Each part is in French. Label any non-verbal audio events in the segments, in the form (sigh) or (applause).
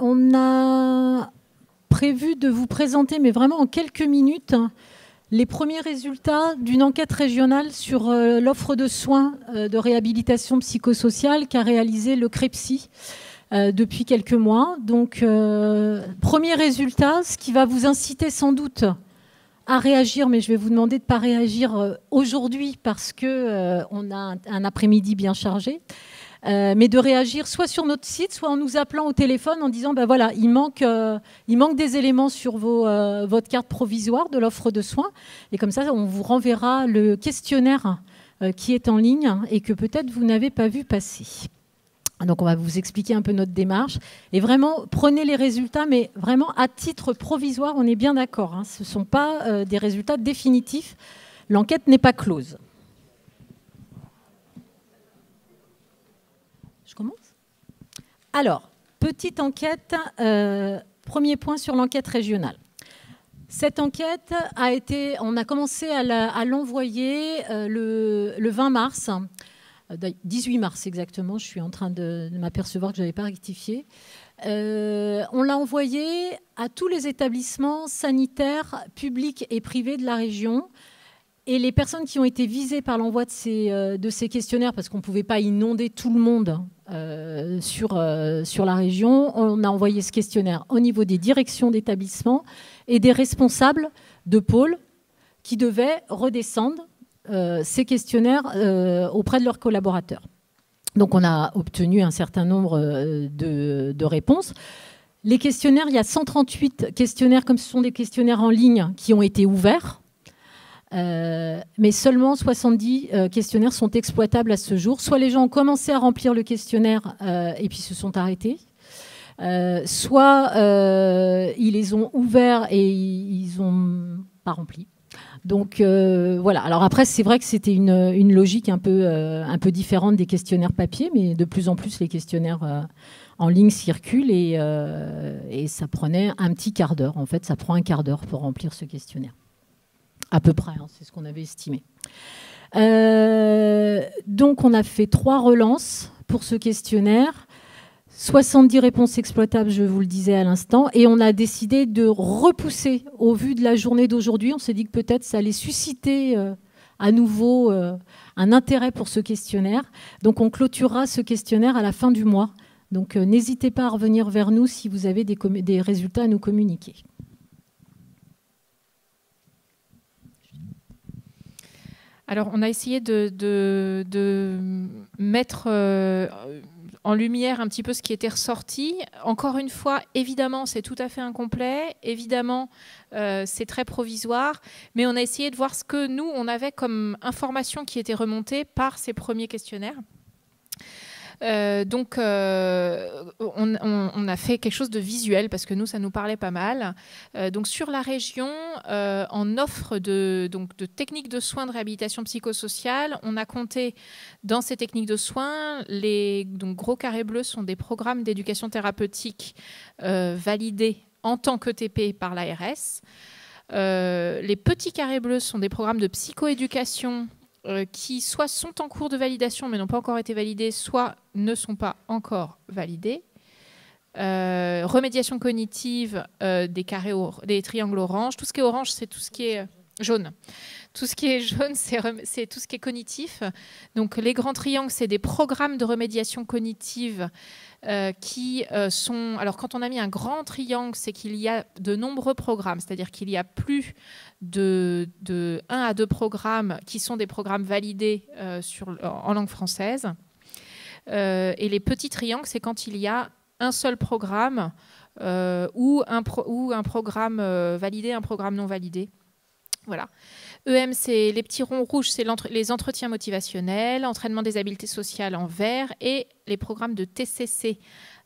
On a prévu de vous présenter, mais vraiment en quelques minutes, les premiers résultats d'une enquête régionale sur euh, l'offre de soins euh, de réhabilitation psychosociale qu'a réalisé le CREPSI euh, depuis quelques mois. Donc, premier résultat, ce qui va vous inciter sans doute à réagir, mais je vais vous demander de ne pas réagir aujourd'hui parce qu'on on a un après-midi bien chargé. Euh, mais de réagir soit sur notre site, soit en nous appelant au téléphone en disant ben voilà, il manque, euh, des éléments sur vos, euh, votre carte provisoire de l'offre de soins. Et comme ça, on vous renverra le questionnaire qui est en ligne et que peut-être vous n'avez pas vu passer. Donc on va vous expliquer un peu notre démarche. Et vraiment, prenez les résultats, mais vraiment à titre provisoire, on est bien d'accord. Hein. ce ne sont pas des résultats définitifs. L'enquête n'est pas close. Alors, petite enquête, euh, premier point sur l'enquête régionale. Cette enquête a été, on a commencé à l'envoyer euh, le, 20 mars, 18 euh, mars exactement, je suis en train de, m'apercevoir que je n'avais pas rectifié. on l'a envoyé à tous les établissements sanitaires publics et privés de la région. Et les personnes qui ont été visées par l'envoi de ces, ces questionnaires, parce qu'on ne pouvait pas inonder tout le monde euh, sur, euh, sur la région. On a envoyé ce questionnaire au niveau des directions d'établissement et des responsables de pôle qui devaient redescendre euh, ces questionnaires auprès de leurs collaborateurs. Donc on a obtenu un certain nombre de, de, réponses. Les questionnaires, il y a 138 questionnaires, comme ce sont des questionnaires en ligne, qui ont été ouverts. Euh, mais seulement 70 euh, questionnaires sont exploitables à ce jour. Soit les gens ont commencé à remplir le questionnaire euh, et puis se sont arrêtés, soit ils les ont ouverts et ils n'ont pas rempli. Donc voilà. Alors après, c'est vrai que c'était une, logique un peu, différente des questionnaires papier, mais de plus en plus les questionnaires en ligne circulent et ça prenait un petit quart d'heure. En fait, ça prend un quart d'heure pour remplir ce questionnaire. À peu près, hein, c'est ce qu'on avait estimé. Euh, donc on a fait trois relances pour ce questionnaire. 70 réponses exploitables, je vous le disais à l'instant, et on a décidé de repousser au vu de la journée d'aujourd'hui. On s'est dit que peut-être ça allait susciter euh, à nouveau euh, un intérêt pour ce questionnaire. Donc on clôturera ce questionnaire à la fin du mois. Donc n'hésitez pas à revenir vers nous si vous avez des résultats à nous communiquer. Alors, on a essayé de, mettre euh, en lumière un petit peu ce qui était ressorti. Encore une fois, évidemment, c'est tout à fait incomplet. Évidemment, euh, c'est très provisoire. Mais on a essayé de voir ce que nous, on avait comme information qui était remontée par ces premiers questionnaires. Euh, donc, euh, on, a fait quelque chose de visuel parce que nous, ça nous parlait pas mal. Euh, donc, sur la région, en offre de, donc, de techniques de soins de réhabilitation psychosociale, on a compté dans ces techniques de soins, les donc, gros carrés bleus sont des programmes d'éducation thérapeutique validés en tant que TP par l'ARS. les petits carrés bleus sont des programmes de psychoéducation euh, qui soit sont en cours de validation mais n'ont pas encore été validés, soit ne sont pas encore validés. Euh, remédiation cognitive euh, des carrés, des triangles orange. Tout ce qui est orange, c'est tout ce qui est jaune. Tout ce qui est jaune, (laughs) c'est tout ce qui est cognitif. Donc les grands triangles, c'est des programmes de remédiation cognitive euh, qui euh, sont... Alors quand on a mis un grand triangle, c'est qu'il y a de nombreux programmes, c'est-à-dire qu'il y a plus de, de 1 à 2 programmes qui sont des programmes validés euh, en langue française. et les petits triangles, c'est quand il y a un seul programme ou un programme validé, un programme non validé. Voilà. EM, c'est les petits ronds rouges, c'est les entretiens motivationnels, entraînement des habiletés sociales en vert et les programmes de TCC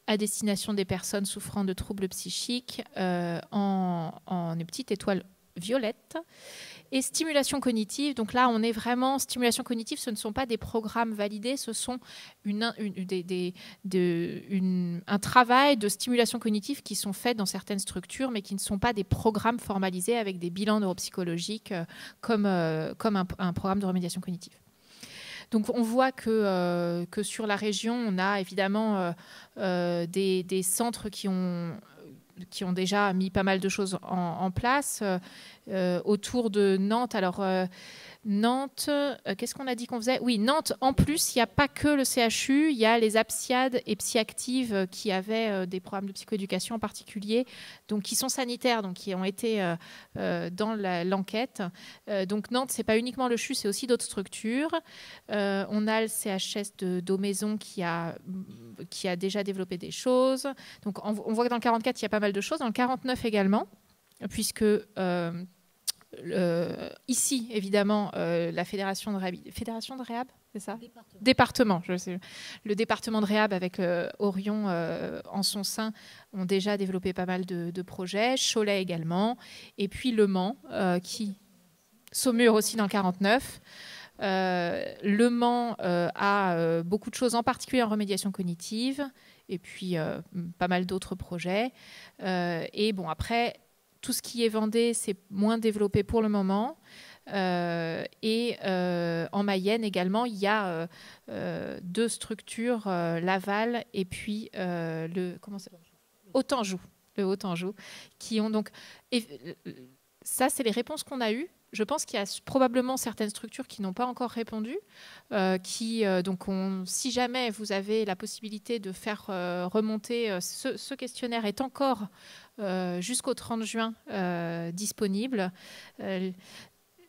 à destination des personnes souffrant de troubles psychiques euh, en, en une petite étoile violette. Et stimulation cognitive, donc là on est vraiment, stimulation cognitive, ce ne sont pas des programmes validés, ce sont un travail de stimulation cognitive qui sont faits dans certaines structures, mais qui ne sont pas des programmes formalisés avec des bilans neuropsychologiques euh, comme, euh, un, programme de remédiation cognitive. Donc on voit que, que sur la région, on a évidemment des, centres qui ont qui ont déjà mis pas mal de choses en, place. autour de Nantes, alors Nantes, euh, qu'est-ce qu'on a dit qu'on faisait? Oui, Nantes, en plus, il n'y a pas que le CHU, il y a les Apsiades et Psyactives euh, qui avaient euh, des programmes de psychoéducation en particulier, donc qui sont sanitaires, donc qui ont été dans l'enquête. donc Nantes, c'est pas uniquement le CHU, c'est aussi d'autres structures. on a le CHS de Daumaison qui a, qui a déjà développé des choses. Donc on, voit que dans le 44, il y a pas mal de choses. Dans le 49 également, puisque ici, évidemment, euh, la fédération de réhab, fédération de réhab, c'est ça? Département. je sais. Le département de réhab avec euh, Orion euh, en son sein ont déjà développé pas mal de, projets. Cholet également, et puis Le Mans, qui Saumur aussi dans le 49. le Mans a beaucoup de choses, en particulier en remédiation cognitive, et puis pas mal d'autres projets. et bon, après, tout ce qui est Vendée, c'est moins développé pour le moment. Euh, et euh, en Mayenne également, il y a euh, deux structures, Laval et puis le comment Haut-Anjou, le qui ont donc ça, c'est les réponses qu'on a eues. Je pense qu'il y a probablement certaines structures qui n'ont pas encore répondu, qui donc si jamais vous avez la possibilité de faire remonter ce, questionnaire est encore jusqu'au 30 juin euh, disponible. Euh,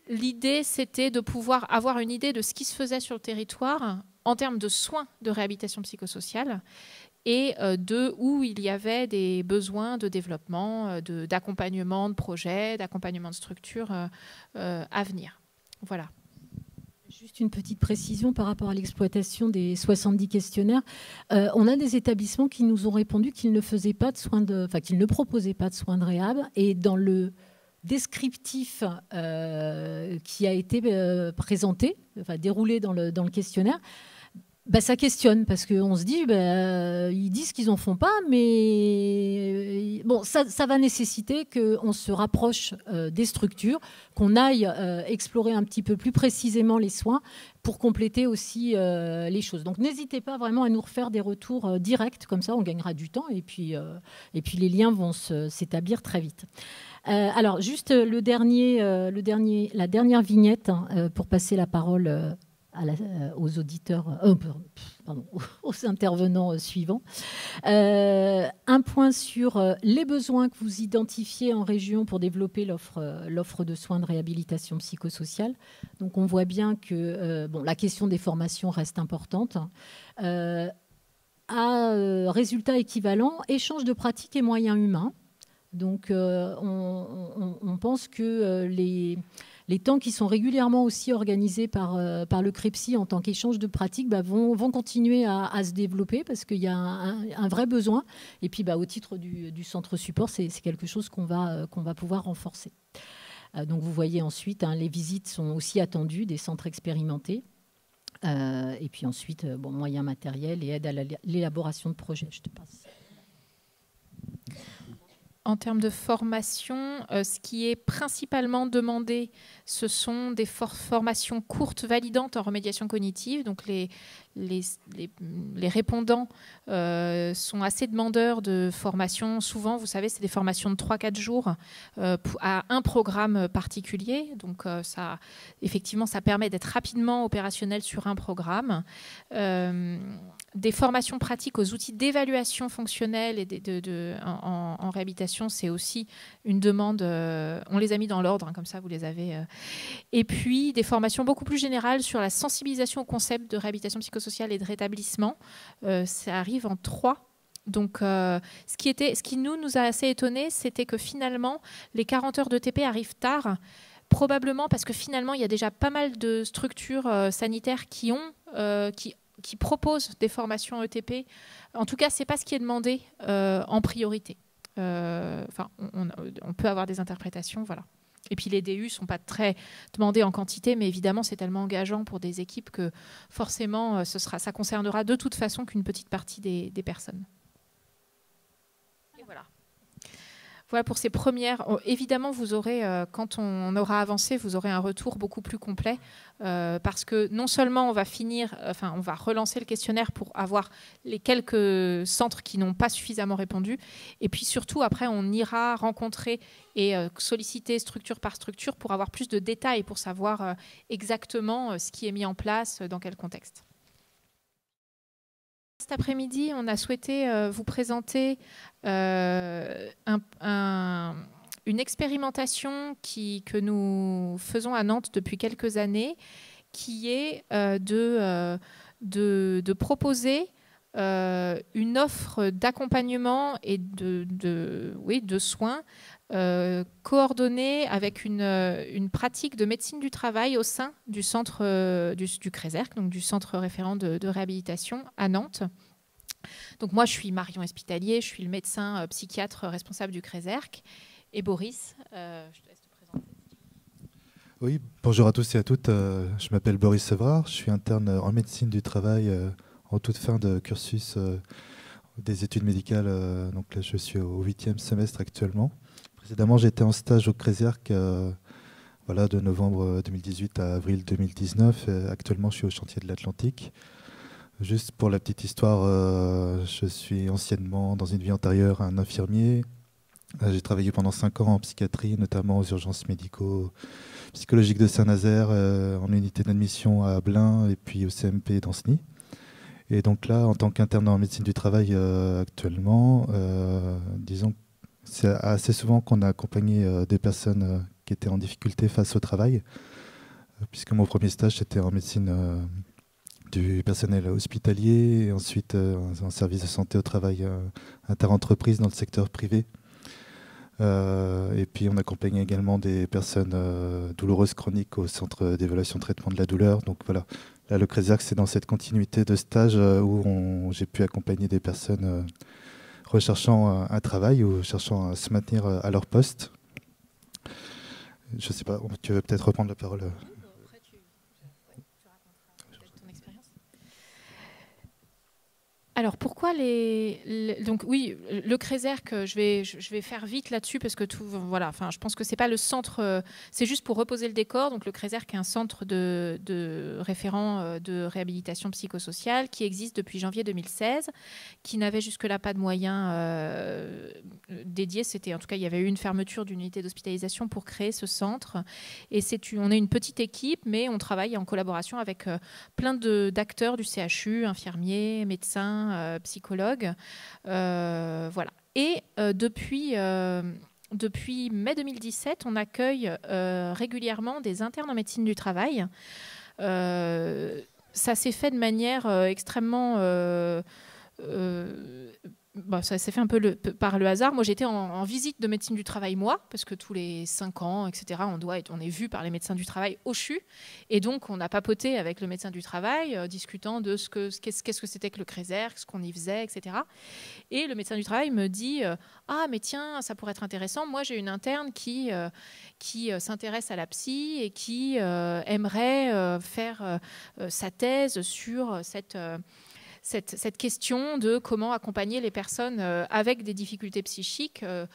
l'idée, c'était de pouvoir avoir une idée de ce qui se faisait sur le territoire en termes de soins de réhabilitation psychosociale et de où il y avait des besoins de développement, d'accompagnement de, de projets, d'accompagnement de structures à venir. Voilà. Juste une petite précision par rapport à l'exploitation des 70 questionnaires. Euh, on a des établissements qui nous ont répondu qu'ils ne faisaient pas de soins de, enfin qu'ils ne proposaient pas de soins de réhab. Et dans le descriptif euh, qui a été euh, présenté, enfin déroulé dans le, dans le questionnaire, bah, ça questionne parce qu'on se dit, bah, ils disent qu'ils n'en font pas, mais euh, bon, ça, va nécessiter qu'on se rapproche euh, des structures, qu'on aille euh, explorer un petit peu plus précisément les soins pour compléter aussi les choses. Donc n'hésitez pas vraiment à nous refaire des retours directs, comme ça on gagnera du temps et puis, et puis les liens vont s'établir très vite. alors juste le dernier, le dernier, la dernière vignette hein, pour passer la parole euh, aux auditeurs, euh, (laughs) aux intervenants euh, suivants. un point sur les besoins que vous identifiez en région pour développer l'offre de soins de réhabilitation psychosociale. Donc on voit bien que bon, la question des formations reste importante. à résultats équivalents, échange de pratiques et moyens humains. Donc on, on pense que les les temps qui sont régulièrement aussi organisés par, euh, le CREPSI en tant qu'échange de pratiques bah, vont, vont, continuer à, se développer parce qu'il y a un, vrai besoin. Et puis bah, au titre du, centre support, c'est quelque chose qu'on va, euh, pouvoir renforcer. Euh, donc vous voyez ensuite, hein, les visites sont aussi attendues des centres expérimentés. et puis ensuite, moyens matériels et aide à l'élaboration de projets. Je te passe. En termes de formation, euh, ce qui est principalement demandé, ce sont des formations courtes validantes en remédiation cognitive. Donc les, les, répondants euh, sont assez demandeurs de formation. Souvent, vous savez, c'est des formations de 3-4 jours euh, à un programme particulier. Donc ça, effectivement, ça permet d'être rapidement opérationnel sur un programme des formations pratiques aux outils d'évaluation fonctionnelle et de, en, réhabilitation, c'est aussi une demande. Euh, on les a mis dans l'ordre, hein, comme ça vous les avez. Euh. Et puis des formations beaucoup plus générales sur la sensibilisation au concept de réhabilitation psychosociale et de rétablissement. Euh, ça arrive en trois donc, ce, qui était, ce qui nous, nous a assez étonné, c'était que finalement, les 40 heures de TP arrivent tard, probablement parce que finalement, il y a déjà pas mal de structures sanitaires qui ont, qui qui proposent des formations ETP. En tout cas, ce n'est pas ce qui est demandé euh, en priorité. Euh, on, peut avoir des interprétations, voilà. Et puis les DU sont pas très demandés en quantité, mais évidemment c'est tellement engageant pour des équipes que forcément euh, ce sera, ça concernera de toute façon qu'une petite partie des, des personnes. Et voilà. pour ces premières. Évidemment, vous aurez, euh, quand on aura avancé, vous aurez un retour beaucoup plus complet euh, parce que non seulement on va finir, enfin, on va relancer le questionnaire pour avoir les quelques centres qui n'ont pas suffisamment répondu, et puis surtout après, on ira rencontrer et euh, solliciter structure par structure pour avoir plus de détails, pour savoir exactement ce qui est mis en place, dans quel contexte. Cet après-midi, on a souhaité euh, vous présenter euh, une expérimentation que nous faisons à Nantes depuis quelques années, qui est euh, de, proposer une offre d'accompagnement et de, de, oui, de soins coordonnée avec une, une, pratique de médecine du travail au sein du centre du, du donc du centre référent de, de, réhabilitation à Nantes. Donc moi, je suis Marion Espitalier, je suis le médecin psychiatre responsable du CRESERC. Et Boris, je te laisse te présenter. Oui, bonjour à tous et à toutes. je m'appelle Boris Sevrard, je suis interne en médecine du travail en toute fin de cursus des études médicales. donc là, je suis au huitième semestre actuellement. Précédemment, j'étais en stage au CRESERC euh, voilà, de novembre 2018 à avril 2019. actuellement, je suis au chantier de l'Atlantique. Juste pour la petite histoire, euh, je suis anciennement, dans une vie antérieure, un infirmier. Euh, j'ai travaillé pendant cinq ans en psychiatrie, notamment aux urgences médico-psychologiques de Saint-Nazaire, en unité d'admission à Blain et puis au CMP d'Anceny. Et donc là, en tant qu'interne en médecine du travail actuellement, disons c'est assez souvent qu'on a accompagné euh, des personnes euh, qui étaient en difficulté face au travail, euh, puisque mon premier stage c'était en médecine du personnel hospitalier, et ensuite en service de santé au travail interentreprise dans le secteur privé. et puis on accompagnait également des personnes douloureuses chroniques au centre d'évaluation traitement de la douleur. Donc voilà, le CRESIAC c'est dans cette continuité de stage où j'ai pu accompagner des personnes recherchant un travail ou cherchant à se maintenir à leur poste. Je ne sais pas, tu veux peut-être reprendre la parole Alors pourquoi les, donc oui le que je vais je vais faire vite là-dessus parce que tout voilà enfin je pense que c'est pas le centre euh, c'est juste pour reposer le décor. Donc le Créserc est un centre de, de référent euh, de réhabilitation psychosociale qui existe depuis janvier 2016 qui n'avait jusque-là pas de moyens euh, dédiés. C'était en tout cas il y avait eu une fermeture d'une unité d'hospitalisation pour créer ce centre. Et c'est on est une petite équipe mais on travaille en collaboration avec plein d'acteurs du CHU infirmiers médecins euh, psychologue. Euh, voilà. Et euh, depuis depuis mai 2017, on accueille régulièrement des internes en médecine du travail. ça s'est fait de manière extrêmement bah, ça s'est fait un peu par le hasard. Moi, j'étais en, visite de médecine du travail, moi, parce que tous les 5 ans, etc., on, doit être, on est vu par les médecins du travail au CHU. Et donc, on a papoté avec le médecin du travail, euh, discutant de ce que, qu'est-ce, que c'était que le CRESER, ce qu'on y faisait, etc. Et le médecin du travail me dit euh, Ah, mais tiens, ça pourrait être intéressant. Moi, j'ai une interne qui, euh, qui s'intéresse à la psy et qui aimerait faire sa thèse sur cette cette, question de comment accompagner les personnes euh, avec des difficultés psychiques euh,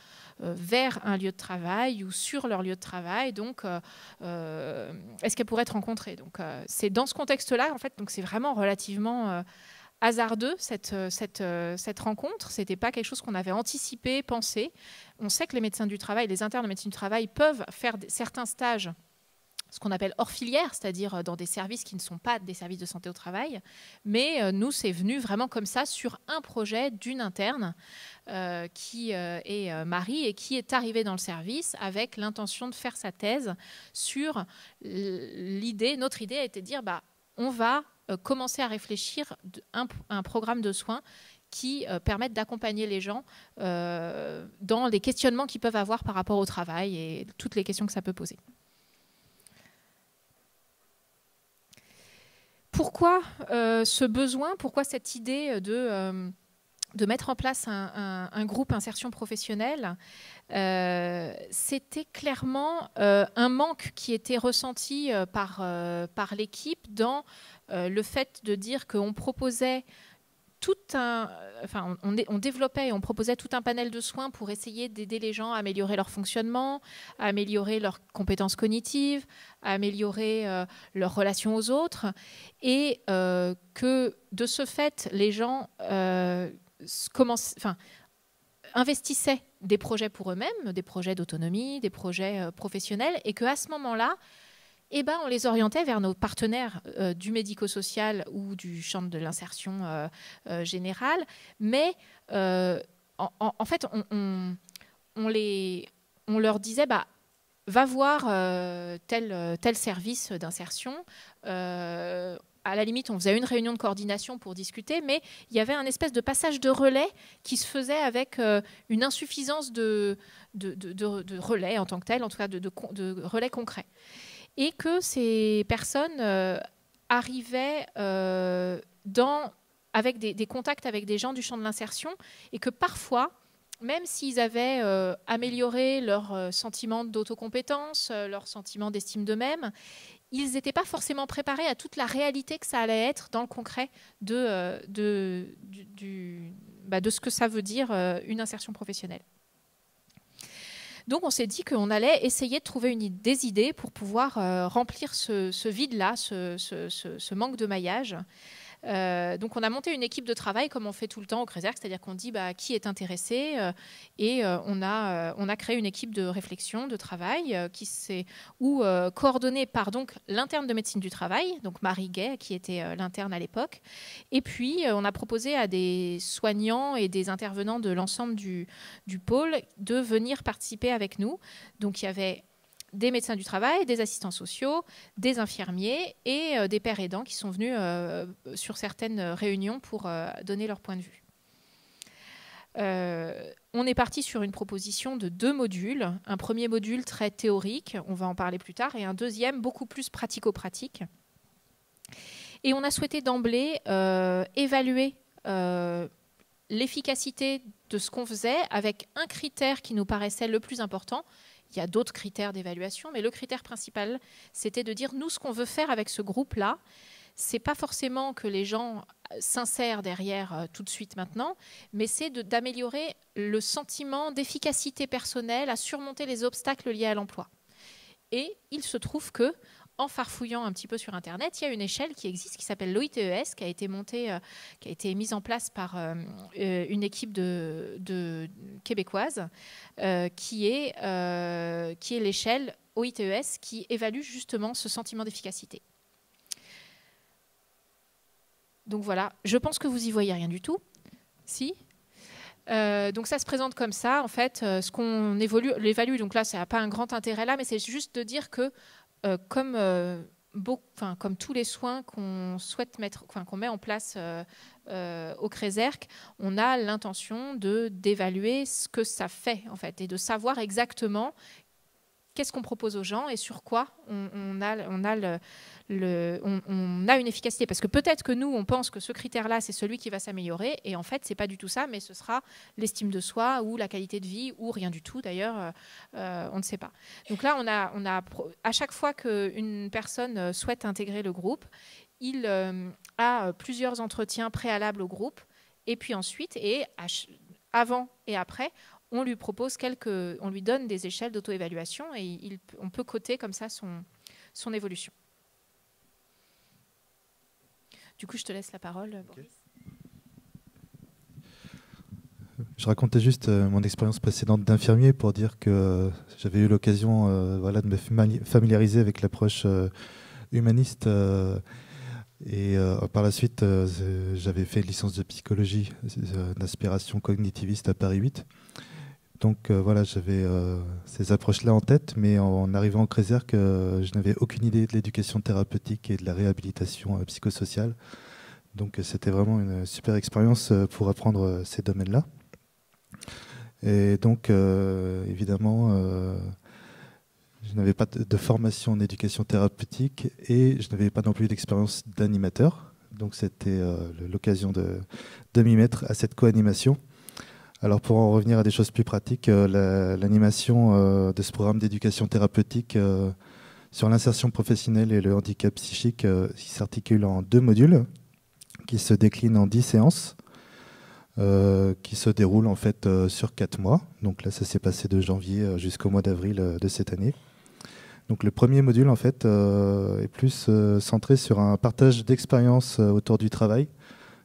euh, vers un lieu de travail ou sur leur lieu de travail. Donc, est-ce qu'elles pourraient être rencontrées? Donc, c'est dans ce contexte-là, en fait, donc c'est vraiment relativement hasardeux cette, cette, cette rencontre. C'était pas quelque chose qu'on avait anticipé, pensé. On sait que les médecins du travail, les internes de médecine du travail peuvent faire certains stages ce qu'on appelle hors filière, c'est-à-dire euh, dans des services qui ne sont pas des services de santé au travail. Mais euh, nous, c'est venu vraiment comme ça sur un projet d'une interne euh, qui est Marie et qui est arrivée dans le service avec l'intention de faire sa thèse sur l'idée. Notre idée a été de dire, bah, on va commencer à réfléchir un, un programme de soins qui permettent d'accompagner les gens dans les questionnements qu'ils peuvent avoir par rapport au travail et toutes les questions que ça peut poser. Pourquoi euh, ce besoin, pourquoi cette idée de, euh, mettre en place un, groupe insertion professionnelle euh, C'était clairement un manque qui était ressenti par, par l'équipe dans le fait de dire qu'on proposait tout un, enfin, on, développait et on proposait tout un panel de soins pour essayer d'aider les gens à améliorer leur fonctionnement, à améliorer leurs compétences cognitives, à améliorer euh, leurs relations aux autres, et euh, que de ce fait, les gens euh, investissaient des projets pour eux-mêmes, des projets d'autonomie, des projets professionnels, et qu'à ce moment-là, eh ben, on les orientait vers nos partenaires euh, du médico-social ou du champ de l'insertion euh, euh, générale. Mais en, fait, on, les, on, leur disait, bah, va voir tel, tel service d'insertion. à la limite, on faisait une réunion de coordination pour discuter, mais il y avait un espèce de passage de relais qui se faisait avec une insuffisance de, de, de, relais en tant que tel, en tout cas de, relais concrets et que ces personnes euh, arrivaient euh, avec des, contacts avec des gens du champ de l'insertion et que parfois, même s'ils avaient euh, amélioré leur sentiment d'autocompétence, leur sentiment d'estime d'eux-mêmes, ils n'étaient pas forcément préparés à toute la réalité que ça allait être dans le concret de, de, bah, de ce que ça veut dire une insertion professionnelle. Donc on s'est dit qu'on allait essayer de trouver une, des idées pour pouvoir euh, remplir ce, vide-là, ce, manque de maillage. Euh, donc on a monté une équipe de travail comme on fait tout le temps au Créserc, c'est-à-dire qu'on dit bah, qui est intéressé euh, et euh, on, a, créé une équipe de réflexion, de travail qui s'est ou coordonnée par l'interne de médecine du travail, donc Marie Gay qui était l'interne à l'époque, et puis on a proposé à des soignants et des intervenants de l'ensemble du, du pôle de venir participer avec nous. Donc il y avait des médecins du travail, des assistants sociaux, des infirmiers et euh, des pères aidants qui sont venus euh, sur certaines réunions pour euh, donner leur point de vue. on est parti sur une proposition de deux modules. Un premier module très théorique, on va en parler plus tard, et un deuxième beaucoup plus pratico-pratique. Et on a souhaité d'emblée évaluer l'efficacité de ce qu'on faisait avec un critère qui nous paraissait le plus important, il y a d'autres critères d'évaluation, mais le critère principal, c'était de dire nous, ce qu'on veut faire avec ce groupe-là, c'est pas forcément que les gens s'insèrent derrière euh, tout de suite maintenant, mais c'est d'améliorer le sentiment d'efficacité personnelle à surmonter les obstacles liés à l'emploi. Et il se trouve que en farfouillant un petit peu sur Internet, il y a une échelle qui existe qui s'appelle l'OITES, qui a été montée, euh, qui a été mise en place par euh, euh, une équipe de, québécoise, qui est, l'échelle OITES qui évalue justement ce sentiment d'efficacité. Donc voilà, je pense que vous y voyez rien du tout. Si donc ça se présente comme ça, en fait, ce qu'on l'évalue. Donc là, ça n'a pas un grand intérêt là, mais c'est juste de dire que euh, comme, euh, comme tous les soins qu'on souhaite mettre, qu'on met en place euh, au Crézerc, on a l'intention de d'évaluer ce que ça fait en fait et de savoir exactement qu'est-ce qu'on propose aux gens et sur quoi on, a, on, a, le, on, a une efficacité. Parce que peut-être que nous, on pense que ce critère-là, c'est celui qui va s'améliorer, et en fait, c'est pas du tout ça, mais ce sera l'estime de soi ou la qualité de vie ou rien du tout. D'ailleurs, euh, euh, on ne sait pas. Donc là, on a, on a à chaque fois qu'une personne euh, souhaite intégrer le groupe, il a plusieurs entretiens préalables au groupe, et puis ensuite, et avant et après, on lui propose quelques, on lui donne des échelles d'auto-évaluation et on peut coter comme ça son, son évolution. Du coup, je te laisse la parole, Boris. Je racontais juste euh, mon expérience précédente d'infirmier pour dire que euh, j'avais eu l'occasion euh, voilà, de me familiariser avec l'approche humaniste. et par la suite, j'avais fait une licence de psychologie d'inspiration cognitiviste à Paris 8. Donc euh, voilà, j'avais euh, ces approches-là en tête, mais en, arrivant en Crézerc, je n'avais aucune idée de l'éducation thérapeutique et de la réhabilitation euh, psychosociale. Donc c'était vraiment une super expérience pour apprendre ces domaines-là. Et donc évidemment, je n'avais pas de formation en éducation thérapeutique et je n'avais pas non plus d'expérience d'animateur. Donc c'était l'occasion de, de m'y mettre à cette co-animation. Alors pour en revenir à des choses plus pratiques, euh, l'animation euh, de ce programme d'éducation thérapeutique euh, sur l'insertion professionnelle et le handicap psychique s'articule en deux modules qui se déclinent en dix séances. qui se déroule en fait sur quatre mois. Donc là, ça s'est passé de janvier jusqu'au mois d'avril de cette année. Donc le premier module en fait est plus centré sur un partage d'expériences autour du travail.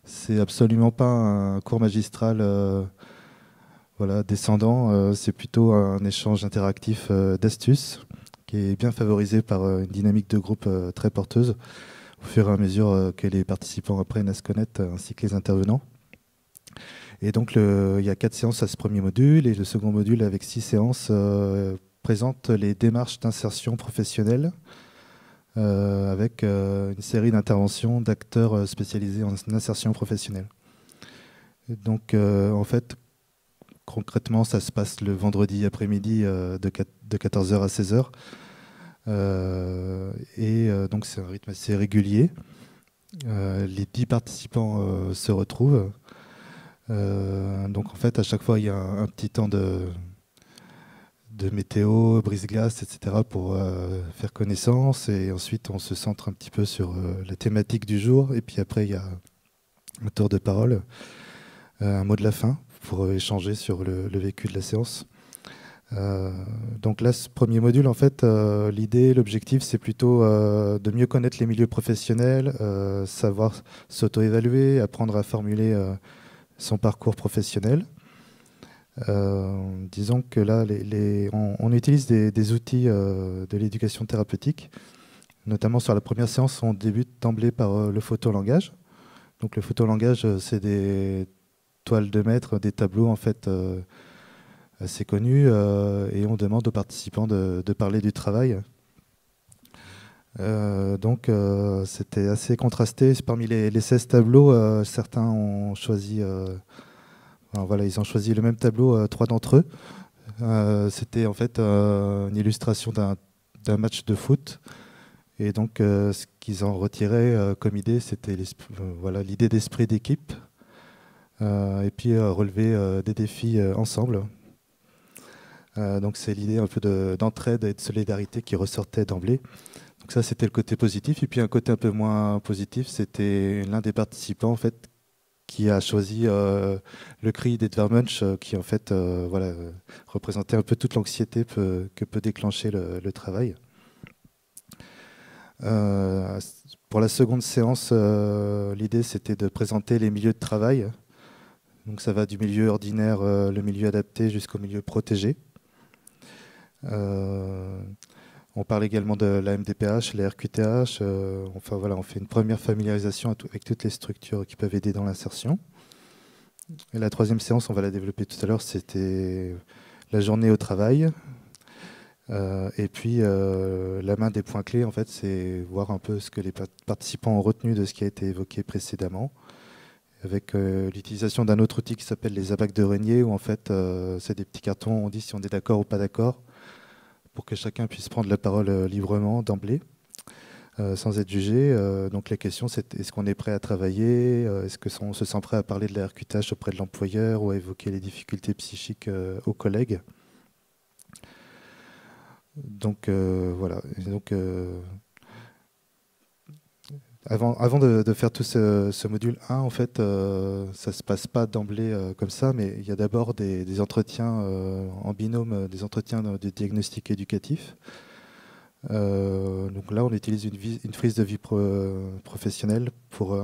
C'est absolument pas un cours magistral voilà, descendant, c'est plutôt un échange interactif d'astuces qui est bien favorisé par une dynamique de groupe très porteuse au fur et à mesure euh, que les participants apprennent à se connaître, ainsi que les intervenants. Et donc, il y a quatre séances à ce premier module, et le second module, avec six séances, euh, présente les démarches d'insertion professionnelle, euh, avec une série d'interventions d'acteurs spécialisés en insertion professionnelle. donc, en fait, concrètement, ça se passe le vendredi après-midi de, de 14h à 16h. Euh, et euh, donc c'est un rythme assez régulier. Euh, les 10 participants se retrouvent. donc en fait, à chaque fois, il y a un, petit temps de, de météo, brise-glace, etc. pour faire connaissance. Et ensuite, on se centre un petit peu sur la thématique du jour. Et puis après, il y a un tour de parole, un mot de la fin pour échanger sur le vécu de la séance. Euh, donc là, ce premier module, en fait, euh, l'idée, l'objectif, c'est plutôt euh, de mieux connaître les milieux professionnels, savoir s'auto-évaluer, apprendre à formuler son parcours professionnel. disons que là, on, utilise des, outils de l'éducation thérapeutique. Notamment sur la première séance, on débute d'emblée par le photolangage. Donc le photolangage, c'est des toiles de maître, des tableaux en fait assez connu euh, et on demande aux participants de, parler du travail. Euh, donc euh, c'était assez contrasté. Parmi les, 16 tableaux, certains ont choisi, voilà, ils ont choisi le même tableau, trois d'entre eux. c'était en fait une illustration d'un match de foot. Et donc ce qu'ils en retiraient comme idée, c'était l'idée d'esprit d'équipe. Et puis relever des défis ensemble. Euh, donc c'est l'idée un peu d'entraide et de solidarité qui ressortait d'emblée. Donc ça c'était le côté positif. Et puis un côté un peu moins positif, c'était l'un des participants en fait qui a choisi euh, le cri d'Edvard Munch, euh, qui en fait voilà, représentait un peu toute l'anxiété que peut déclencher le, travail. pour la seconde séance, l'idée c'était de présenter les milieux de travail. Donc ça va du milieu ordinaire, le milieu adapté, jusqu'au milieu protégé. Euh, on parle également de la MDPH, la RQTH. Euh, enfin voilà, on fait une première familiarisation avec toutes les structures qui peuvent aider dans l'insertion. Et la troisième séance, on va la développer tout à l'heure, c'était la journée au travail. Euh, et puis la main des points clés, en fait, c'est voir un peu ce que les participants ont retenu de ce qui a été évoqué précédemment, avec l'utilisation d'un autre outil qui s'appelle les abacs de Régnier, où en fait, c'est des petits cartons, on dit si on est d'accord ou pas d'accord pour que chacun puisse prendre la parole euh, librement d'emblée. Euh, sans être jugé. Euh, donc la question c'est est-ce qu'on est prêt à travailler Est-ce qu'on se sent prêt à parler de la RQTH auprès de l'employeur ou à évoquer les difficultés psychiques aux collègues? Donc voilà. donc, avant, de, faire tout ce, module 1, en fait, euh, ça ne se passe pas d'emblée euh, comme ça, mais il y a d'abord des, entretiens euh, en binôme, des entretiens de diagnostic éducatif. donc là, on utilise une, frise de vie professionnelle pour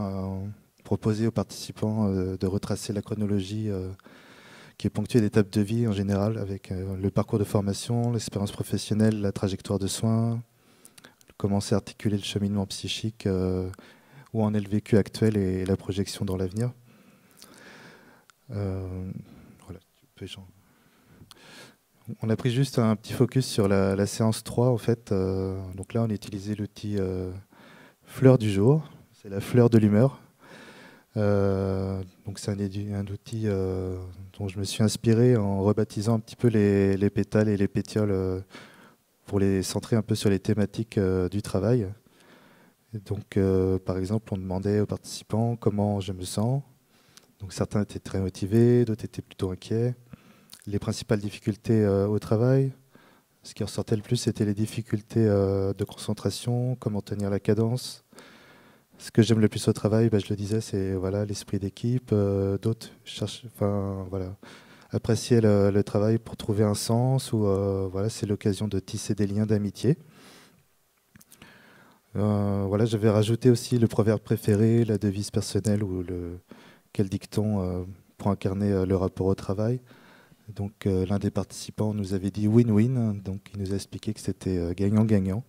proposer aux participants de retracer la chronologie qui est ponctuée d'étapes de vie en général, avec le parcours de formation, l'expérience professionnelle, la trajectoire de soins, comment s'est articulé le cheminement psychique, euh, où en est le vécu actuel et la projection dans l'avenir. Euh, on a pris juste un petit focus sur la, séance 3 en fait. Euh, donc là on a utilisé l'outil fleur du jour, c'est la fleur de l'humeur. c'est un, outil dont je me suis inspiré en rebaptisant un petit peu les, les pétales et les pétioles pour les centrer un peu sur les thématiques euh, du travail. donc, euh, par exemple, on demandait aux participants comment je me sens. Donc, certains étaient très motivés, d'autres étaient plutôt inquiets. Les principales difficultés euh, au travail, ce qui ressortait le plus, c'était les difficultés de concentration, comment tenir la cadence, ce que j'aime le plus au travail, bah, je le disais, c'est voilà l'esprit d'équipe. D'autres cherchent, enfin voilà, apprécier le, travail pour trouver un sens ou voilà, c'est l'occasion de tisser des liens d'amitié. voilà, j'avais rajouté aussi le proverbe préféré, la devise personnelle ou le quel dicton pour incarner le rapport au travail. Donc euh, l'un des participants nous avait dit win-win, donc il nous a expliqué que c'était euh, gagnant-gagnant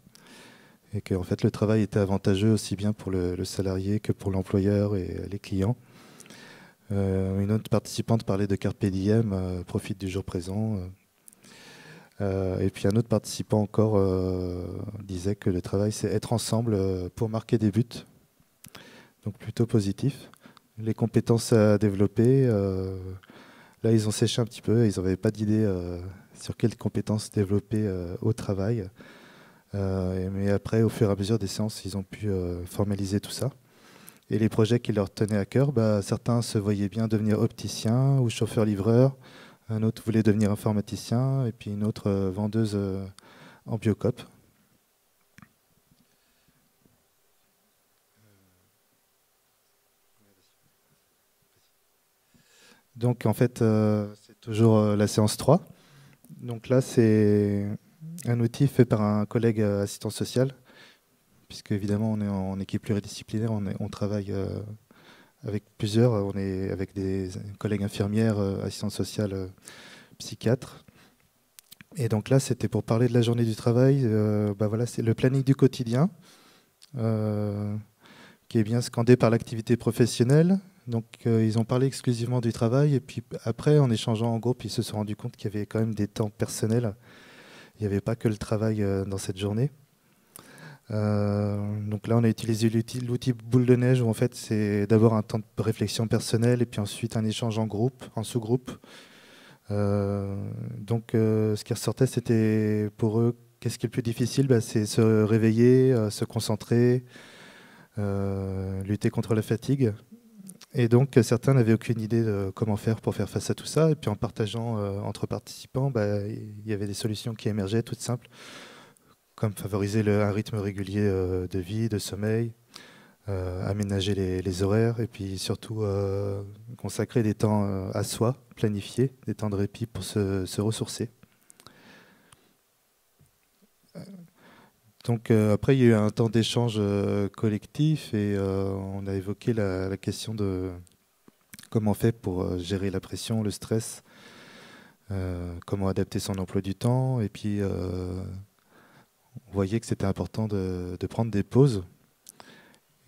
et que fait le travail était avantageux aussi bien pour le, salarié que pour l'employeur et les clients. Euh, une autre participante parlait de carpe diem, profite du jour présent. et puis un autre participant encore disait que le travail c'est être ensemble pour marquer des buts, donc plutôt positif. Les compétences à développer Là, ils ont séché un petit peu, ils n'avaient pas d'idée euh, sur quelles compétences développer euh, au travail. Euh, mais après, au fur et à mesure des séances, ils ont pu formaliser tout ça. Et les projets qui leur tenaient à cœur, bah, certains se voyaient bien devenir opticien ou chauffeur-livreur, un autre voulait devenir informaticien, et puis une autre vendeuse en biocop. Donc en fait, euh, c'est toujours euh, la séance 3. Donc là, c'est un outil fait par un collègue euh, assistant social, puisque évidemment, on est en équipe pluridisciplinaire, on, travaille avec plusieurs, on est avec des collègues infirmières, assistantes sociales, psychiatres. Et donc là, c'était pour parler de la journée du travail. bah voilà, c'est le planning du quotidien, qui est bien scandé par l'activité professionnelle, donc euh, ils ont parlé exclusivement du travail et puis après en échangeant en groupe ils se sont rendus compte qu'il y avait quand même des temps personnels. Il n'y avait pas que le travail euh, dans cette journée. Euh, donc là on a utilisé l'outil boule de neige où en fait c'est d'abord un temps de réflexion personnelle et puis ensuite un échange en groupe, en sous-groupe. donc ce qui ressortait c'était pour eux qu'est-ce qui est le plus difficile? Bah, C'est se réveiller, se concentrer, lutter contre la fatigue. Et donc, certains n'avaient aucune idée de comment faire pour faire face à tout ça. Et puis, en partageant euh, entre participants, bah, il y avait des solutions qui émergeaient toutes simples, comme favoriser un rythme régulier euh, de vie, de sommeil, euh, aménager les, horaires, et puis surtout consacrer des temps à soi, planifier des temps de répit pour se ressourcer. Donc euh, après, il y a eu un temps d'échange euh, collectif et euh, on a évoqué la, question de comment on fait pour gérer la pression, le stress, comment adapter son emploi du temps. Et puis, on voyait que c'était important de, prendre des pauses.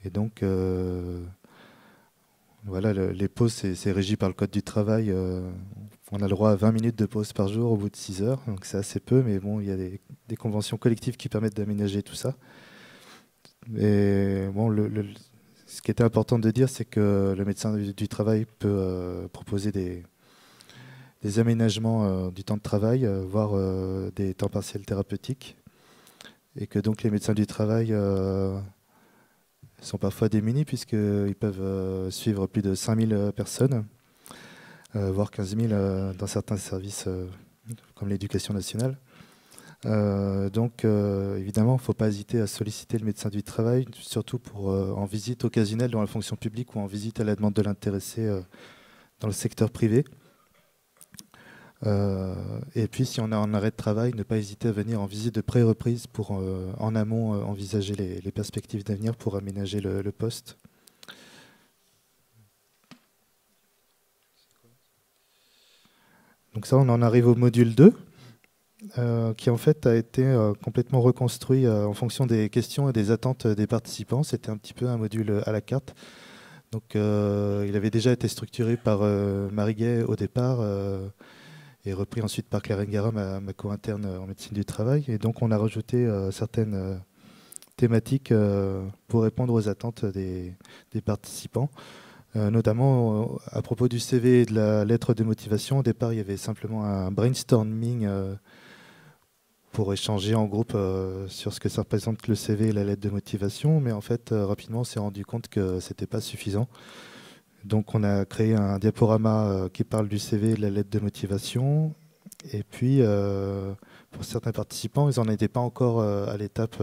Et donc, voilà, les pauses, c'est régi par le Code du travail. On a le droit à 20 minutes de pause par jour au bout de 6 heures, donc c'est assez peu, mais bon, il y a des, conventions collectives qui permettent d'aménager tout ça. Et bon, ce qui était important de dire, c'est que le médecin du, travail peut euh, proposer des, aménagements euh, du temps de travail, euh, voire des temps partiels thérapeutiques, et que donc les médecins du travail sont parfois démunis puisqu'ils peuvent suivre plus de 5000 personnes euh, voire 15 000 euh, dans certains services euh, comme l'éducation nationale. donc évidemment, il ne faut pas hésiter à solliciter le médecin du travail, surtout pour en visite occasionnelle dans la fonction publique ou en visite à la demande de l'intéressé dans le secteur privé. Et puis, si on a un arrêt de travail, ne pas hésiter à venir en visite de pré-reprise pour, en amont, envisager les, perspectives d'avenir pour aménager le poste. Donc ça, on en arrive au module 2, euh, qui en fait a été euh, complètement reconstruit euh, en fonction des questions et des attentes des participants. C'était un petit peu un module à la carte. Donc il avait déjà été structuré par Marie au départ et repris ensuite par Claire Engara, ma, co-interne en médecine du travail. Et donc on a rajouté certaines thématiques pour répondre aux attentes des participants. Euh, notamment euh, à propos du CV et de la lettre de motivation. Au départ, il y avait simplement un brainstorming euh, pour échanger en groupe sur ce que ça représente le CV et la lettre de motivation, mais en fait, rapidement, on s'est rendu compte que ce n'était pas suffisant. Donc, on a créé un diaporama qui parle du CV et de la lettre de motivation. Et puis, pour certains participants, ils n'en étaient pas encore à l'étape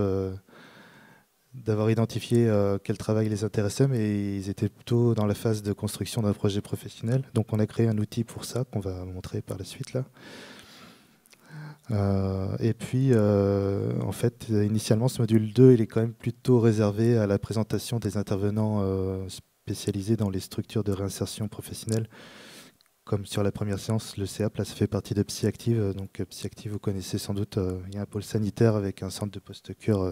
d'avoir identifié quel travail les intéressait, mais ils étaient plutôt dans la phase de construction d'un projet professionnel. Donc on a créé un outil pour ça qu'on va montrer par la suite là. et puis, en fait, initialement, ce module 2, il est quand même plutôt réservé à la présentation des intervenants spécialisés dans les structures de réinsertion professionnelle comme sur la première séance, le CEAP, là, ça fait partie de PsyActive. Donc, euh, PsyActive, vous connaissez sans doute, euh, il y a un pôle sanitaire avec un centre de post-cure euh,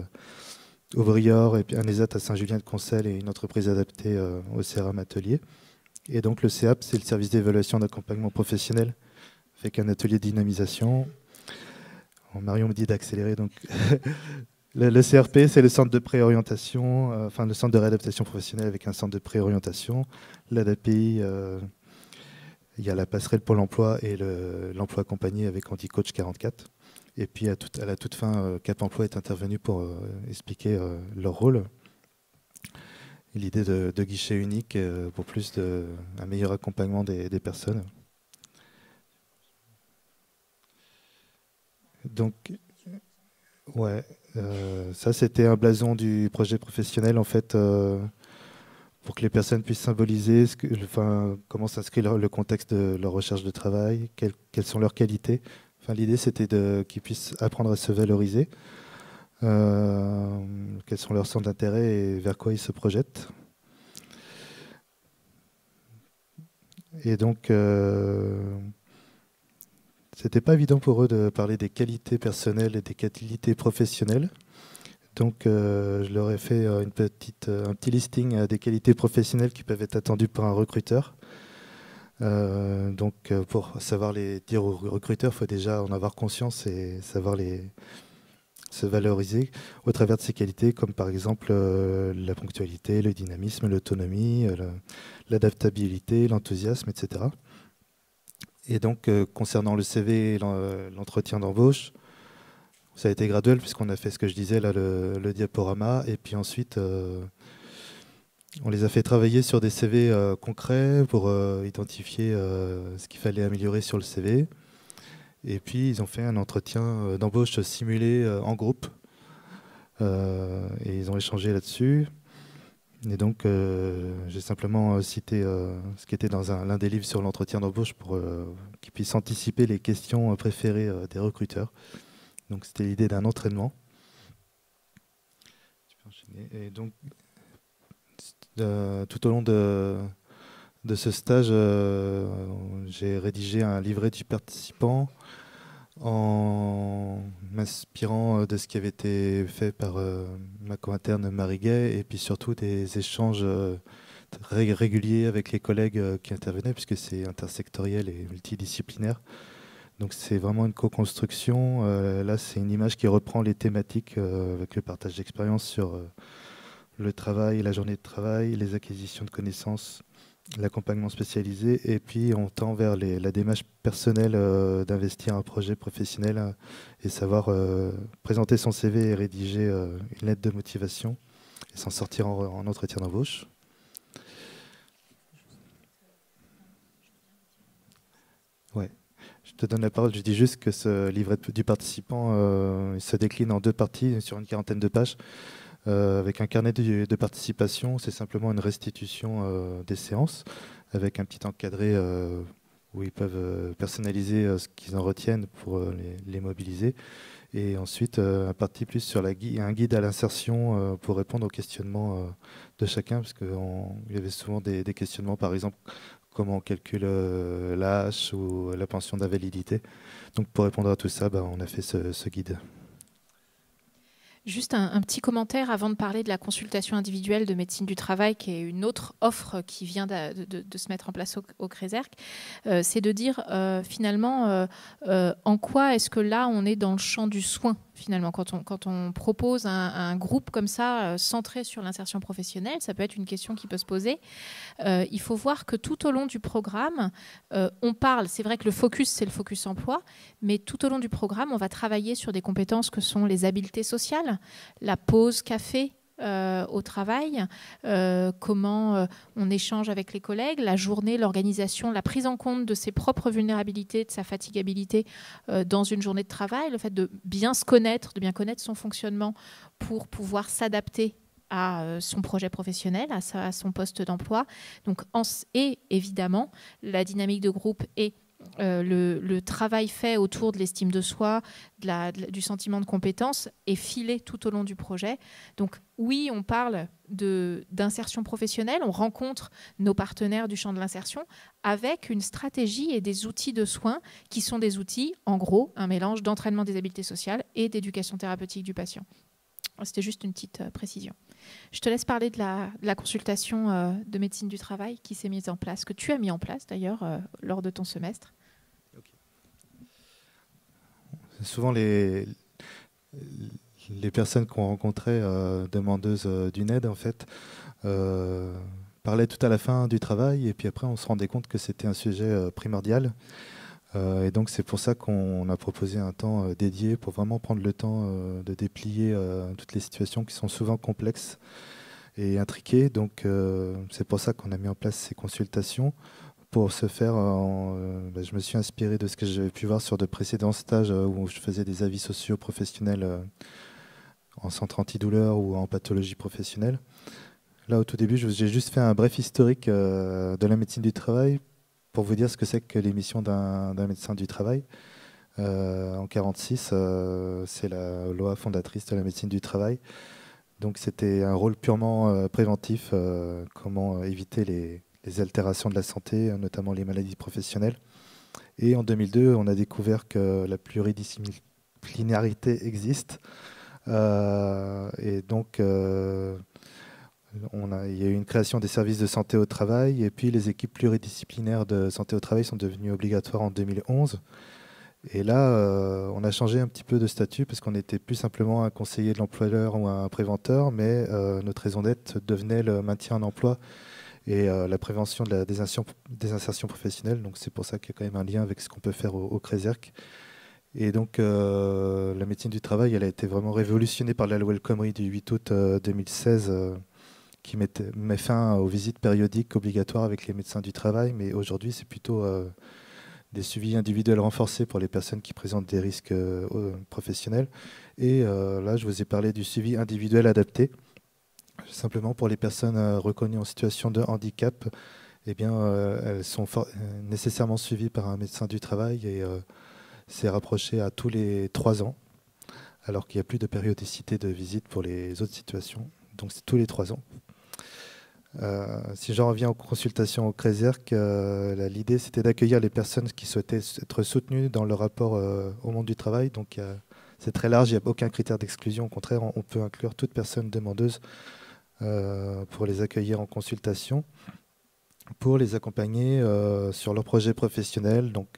au Briord, et puis un ESAT à Saint-Julien-de-Concel et une entreprise adaptée au CRM Atelier. Et donc, le CEAP, c'est le service d'évaluation d'accompagnement professionnel avec un atelier de dynamisation. Marion me dit d'accélérer, donc (laughs) le, CRP, c'est le centre de préorientation, enfin le centre de réadaptation professionnelle avec un centre de préorientation. L'ADAPI, il y a la passerelle Pôle emploi et l'emploi accompagné avec AntiCoach 44. Et puis à, la toute fin, euh, Cap Emploi est intervenu pour euh, expliquer euh, leur rôle. L'idée de, guichet unique pour plus de, un meilleur accompagnement des, personnes. Donc, ouais, ça c'était un blason du projet professionnel en fait pour que les personnes puissent symboliser enfin, comment s'inscrit le, contexte de leur recherche de travail, quelles, sont leurs qualités. Enfin, L'idée, c'était qu'ils puissent apprendre à se valoriser, euh, quels sont leurs centres d'intérêt et vers quoi ils se projettent. Et donc, euh, c'était pas évident pour eux de parler des qualités personnelles et des qualités professionnelles. Donc, euh, je leur ai fait euh, euh, un petit listing des qualités professionnelles qui peuvent être attendues par un recruteur. donc, pour savoir les dire aux recruteurs, il faut déjà en avoir conscience et savoir les se valoriser au travers de ces qualités, comme par exemple la ponctualité, le dynamisme, l'autonomie, l'adaptabilité, l'enthousiasme, etc. Et donc, concernant le CV et l'entretien d'embauche, ça a été graduel puisqu'on a fait ce que je disais là, le, diaporama, et puis ensuite euh, on les a fait travailler sur des CV euh, concrets pour euh, identifier ce qu'il fallait améliorer sur le CV. Et puis ils ont fait un entretien d'embauche simulé en groupe et ils ont échangé là-dessus. Et donc j'ai simplement cité ce qui était dans l'un des livres sur l'entretien d'embauche pour qu'ils puissent anticiper les questions préférées des recruteurs. Donc c'était l'idée d'un entraînement. Et donc, euh, tout au long de, de ce stage, euh, j'ai rédigé un livret du participant en m'inspirant de ce qui avait été fait par euh, ma co-interne Marie Gay et puis surtout des échanges réguliers avec les collègues qui intervenaient puisque c'est intersectoriel et multidisciplinaire. Donc c'est vraiment une co-construction. Euh, là, c'est une image qui reprend les thématiques euh, avec le partage d'expérience sur euh, le travail, la journée de travail, les acquisitions de connaissances, l'accompagnement spécialisé, et puis on tend vers la démarche personnelle d'investir un projet professionnel et savoir présenter son CV et rédiger une lettre de motivation et s'en sortir en, en entretien d'embauche. Ouais. Je te donne la parole. Je dis juste que ce livret du participant euh, se décline en deux parties sur une quarantaine de pages. Euh, avec un carnet de, participation, c'est simplement une restitution euh, des séances avec un petit encadré où ils peuvent personnaliser ce qu'ils en retiennent pour les, mobiliser. Et ensuite, un parti plus sur la un guide à l'insertion pour répondre aux questionnements de chacun, parce qu'il y avait souvent des, questionnements, par exemple, comment on calcule euh, l'âge ou la pension d'invalidité. Donc pour répondre à tout ça, bah, on a fait ce, guide. Juste un, petit commentaire avant de parler de la consultation individuelle de médecine du travail, qui est une autre offre qui vient de, se mettre en place au, au euh, c'est de dire euh, finalement en quoi est-ce que là on est dans le champ du soin? Finalement, quand on, propose un, groupe comme ça, euh, centré sur l'insertion professionnelle, ça peut être une question qui peut se poser. Euh, il faut voir que tout au long du programme, euh, on parle, c'est vrai que le focus, c'est le focus emploi, mais tout au long du programme, on va travailler sur des compétences que sont les habiletés sociales, la pause café, euh, au travail, euh, comment euh, on échange avec les collègues, la journée, l'organisation, la prise en compte de ses propres vulnérabilités, de sa fatigabilité dans une journée de travail, le fait de bien se connaître, de bien connaître son fonctionnement pour pouvoir s'adapter à son projet professionnel, à, son poste d'emploi. Donc, et évidemment, la dynamique de groupe et euh, le, travail fait autour de l'estime de soi, du sentiment de compétence est filé tout au long du projet. Donc oui, on parle d'insertion professionnelle, on rencontre nos partenaires du champ de l'insertion avec une stratégie et des outils de soins qui sont des outils, en gros, un mélange d'entraînement des habiletés sociales et d'éducation thérapeutique du patient. C'était juste une petite euh, précision. Je te laisse parler de la, consultation euh, de médecine du travail qui s'est mise en place, que tu as mis en place d'ailleurs lors de ton semestre. Souvent, les, personnes qu'on rencontrait, demandeuses d'une aide, en fait, parlaient tout à la fin du travail et puis après, on se rendait compte que c'était un sujet primordial. Euh, et donc c'est pour ça qu'on a proposé un temps euh, dédié pour vraiment prendre le temps euh, de déplier toutes les situations qui sont souvent complexes et intriquées. Donc c'est pour ça qu'on a mis en place ces consultations. Pour ce faire, bah, je me suis inspiré de ce que j'avais pu voir sur de précédents stages où je faisais des avis sociaux professionnels en centre antidouleur ou en pathologie professionnelle. Là, au tout début, j'ai juste fait un bref historique de la médecine du travail pour vous dire ce que c'est que l'émission d'un médecin du travail. Euh, en 46, euh, c'est la loi fondatrice de la médecine du travail. Donc c'était un rôle purement euh, préventif, comment éviter les, altérations de la santé, notamment les maladies professionnelles. Et en 2002, on a découvert que la pluridisciplinarité existe. et donc il y a eu une création des services de santé au travail et puis les équipes pluridisciplinaires de santé au travail sont devenues obligatoires en 2011. Et là, euh, on a changé un petit peu de statut parce qu'on n'était plus simplement un conseiller de l'employeur ou un préventeur, mais euh, notre raison d'être devenait le maintien en emploi et euh, la prévention de la désinsertion, professionnelle. Donc c'est pour ça qu'il y a quand même un lien avec ce qu'on peut faire au, au Et donc la médecine du travail, elle a été vraiment révolutionnée par la loi El Khomri du 8 août 2016 qui met, fin aux visites périodiques obligatoires avec les médecins du travail, mais aujourd'hui c'est plutôt euh, des suivis individuels renforcés pour les personnes qui présentent des risques euh, professionnels. Et euh, là, je vous ai parlé du suivi individuel adapté, simplement pour les personnes reconnues en situation de handicap. Eh bien, elles sont nécessairement suivies par un médecin du travail et c'est rapproché à tous les trois ans, alors qu'il n'y a plus de périodicité de visite pour les autres situations. Donc c'est tous les trois ans. Euh, si j'en reviens aux consultations au CRESERC, euh, l'idée c'était d'accueillir les personnes qui souhaitaient être soutenues dans leur rapport euh, au monde du travail. Donc c'est très large, il n'y a aucun critère d'exclusion. Au contraire, on, peut inclure toute personne demandeuse pour les accueillir en consultation, pour les accompagner sur leur projet professionnel. Donc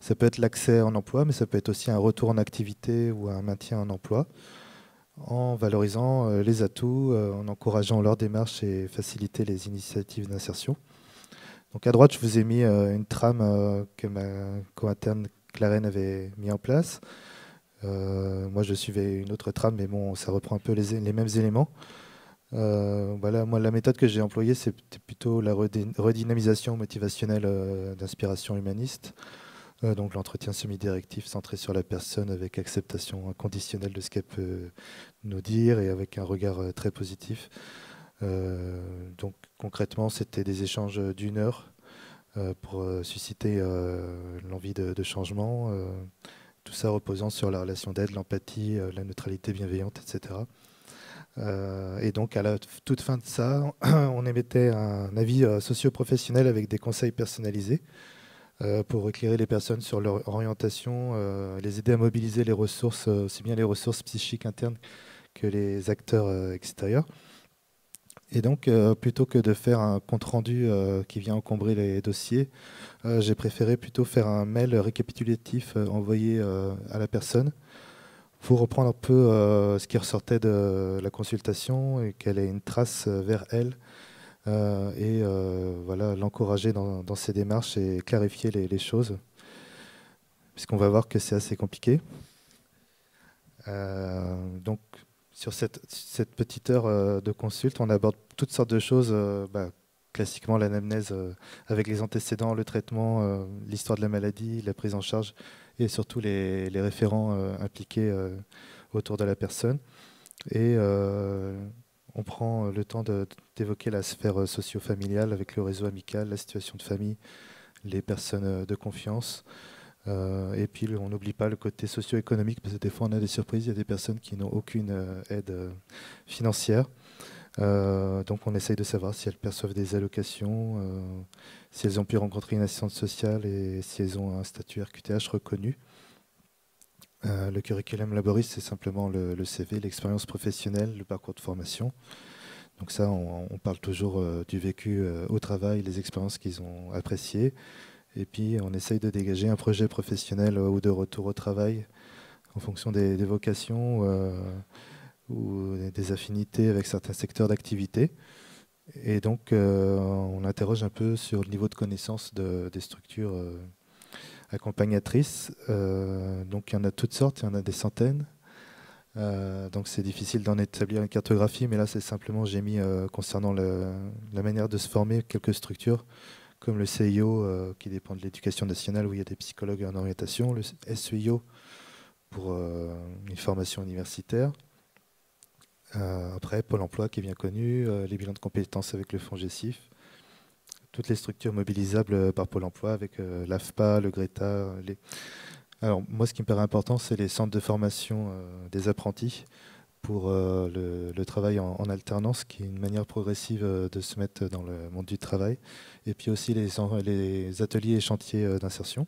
ça peut être l'accès en emploi, mais ça peut être aussi un retour en activité ou un maintien en emploi en valorisant euh, les atouts, euh, en encourageant leur démarche et faciliter les initiatives d'insertion. Donc à droite, je vous ai mis euh, une trame que ma co-interne Clarène avait mis en place. moi, je suivais une autre trame, mais bon, ça reprend un peu les, mêmes éléments. Voilà, moi, la méthode que j'ai employée, c'était plutôt la redynamisation motivationnelle d'inspiration humaniste. Euh, donc l'entretien semi-directif centré sur la personne avec acceptation inconditionnelle de ce qu'elle peut nous dire et avec un regard euh, très positif. Euh, donc concrètement, c'était des échanges d'une heure pour susciter l'envie de, changement. tout ça reposant sur la relation d'aide, l'empathie, la neutralité bienveillante, etc. et donc, à la toute fin de ça, (clears throat) on émettait un avis socio-professionnel avec des conseils personnalisés euh, pour éclairer les personnes sur leur orientation, euh, les aider à mobiliser les ressources, euh, aussi bien les ressources psychiques internes que les acteurs extérieurs. Et donc, plutôt que de faire un compte-rendu qui vient encombrer les dossiers, j'ai préféré plutôt faire un mail récapitulatif envoyé à la personne pour reprendre un peu ce qui ressortait de la consultation et qu'elle ait une trace vers elle euh, et euh, voilà, l'encourager dans, ses démarches et clarifier les, choses, puisqu'on va voir que c'est assez compliqué. Euh, donc, sur cette, petite heure de consulte, on aborde toutes sortes de choses, bah, classiquement l'anamnèse avec les antécédents, le traitement, l'histoire de la maladie, la prise en charge et surtout les, référents impliqués autour de la personne. Et on prend le temps d'évoquer la sphère socio-familiale avec le réseau amical, la situation de famille, les personnes de confiance. et puis on n'oublie pas le côté socio-économique parce que des fois on a des surprises, il y a des personnes qui n'ont aucune aide financière. donc on essaye de savoir si elles perçoivent des allocations, si elles ont pu rencontrer une assistante sociale et si elles ont un statut RQTH reconnu. Euh, le curriculum laboriste, c'est simplement le, CV, l'expérience professionnelle, le parcours de formation. Donc ça, on, parle toujours euh, du vécu euh, au travail, les expériences qu'ils ont appréciées. Et puis, on essaye de dégager un projet professionnel ou de retour au travail en fonction des, vocations ou des affinités avec certains secteurs d'activité. Et donc, on interroge un peu sur le niveau de connaissance des structures accompagnatrices. Euh, donc il y en a toutes sortes, il y en a des centaines. Euh, donc c'est difficile d'en établir une cartographie, mais là c'est simplement j'ai mis euh, concernant la manière de se former quelques structures comme le CIO qui dépend de l'éducation nationale où il y a des psychologues en orientation, le SEIO pour une formation universitaire. Après Pôle Emploi qui est bien connu, les bilans de compétences avec le fonds GESIF, toutes les structures mobilisables euh, par Pôle emploi avec euh, l'AFPA, le Greta. Les... Alors, moi, ce qui me paraît important, c'est les centres de formation euh, des apprentis pour le, travail en, alternance, qui est une manière progressive de se mettre dans le monde du travail. Et puis aussi les, ateliers et chantiers d'insertion.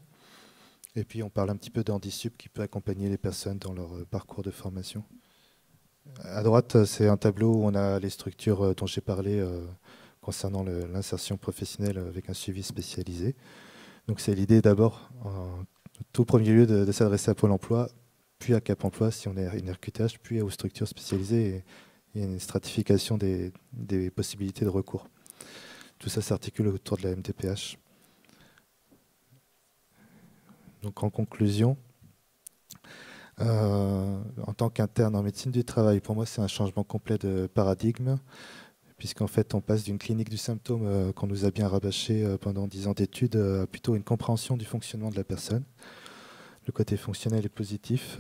Et puis on parle un petit peu d'Handisup qui peut accompagner les personnes dans leur parcours de formation. À droite, c'est un tableau où on a les structures dont j'ai parlé concernant l'insertion professionnelle avec un suivi spécialisé. Donc c'est l'idée d'abord, en tout premier lieu, de, s'adresser à Pôle emploi, puis à Cap emploi si on est une RQTH, puis aux structures spécialisées et, une stratification des, possibilités de recours. Tout ça s'articule autour de la MTPH. Donc en conclusion, euh, en tant qu'interne en médecine du travail, pour moi c'est un changement complet de paradigme puisqu'en fait on passe d'une clinique du symptôme euh, qu'on nous a bien rabâché euh, pendant dix ans d'études à plutôt une compréhension du fonctionnement de la personne. Le côté fonctionnel est positif.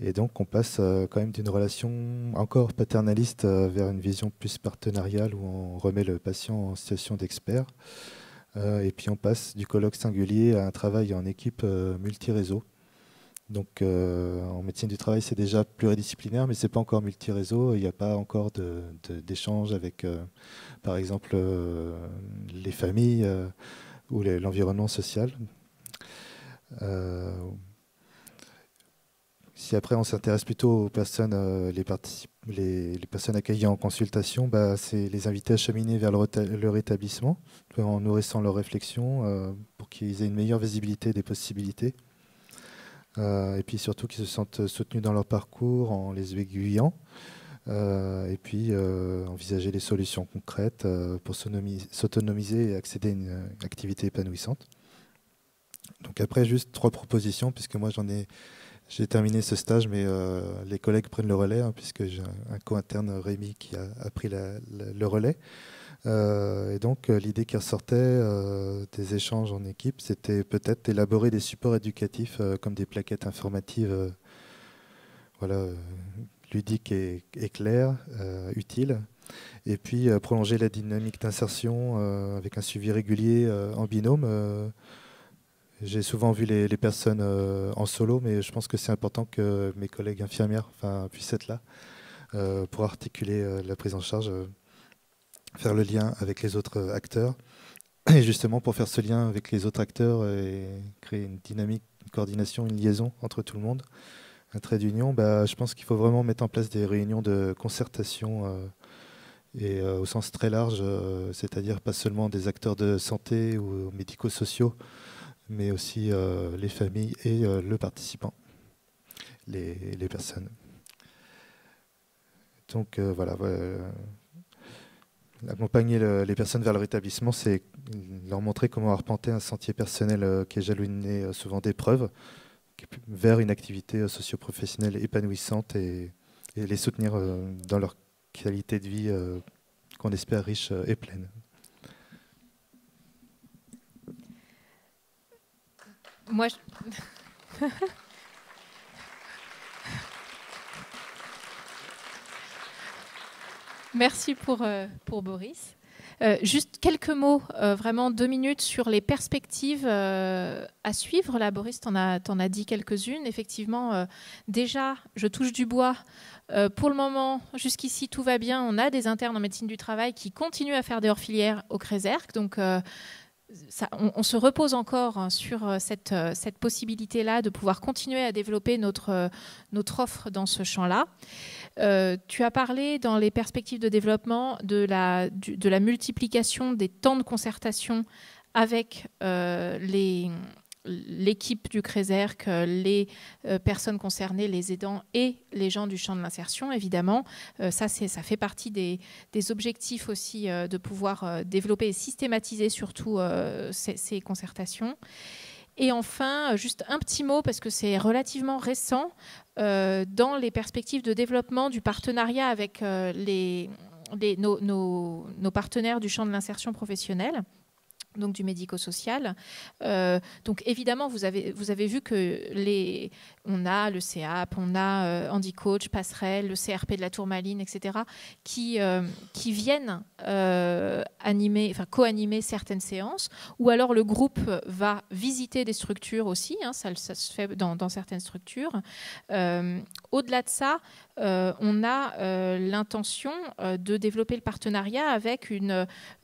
et donc on passe quand même d'une relation encore paternaliste vers une vision plus partenariale où on remet le patient en situation d'expert. et puis on passe du colloque singulier à un travail en équipe multi-réseau donc euh, en médecine du travail, c'est déjà pluridisciplinaire, mais ce n'est pas encore multi-réseau. Il n'y a pas encore d'échange avec, euh, par exemple, euh, les familles ou l'environnement social. si après on s'intéresse plutôt aux personnes, les, personnes accueillies en consultation, bah, c'est les inviter à cheminer vers leur, leur établissement en nourrissant leurs réflexions pour qu'ils aient une meilleure visibilité des possibilités. Euh, et puis surtout qu'ils se sentent soutenus dans leur parcours en les aiguillant. Euh, et puis euh, envisager des solutions concrètes pour s'autonomiser et accéder à une activité épanouissante. Donc après, juste trois propositions, puisque moi j'en ai, j'ai terminé ce stage, mais les collègues prennent le relais, hein, puisque j'ai un, co-interne, Rémi, qui a, pris le relais. Euh, et donc, euh, l'idée qui ressortait euh, des échanges en équipe, c'était peut-être élaborer des supports éducatifs comme des plaquettes informatives voilà, ludiques et, claires, utiles. Et puis, prolonger la dynamique d'insertion avec un suivi régulier en binôme. J'ai souvent vu les, personnes en solo, mais je pense que c'est important que mes collègues infirmières puissent être là pour articuler la prise en charge faire le lien avec les autres euh, acteurs. (clears throat) Et justement, pour faire ce lien avec les autres acteurs et créer une dynamique, une coordination, une liaison entre tout le monde, un trait d'union, bah, je pense qu'il faut vraiment mettre en place des réunions de concertation euh, et euh, au sens très large, c'est-à-dire pas seulement des acteurs de santé ou médico-sociaux, mais aussi les familles et le participant, les, les personnes. Donc voilà. Accompagner les personnes vers le rétablissement, c'est leur montrer comment arpenter un sentier personnel euh, qui est jalonné euh, souvent d'épreuves vers une activité euh, socio-professionnelle épanouissante et, les soutenir dans leur qualité de vie qu'on espère riche et pleine. Moi, (laughs) Merci pour, pour Boris. juste quelques mots, vraiment deux minutes sur les perspectives à suivre. Là, Boris, tu en as, as, dit quelques-unes. Effectivement, déjà, je touche du bois. pour le moment, jusqu'ici, tout va bien. On a des internes en médecine du travail qui continuent à faire des hors-filières au CRESERC. Donc, on, se repose encore hein, sur euh, cette, euh, possibilité-là de pouvoir continuer à développer notre, euh, notre offre dans ce champ-là. Tu as parlé dans les perspectives de développement de la, multiplication des temps de concertation avec les, l'équipe du CRESERC, les euh, personnes concernées, les aidants et les gens du champ de l'insertion, évidemment. Euh, ça, ça fait partie des, objectifs aussi euh, de pouvoir développer et systématiser surtout ces, concertations. Et enfin, juste un petit mot, parce que c'est relativement récent, dans les perspectives de développement du partenariat avec les, nos, partenaires du champ de l'insertion professionnelle donc du médico-social. Euh, donc évidemment, vous avez, vu que les, on a le CAP, on a euh, Passerelle, le CRP de la Tourmaline, etc., qui, euh, qui viennent animer, enfin co-animer certaines séances, ou alors le groupe va visiter des structures aussi, hein, ça, se fait dans certaines structures. Au-delà de ça, on a l'intention de développer le partenariat avec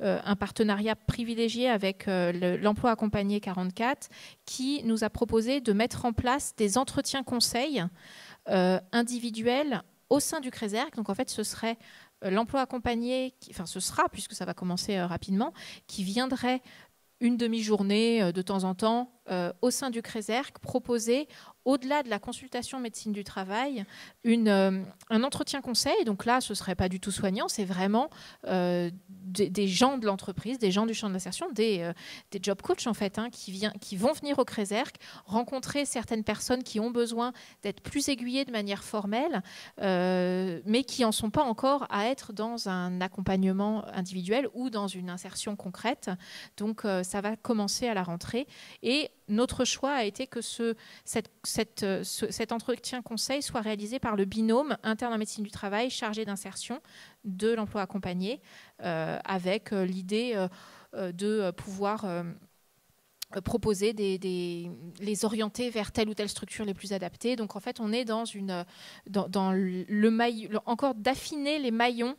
un partenariat privilégié avec euh, l'emploi accompagné 44 qui nous a proposé de mettre en place des entretiens conseils euh, individuels au sein du CRESERC. Donc en fait, ce serait euh, l'emploi accompagné, enfin ce sera, puisque ça va commencer rapidement, qui viendrait une demi-journée de temps en temps au sein du CRESERC proposer au-delà de la consultation médecine du travail, euh, un entretien conseil. Donc là, ce ne serait pas du tout soignant, c'est vraiment euh, des, gens de l'entreprise, des gens du champ de l'insertion, des, euh, des job coachs en fait, hein, qui vont venir au CRESERC, rencontrer certaines personnes qui ont besoin d'être plus aiguillées de manière formelle, mais qui n'en sont pas encore à être dans un accompagnement individuel ou dans une insertion concrète. Donc ça va commencer à la rentrée. Et notre choix a été que euh, cet entretien conseil soit réalisé par le binôme interne en médecine du travail chargé d'insertion de l'emploi accompagné, euh, avec euh, l'idée de pouvoir proposer des, les orienter vers telle ou telle structure les plus adaptées. Donc en fait, on est dans, le, maillon, encore d'affiner les maillons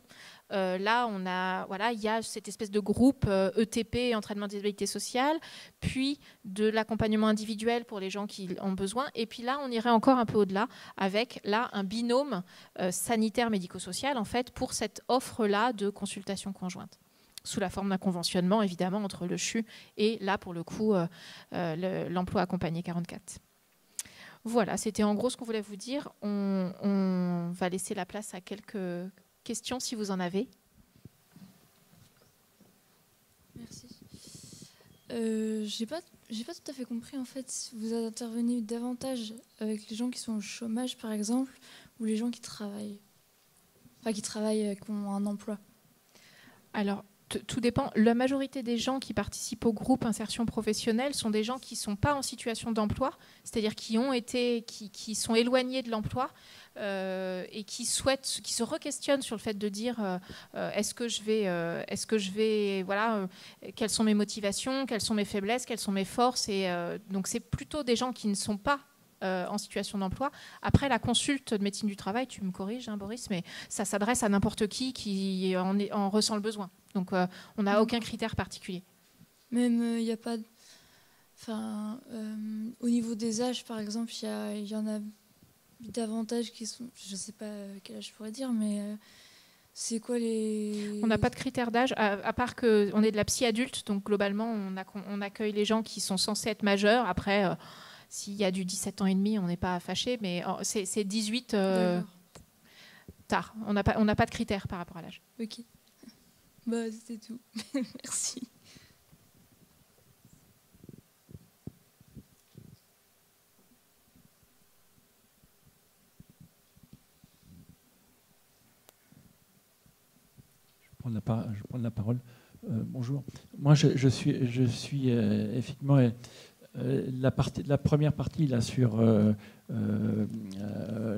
euh, là, on a, voilà, il y a cette espèce de groupe ETP, euh, e entraînement des habilités sociales, puis de l'accompagnement individuel pour les gens qui ont besoin. Et puis là, on irait encore un peu au-delà avec là un binôme euh, sanitaire médico-social en fait pour cette offre-là de consultation conjointe sous la forme d'un conventionnement évidemment entre le CHU et là pour le coup l'emploi accompagné 44. Voilà, c'était en gros ce qu'on voulait vous dire. on va laisser la place à quelques questions si vous en avez. Merci. Euh, j'ai pas, j'ai pas tout à fait compris en fait. Vous intervenez davantage avec les gens qui sont au chômage, par exemple, ou les gens qui travaillent, enfin qui travaillent, qui ont un emploi. Alors, tout dépend. La majorité des gens qui participent au groupe insertion professionnelle sont des gens qui ne sont pas en situation d'emploi, c'est-à-dire qui ont été, qui, sont éloignés de l'emploi, euh, et qui souhaitent, qui se requestionnent sur le fait de dire euh, euh, est-ce que je vais, est-ce que je vais, voilà, quelles sont mes motivations, quelles sont mes faiblesses, quelles sont mes forces, et donc c'est plutôt des gens qui ne sont pas en situation d'emploi. Après, la consulte de médecine du travail, tu me corriges, hein, Boris, mais ça s'adresse à n'importe qui qui en, en, ressent le besoin. Donc, on n'a mm. aucun critère particulier. Même, il n'y a pas. Enfin, au niveau des âges, par exemple, il y, y, en a davantage qui sont, je ne sais pas quel âge je pourrais dire, mais euh, c'est quoi les... On n'a pas de critères d'âge, à, part qu'on est de la psy adulte, donc globalement on, on, accueille les gens qui sont censés être majeurs. Après, euh, s'il y a du 17 ans et demi, on n'est pas fâché, mais oh, c'est 18 euh, tard. On n'a pas, pas de critères par rapport à l'âge. Ok. Bah, c'est tout. (laughs) Merci. la, je prends la parole. Euh, bonjour. Moi, je, suis, je suis euh, effectivement euh, la, partie, la première partie là, sur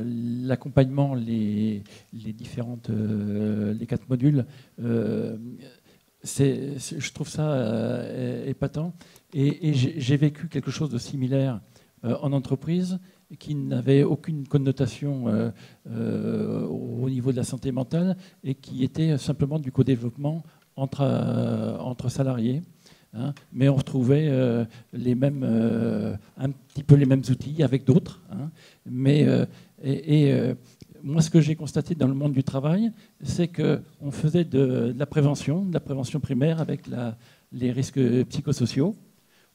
l'accompagnement, les, différentes, les quatre modules, je trouve ça épatant. Et, j'ai vécu quelque chose de similaire en entreprise qui n'avait aucune connotation euh, euh, au niveau de la santé mentale et qui était simplement du co-développement euh, entre salariés. Hein. mais on retrouvait les mêmes, un petit peu les mêmes outils avec d'autres. Hein. mais et, moi, ce que j'ai constaté dans le monde du travail, c'est qu'on faisait de, la prévention, de la prévention primaire avec les risques psychosociaux.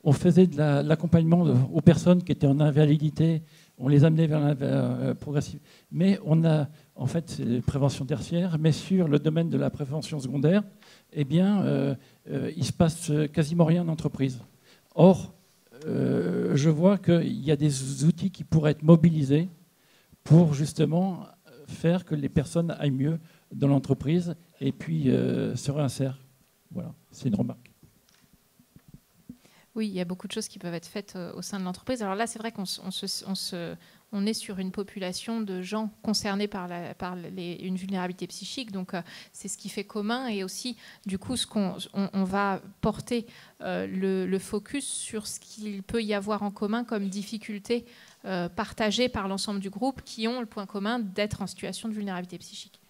On faisait de l'accompagnement aux personnes qui étaient en invalidité on les amenait vers la euh, progressive. Mais on a, en fait, prévention tertiaire, mais sur le domaine de la prévention secondaire, eh bien, euh, euh, il se passe quasiment rien en entreprise. Or, je vois qu'il y a des outils qui pourraient être mobilisés pour justement faire que les personnes aillent mieux dans l'entreprise et puis se réinsèrent. Voilà, c'est une remarque. Oui, il y a beaucoup de choses qui peuvent être faites euh, au sein de l'entreprise. Alors là, c'est vrai qu'on on est sur une population de gens concernés par, une vulnérabilité psychique. Donc, euh, c'est ce qui fait commun. Et aussi, du coup, ce qu'on on, va porter euh, le, focus sur ce qu'il peut y avoir en commun comme difficultés partagées par l'ensemble du groupe qui ont le point commun d'être en situation de vulnérabilité psychique.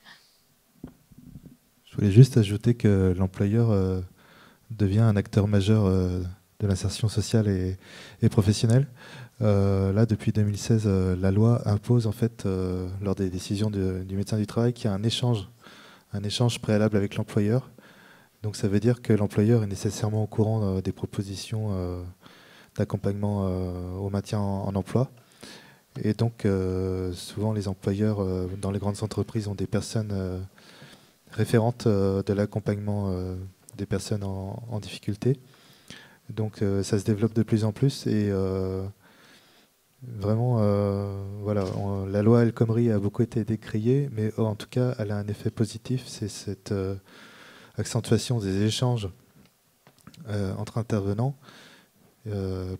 Je voulais juste ajouter que l'employeur devient un acteur majeur de l'insertion sociale et, professionnelle. Euh, là, depuis 2016, euh, la loi impose en fait, euh, lors des décisions du médecin du travail, qu'il y a un échange, un échange préalable avec l'employeur. Donc, ça veut dire que l'employeur est nécessairement au courant des propositions d'accompagnement au maintien en, emploi. Et donc, souvent, les employeurs dans les grandes entreprises ont des personnes référentes de l'accompagnement des personnes en difficulté. Donc ça se développe de plus en plus et vraiment, euh, voilà, la loi El Khomri a beaucoup été décriée, mais en tout cas, elle a un effet positif, c'est cette accentuation des échanges entre intervenants.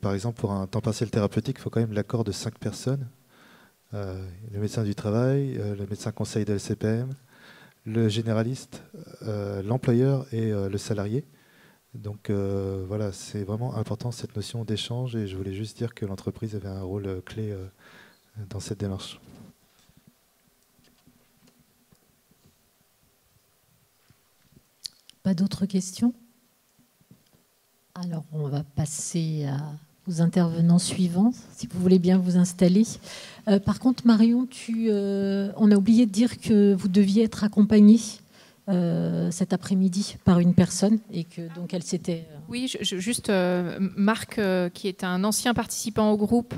par exemple, pour un temps partiel thérapeutique, il faut quand même l'accord de cinq personnes. le médecin du travail, le médecin conseil de LCPM, le généraliste, l'employeur et le salarié. Donc euh, voilà, c'est vraiment important cette notion d'échange et je voulais juste dire que l'entreprise avait un rôle euh, clé euh, dans cette démarche. Pas d'autres questions? Alors on va passer aux intervenants suivants, si vous voulez bien vous installer. par contre, Marion, tu, on a oublié de dire que vous deviez être accompagnée cet après-midi par une personne et que donc elle s'était. Euh, oui, juste euh, Marc, qui est un ancien participant au groupe,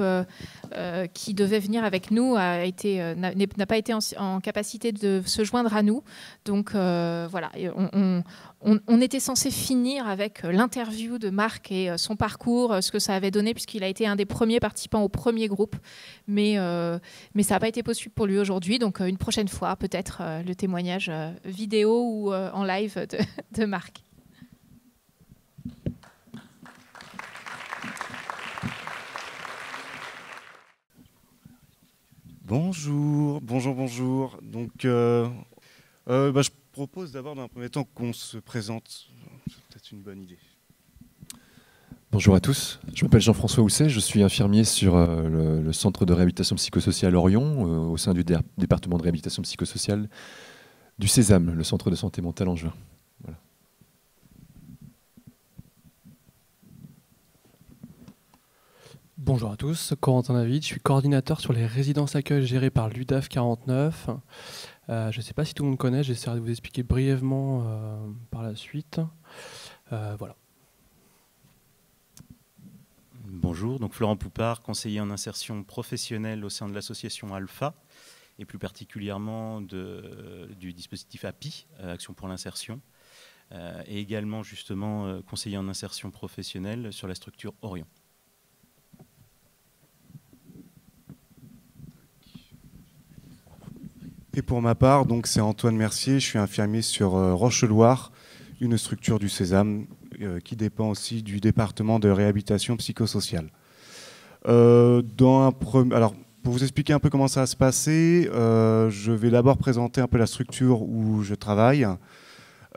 qui devait venir avec nous, a été n'a pas été en, capacité de se joindre à nous. Donc voilà, on, on, était censé finir avec euh, l'interview de Marc et euh, son parcours, euh, ce que ça avait donné, puisqu'il a été un des premiers participants au premier groupe. Mais, mais ça n'a pas été possible pour lui aujourd'hui. Donc, une prochaine fois, peut-être le témoignage vidéo ou en live de, (laughs) de Marc. Bonjour, bonjour, bonjour. Donc, bah, je propose d'abord dans un premier temps qu'on se présente. C'est peut-être une bonne idée. Bonjour à tous, je m'appelle Jean-François Housset, je suis infirmier sur euh, le, centre de réhabilitation psychosociale Orion, euh, au sein du département de réhabilitation psychosociale du Sésame, le centre de santé mentale en juin. Bonjour à tous, Corentin David, je suis coordinateur sur les résidences accueil gérées par l'UDAF 49. Euh, je ne sais pas si tout le monde connaît, j'essaierai de vous expliquer brièvement euh, par la suite. Euh, voilà. Bonjour, donc Florent Poupard, conseiller en insertion professionnelle au sein de l'association Alpha et plus particulièrement du dispositif API, Action pour l'insertion, et également justement conseiller en insertion professionnelle sur la structure Orion. Et pour ma part, donc c'est Antoine Mercier, je suis infirmier sur euh, Roche-Loire, une structure du Sésame euh, qui dépend aussi du département de réhabilitation psychosociale. Euh, alors, pour vous expliquer un peu comment ça va se passer, je vais d'abord présenter un peu la structure où je travaille,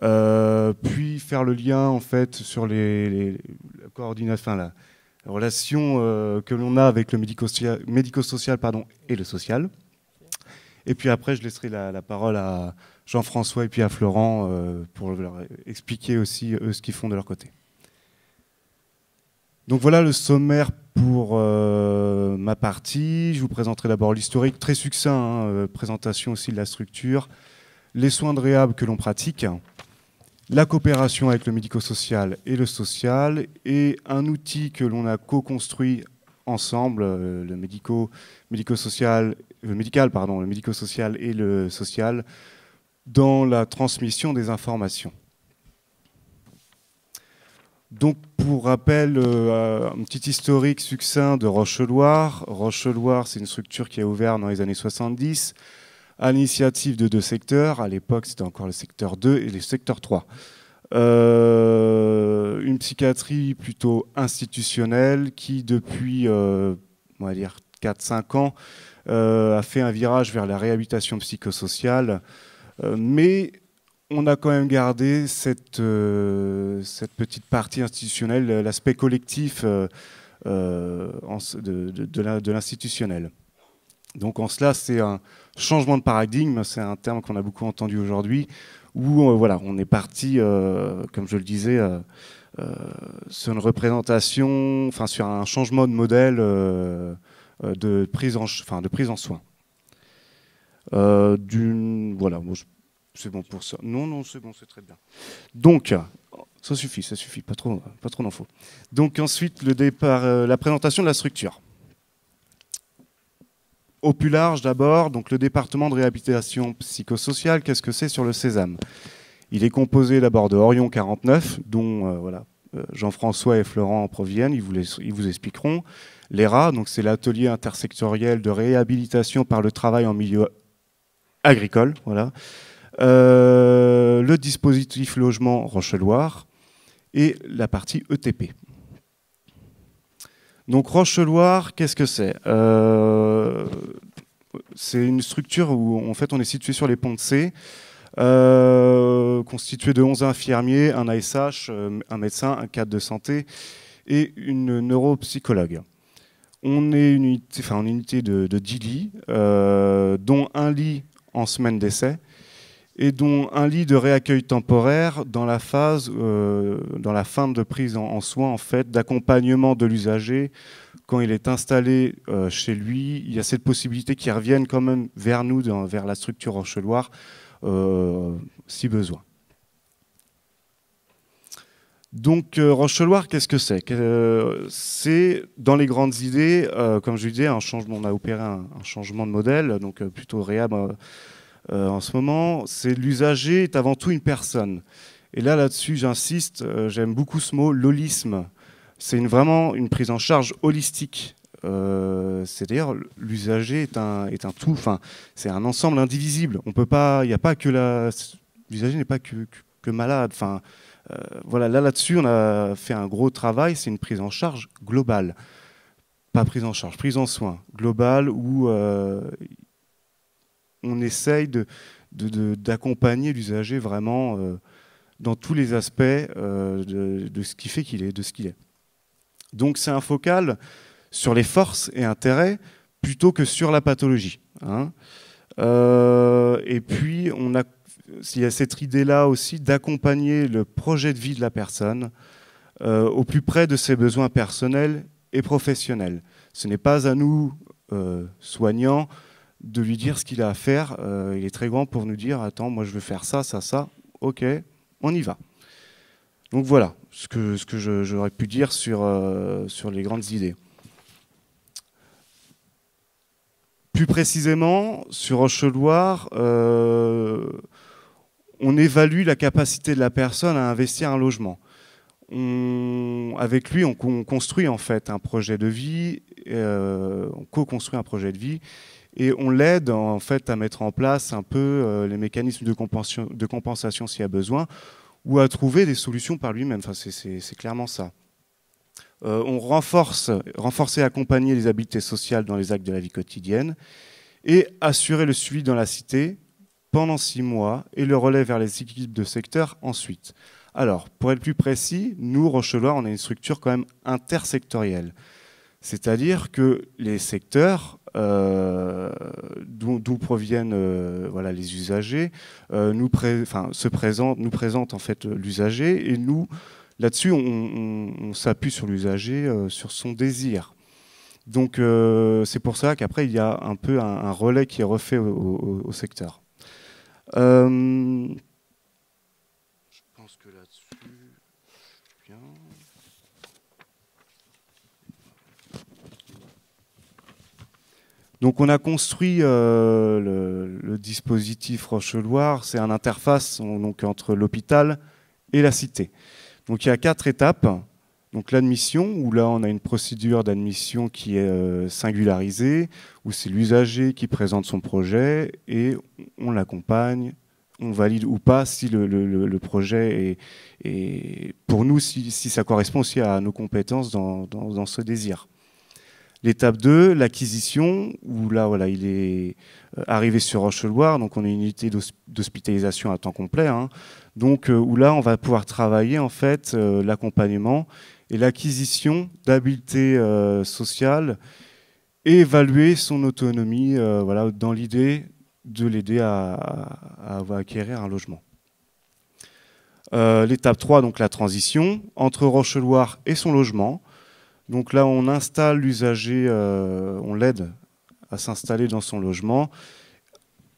puis faire le lien en fait sur les, coordinations, la, relation que l'on a avec le médico-social pardon, et le social. Et puis après, je laisserai la, parole à Jean-François et puis à Florent pour leur expliquer aussi eux ce qu'ils font de leur côté. Donc voilà le sommaire pour euh, ma partie. Je vous présenterai d'abord l'historique très succinct, hein, euh, présentation aussi de la structure, les soins de réhab que l'on pratique, la coopération avec le médico-social et le social, et un outil que l'on a co-construit ensemble, euh, le médico, médico-social, médical, pardon, le médico-social et le social, dans la transmission des informations. Donc, pour rappel, euh, un petit historique succinct de Rocheloir. Rocheloir, c'est une structure qui a ouvert dans les années 70 à l'initiative de deux secteurs. À l'époque, c'était encore le secteur 2 et le secteur 3. Euh, une psychiatrie plutôt institutionnelle qui, depuis, euh, on va dire, 4-5 ans, a fait un virage vers la réhabilitation psychosociale, mais on a quand même gardé cette, euh, cette petite partie institutionnelle, l'aspect collectif euh, euh, de, l'institutionnel. Donc en cela, c'est un changement de paradigme, c'est un terme qu'on a beaucoup entendu aujourd'hui, où voilà, on est parti, comme je le disais, sur une représentation, enfin sur un changement de modèle de, prise en, enfin, de prise en soin. d'une, voilà, c'est bon pour ça. Non, non, c'est bon, c'est très bien. Donc, ça suffit, ça suffit, pas trop, pas trop d'infos. Donc ensuite, le départ, euh, la présentation de la structure. Au plus large d'abord, donc le département de réhabilitation psychosociale, qu'est-ce que c'est sur le Sésame? Il est composé d'abord de Orion 49, dont euh, voilà, euh, Jean-François et Florent en proviennent, ils vous, ils vous expliqueront. L'ERA, donc c'est l'atelier intersectoriel de réhabilitation par le travail en milieu agricole, voilà. Euh, le dispositif logement Rocheloir et la partie ETP. Donc Rocheloir, qu'est-ce que c'est? Euh, C'est une structure où en fait on est situé sur les ponts de C, euh, constitué de 11 infirmiers, un ASH, un médecin, un cadre de santé et une neuropsychologue. On est une unité, de, de 10 lits, dont un lit en semaine d'essai et dont un lit de réaccueil temporaire dans la phase, euh, dans la fin de prise en, soin en fait, d'accompagnement de l'usager quand il est installé euh, chez lui. Il y a cette possibilité qu'il revienne quand même vers nous, vers la structure Rocheloir, euh, si besoin. Donc Rocheloir, qu'est-ce que c'est C'est dans les grandes idées, comme je disais, un changement, on a opéré un, changement de modèle, donc plutôt réhab euh, en ce moment, c'est l'usager est avant tout une personne. Et là, là-dessus, j'insiste, euh, j'aime beaucoup ce mot, l'holisme. C'est vraiment une prise en charge holistique. Euh, c'est-à-dire l'usager est un, est un tout, enfin, c'est un ensemble indivisible. On peut pas, il n'y a pas que la, l'usager n'est pas que, que, malade. Enfin, voilà, là là-dessus, on a fait un gros travail. C'est une prise en charge globale, pas prise en charge, prise en soin globale où on essaye d'accompagner l'usager vraiment euh, dans tous les aspects euh, de, ce qui fait qu'il est, de ce qu'il est. Donc c'est un focal sur les forces et intérêts plutôt que sur la pathologie. Hein. Euh, et puis on a, il y a cette idée-là aussi d'accompagner le projet de vie de la personne au plus près de ses besoins personnels et professionnels. Ce n'est pas à nous, soignants, de lui dire ce qu'il a à faire. Euh, il est très grand pour nous dire Attends, moi je veux faire ça, ça, ça. Ok, on y va. Donc voilà ce que, j'aurais pu dire sur, euh, les grandes idées. Plus précisément, sur Rocheloir, euh, on évalue la capacité de la personne à investir un logement. avec lui, on, construit en fait un projet de vie, on co-construit un projet de vie, et on l'aide en fait à mettre en place un peu euh, les mécanismes de compensation, s'il y a besoin, ou à trouver des solutions par lui-même. C'est clairement ça. on renforce, renforcer et accompagner les habiletés sociales dans les actes de la vie quotidienne et assurer le suivi dans la cité pendant six mois et le relais vers les équipes de secteur ensuite. Alors, pour être plus précis, nous, Rocheloir, on a une structure quand même intersectorielle. C'est-à-dire que les secteurs euh, d'où proviennent euh, voilà, les usagers euh, nous, se présentent, nous en fait l'usager et nous, là-dessus, on, s'appuie sur l'usager, sur son désir. Donc c'est pour ça qu'après, il y a un peu un, relais qui est refait au secteur. Donc on a construit euh, le, dispositif Roche-Loire, c'est une interface donc, entre l'hôpital et la cité. Donc il y a quatre étapes. Donc l'admission, où là on a une procédure d'admission qui est euh, singularisée, où c'est l'usager qui présente son projet et on l'accompagne, on valide ou pas si le, projet est, pour nous, si, ça correspond aussi à nos compétences dans, ce désir. L'étape 2, l'acquisition, où là, voilà, il est euh, arrivé sur Roche-Loire, donc on a une unité d'hospitalisation à temps complet, hein. donc euh, où là, on va pouvoir travailler en fait l'accompagnement et l'acquisition d'habiletés sociales et évaluer son autonomie, voilà, dans l'idée de l'aider à, acquérir un logement. L'étape 3, donc la transition entre Roche-Loire et son logement. Donc là, on installe l'usager, euh, on l'aide à s'installer dans son logement.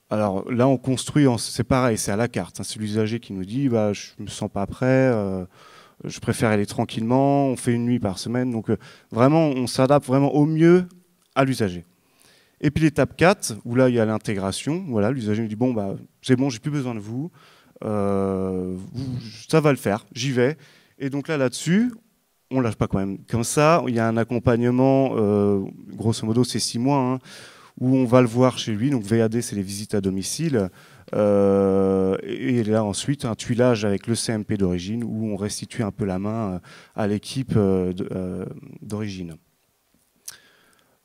Alors là, on construit, c'est pareil, c'est à la carte. Hein. C'est l'usager qui nous dit bah, Je ne me sens pas prêt, euh, je préfère aller tranquillement, on fait une nuit par semaine. Donc euh, vraiment, on s'adapte vraiment au mieux à l'usager. Et puis l'étape 4, où là, il y a l'intégration. Voilà, l'usager nous dit Bon, bah, c'est bon, j'ai plus besoin de vous, ça va le faire, j'y vais. Et donc là, là-dessus, on lâche pas quand même comme ça. Il y a un accompagnement, euh, grosso modo, c'est six mois, hein, où on va le voir chez lui. Donc VAD, c'est les visites à domicile. Euh, et là ensuite un tuilage avec le CMP d'origine où on restitue un peu la main euh, à l'équipe d'origine.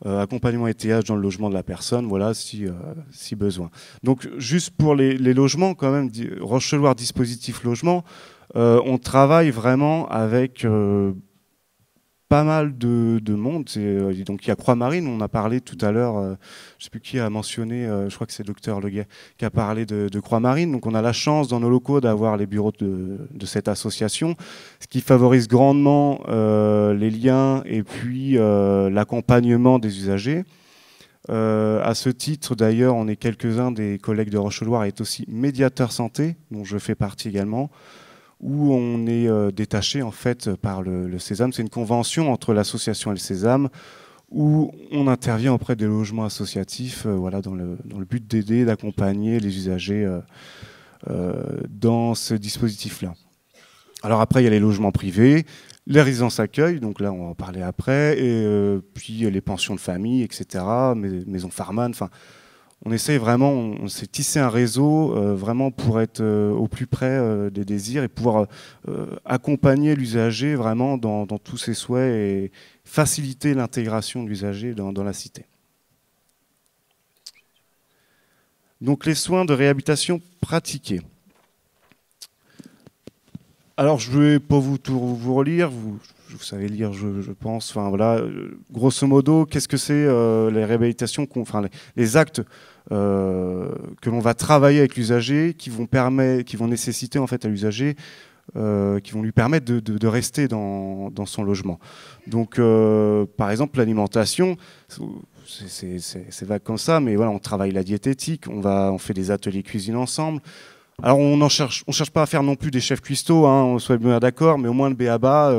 accompagnement et TH dans le logement de la personne, voilà, si, si besoin. Donc, juste pour les logements, quand même, Rocheloir dispositif logement, on travaille vraiment avec pas mal de, monde. Euh, donc il y a Croix-Marine, on a parlé tout à l'heure, euh, je ne sais plus qui a mentionné, euh, je crois que c'est docteur Leguet qui a parlé de, Croix-Marine. Donc on a la chance dans nos locaux d'avoir les bureaux de, cette association, ce qui favorise grandement les liens et puis l'accompagnement des usagers. à ce titre, d'ailleurs, on est quelques-uns des collègues de Rocheloire et est aussi médiateur santé, dont je fais partie également où on est euh, détaché en fait par le, le Sésame. C'est une convention entre l'association et le Sésame où on intervient auprès des logements associatifs euh, voilà, dans, le, but d'aider, d'accompagner les usagers euh, dans ce dispositif-là. Alors après, il y a les logements privés, les résidences accueil, donc là on va en parler après, et puis les pensions de famille, etc., maisons Farman, enfin on essaye vraiment, on, s'est tissé un réseau euh, vraiment pour être euh, au plus près euh, des désirs et pouvoir accompagner l'usager vraiment dans, tous ses souhaits et faciliter l'intégration de l'usager dans, la cité. Donc les soins de réhabilitation pratiqués. Alors je ne vais pas vous relire, savez lire, je, pense. Enfin voilà, grosso modo, qu'est-ce que c'est les réhabilitations, enfin les actes euh, que l'on va travailler avec l'usager, qui vont permettre, qui vont nécessiter en fait à l'usager euh, qui vont lui permettre de, rester dans, son logement. Donc, euh, par exemple, l'alimentation, c'est vague comme ça, mais voilà, on travaille la diététique, on, va, on fait des ateliers cuisine ensemble. Alors, on ne cherche, pas à faire non plus des chefs cuistots, hein, on soit bien d'accord, mais au moins le BABA,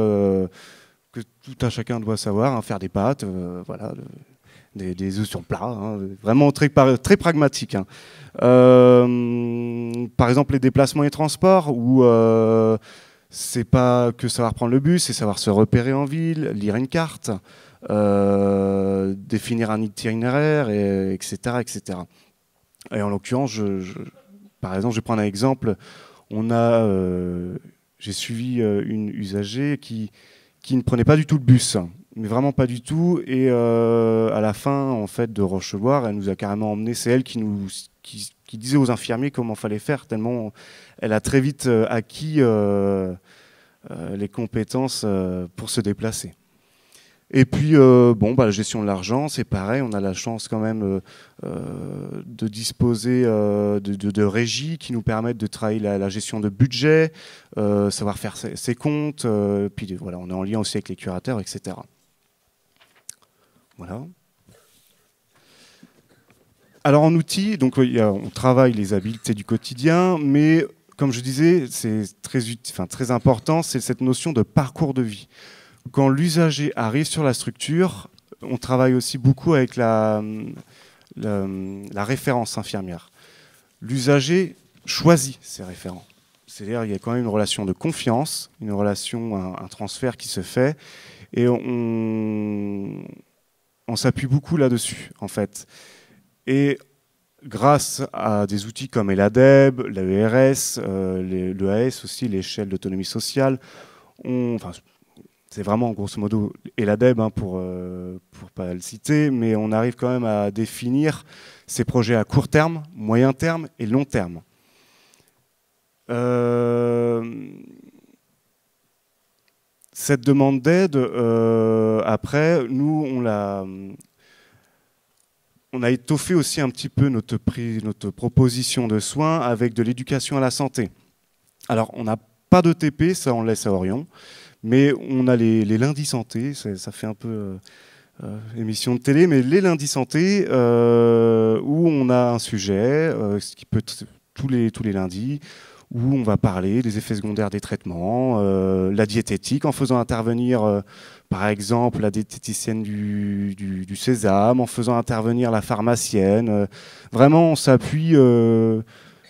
que tout un chacun doit savoir, hein, faire des pâtes, voilà, des, des œufs sur plat, hein, vraiment très, très pragmatique. Euh, par exemple, les déplacements et transports, où euh, c'est pas que savoir prendre le bus, c'est savoir se repérer en ville, lire une carte, euh, définir un itinéraire, et, etc., etc. Et en l'occurrence, je, par exemple, je vais prendre un exemple. On a, j'ai suivi une usagère qui ne prenait pas du tout le bus, mais vraiment pas du tout. Et à la fin, en fait, de Rocheloire, elle nous a carrément emmené. C'est elle qui nous qui, disait aux infirmiers comment fallait faire, tellement elle a très vite acquis les compétences pour se déplacer. Et puis, euh, bon, bah, la gestion de l'argent, c'est pareil. On a la chance quand même euh, euh, de disposer de, régies qui nous permettent de travailler la, gestion de budget, savoir faire ses, comptes. puis voilà, on est en lien aussi avec les curateurs, etc. Voilà. Alors en outils, donc on travaille les habiletés du quotidien, mais comme je disais, c'est très important, c'est cette notion de parcours de vie quand l'usager arrive sur la structure, on travaille aussi beaucoup avec la, la, référence infirmière. L'usager choisit ses référents. C'est-à-dire qu'il y a quand même une relation de confiance, une relation, un, transfert qui se fait, et on, s'appuie beaucoup là-dessus, en fait. Et grâce à des outils comme l'ADEB, l'AERS, euh, l'EAS aussi, l'échelle d'autonomie sociale, on, c'est vraiment grosso modo et l'ADEB hein, pour euh, pour pas le citer, mais on arrive quand même à définir ces projets à court terme, moyen terme et long terme. Euh, cette demande d'aide, euh, après, nous, on on a étoffé aussi un petit peu notre, notre proposition de soins avec de l'éducation à la santé. Alors, on n'a pas de TP, ça on laisse à Orion. Mais on a les, lundis santé, ça, fait un peu euh, euh, émission de télé, mais les lundis santé, euh, où on a un sujet, ce qui peut tous les, tous les lundis, où on va parler des effets secondaires des traitements, la diététique, en faisant intervenir, par exemple, la diététicienne du, du, sésame, en faisant intervenir la pharmacienne. vraiment, on s'appuie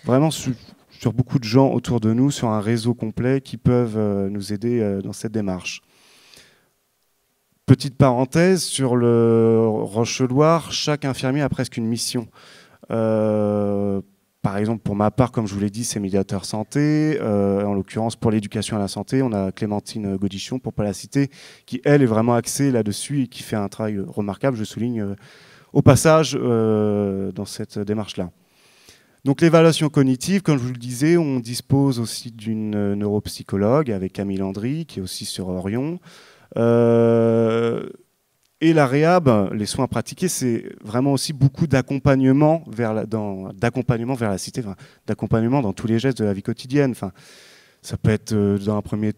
vraiment sur sur beaucoup de gens autour de nous, sur un réseau complet qui peuvent euh, nous aider euh, dans cette démarche. Petite parenthèse, sur le Roche-Loire, chaque infirmier a presque une mission. Euh, par exemple, pour ma part, comme je vous l'ai dit, c'est médiateur santé. en l'occurrence, pour l'éducation à la santé, on a Clémentine Godichon, pour ne pas la citer, qui, elle, est vraiment axée là-dessus et qui fait un travail remarquable, je souligne au passage, dans cette démarche-là. Donc l'évaluation cognitive, comme je vous le disais, on dispose aussi d'une euh, neuropsychologue avec Camille Landry, qui est aussi sur Orion. Euh, et la réhab, les soins pratiqués, c'est vraiment aussi beaucoup d'accompagnement vers la, d'accompagnement vers la cité, d'accompagnement dans tous les gestes de la vie quotidienne. Enfin, ça peut être euh, dans un premier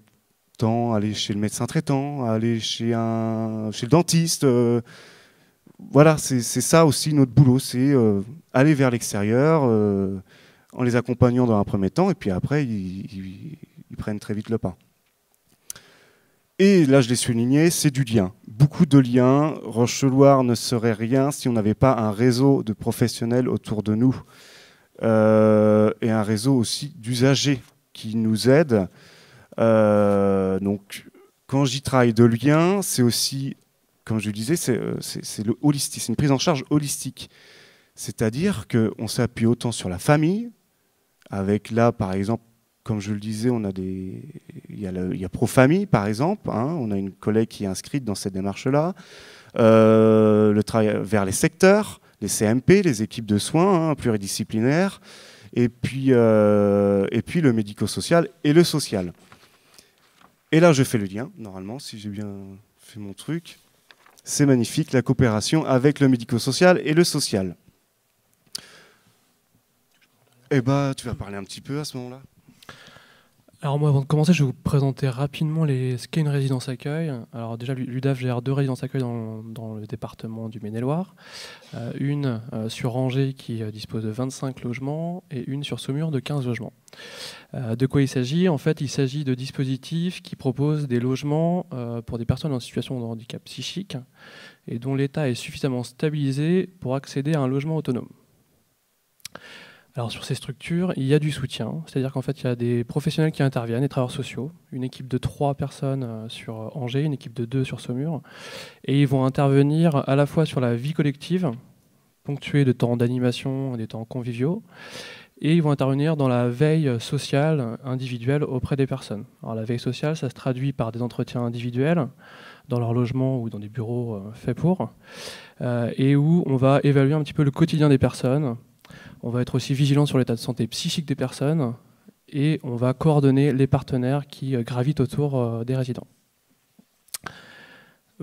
temps aller chez le médecin traitant, aller chez un, chez le dentiste voilà, c'est ça aussi notre boulot, c'est aller vers l'extérieur euh, en les accompagnant dans un premier temps, et puis après, ils, prennent très vite le pas. Et là, je l'ai souligné, c'est du lien. Beaucoup de liens. Rocheloire ne serait rien si on n'avait pas un réseau de professionnels autour de nous euh, et un réseau aussi d'usagers qui nous aident. donc, quand j'y travaille de liens, c'est aussi comme je le disais, c'est euh, le holistique, c'est une prise en charge holistique. C'est-à-dire qu'on s'appuie autant sur la famille, avec là, par exemple, comme je le disais, on a des, il y a, le, ProFamille, par exemple. Hein, on a une collègue qui est inscrite dans cette démarche-là. Euh, le travail vers les secteurs, les CMP, les équipes de soins hein, pluridisciplinaires, et puis, euh, et puis le médico-social et le social. Et là, je fais le lien, normalement, si j'ai bien fait mon truc. C'est magnifique, la coopération avec le médico-social et le social. Eh bien, tu vas parler un petit peu à ce moment-là alors moi, avant de commencer, je vais vous présenter rapidement les, ce qu'est une résidence accueil. Alors déjà, l'UDAF gère deux résidences accueil dans, le département du Maine-et-Loire. Euh, une euh, sur Angers qui euh, dispose de 25 logements et une sur Saumur de 15 logements. de quoi il s'agit? En fait, il s'agit de dispositifs qui proposent des logements pour des personnes en situation de handicap psychique et dont l'état est suffisamment stabilisé pour accéder à un logement autonome. Alors sur ces structures, il y a du soutien, c'est-à-dire qu'en fait il y a des professionnels qui interviennent, des travailleurs sociaux, une équipe de trois personnes euh, sur euh, Angers, une équipe de deux sur Saumur, et ils vont intervenir à la fois sur la vie collective, ponctuée de temps d'animation, des temps conviviaux, et ils vont intervenir dans la veille sociale individuelle auprès des personnes. Alors la veille sociale, ça se traduit par des entretiens individuels dans leur logement ou dans des bureaux euh, faits pour, et où on va évaluer un petit peu le quotidien des personnes. On va être aussi vigilant sur l'état de santé psychique des personnes, et on va coordonner les partenaires qui euh, gravitent autour des résidents.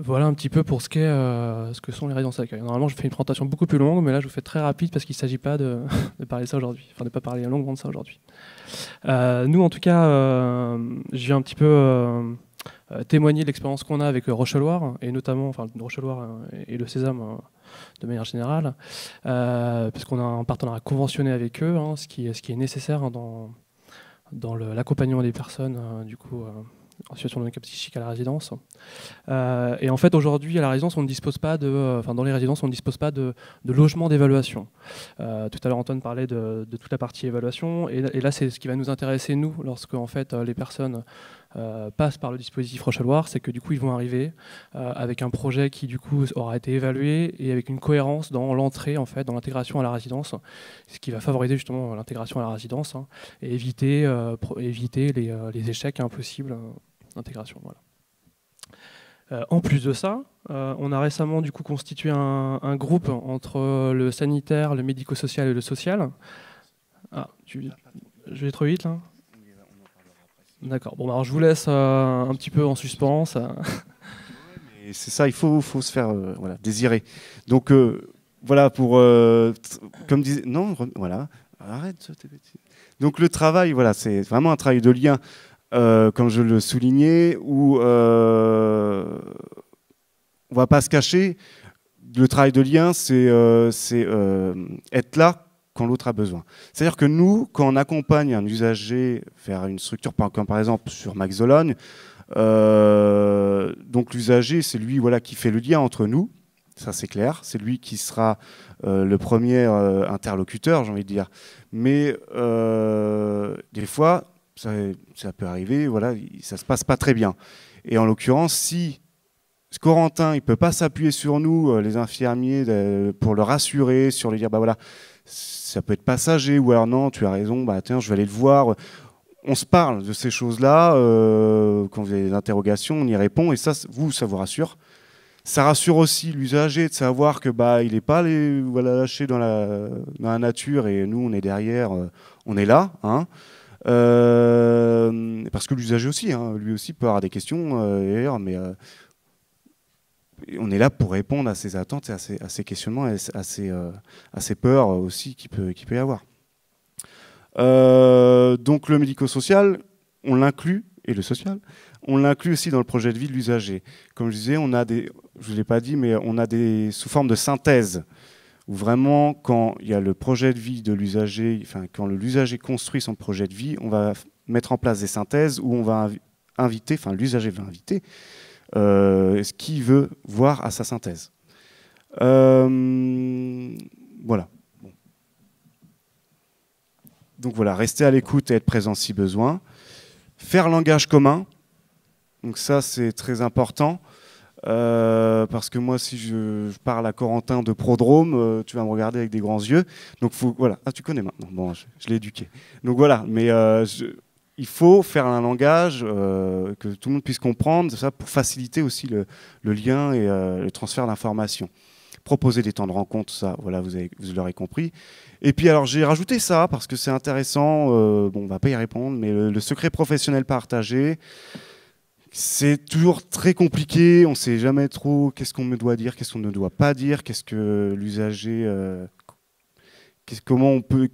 Voilà un petit peu pour ce, ce que sont les résidences d'accueil. Normalement, je fais une présentation beaucoup plus longue, mais là, je vous fais très rapide parce qu'il ne s'agit pas (laughs) de, parler de ça aujourd'hui, enfin de ne pas parler longuement de ça aujourd'hui. nous, en tout cas, je viens un petit peu euh, témoigner de l'expérience qu'on a avec Rocheloir, et notamment enfin, Rocheloir euh, et le Sésame euh, de manière générale, puisqu'on a un partenariat conventionné avec eux, hein, ce, qui, est nécessaire hein, dans, dans l'accompagnement des personnes du coup, en situation de handicap psychique à la résidence. Euh, et en fait, aujourd'hui, à la résidence, on ne dispose pas de, enfin, dans les résidences, on ne dispose pas de, de logement d'évaluation. Euh, tout à l'heure, Antoine parlait de, toute la partie évaluation, et, là, c'est ce qui va nous intéresser nous, lorsque en fait les personnes euh, passent par le dispositif Rocheloir, c'est que du coup, ils vont arriver avec un projet qui du coup aura été évalué et avec une cohérence dans l'entrée, en fait, dans l'intégration à la résidence, ce qui va favoriser justement l'intégration à la résidence hein, et éviter, éviter les, les échecs impossibles d'intégration. Euh, en plus de ça, euh, on a récemment du coup constitué un, groupe entre le sanitaire, le médico-social et le social. Ah, tu, je vais trop vite là D'accord. Bon, alors je vous laisse euh, un petit peu en suspens. c'est ça, il faut, faut se faire voilà, désirer. Donc voilà pour comme disait non voilà arrête. Donc le travail voilà c'est vraiment un travail de lien euh, comme je le soulignais, où euh, on va pas se cacher, le travail de lien, c'est euh, euh, être là quand l'autre a besoin. C'est-à-dire que nous, quand on accompagne un usager vers une structure, comme par exemple sur Max Zologne, donc l'usager, c'est lui voilà, qui fait le lien entre nous, ça c'est clair, c'est lui qui sera le premier interlocuteur, j'ai envie de dire. Mais des fois, ça, peut arriver, voilà, ça se passe pas très bien. Et en l'occurrence, si Corentin, il peut pas s'appuyer sur nous, euh, les infirmiers, pour le rassurer, sur lui dire, bah voilà, ça peut être passager, ou alors non, tu as raison, bah tiens, je vais aller le voir. On se parle de ces choses-là, euh, quand vous avez des interrogations, on y répond, et ça, vous, ça vous rassure. Ça rassure aussi l'usager de savoir que bah il n'est pas les, voilà, lâché dans la, nature et nous on est derrière, euh, on est là. Hein. Euh, parce que l'usager aussi, hein, lui aussi peut avoir des questions, euh, mais on est là pour répondre à ses attentes et à ses, questionnements et à ses, peurs aussi qu'il peut, peut y avoir. donc le médico-social, on l'inclut, et le social, on l'inclut aussi dans le projet de vie de l'usager. Comme je disais, on a des, je ne l'ai pas dit, mais on a des sous forme de synthèse où vraiment, quand il y a le projet de vie de l'usager, enfin, quand l'usager construit son projet de vie, on va mettre en place des synthèses où on va inviter, enfin, l'usager va inviter euh, ce qu'il veut voir à sa synthèse. Euh, voilà. Donc voilà, rester à l'écoute et être présent si besoin. Faire langage commun. Donc ça, c'est très important. Euh, parce que moi, si je, parle à Corentin de Prodrome, euh, tu vas me regarder avec des grands yeux. Donc voilà. Ah, tu connais maintenant. Bon, je, l'ai éduqué. Donc voilà. Mais euh, il faut faire un langage que tout le monde puisse comprendre, ça pour faciliter aussi le, lien et le transfert d'informations. Proposer des temps de rencontre, ça, voilà, vous, l'aurez compris. Et puis alors j'ai rajouté ça parce que c'est intéressant. bon, on va pas y répondre, mais le secret professionnel partagé. C'est toujours très compliqué, on ne sait jamais trop qu'est-ce qu'on me doit dire, qu'est-ce qu'on ne doit pas dire, qu'est-ce que l'usager... Comment on peut...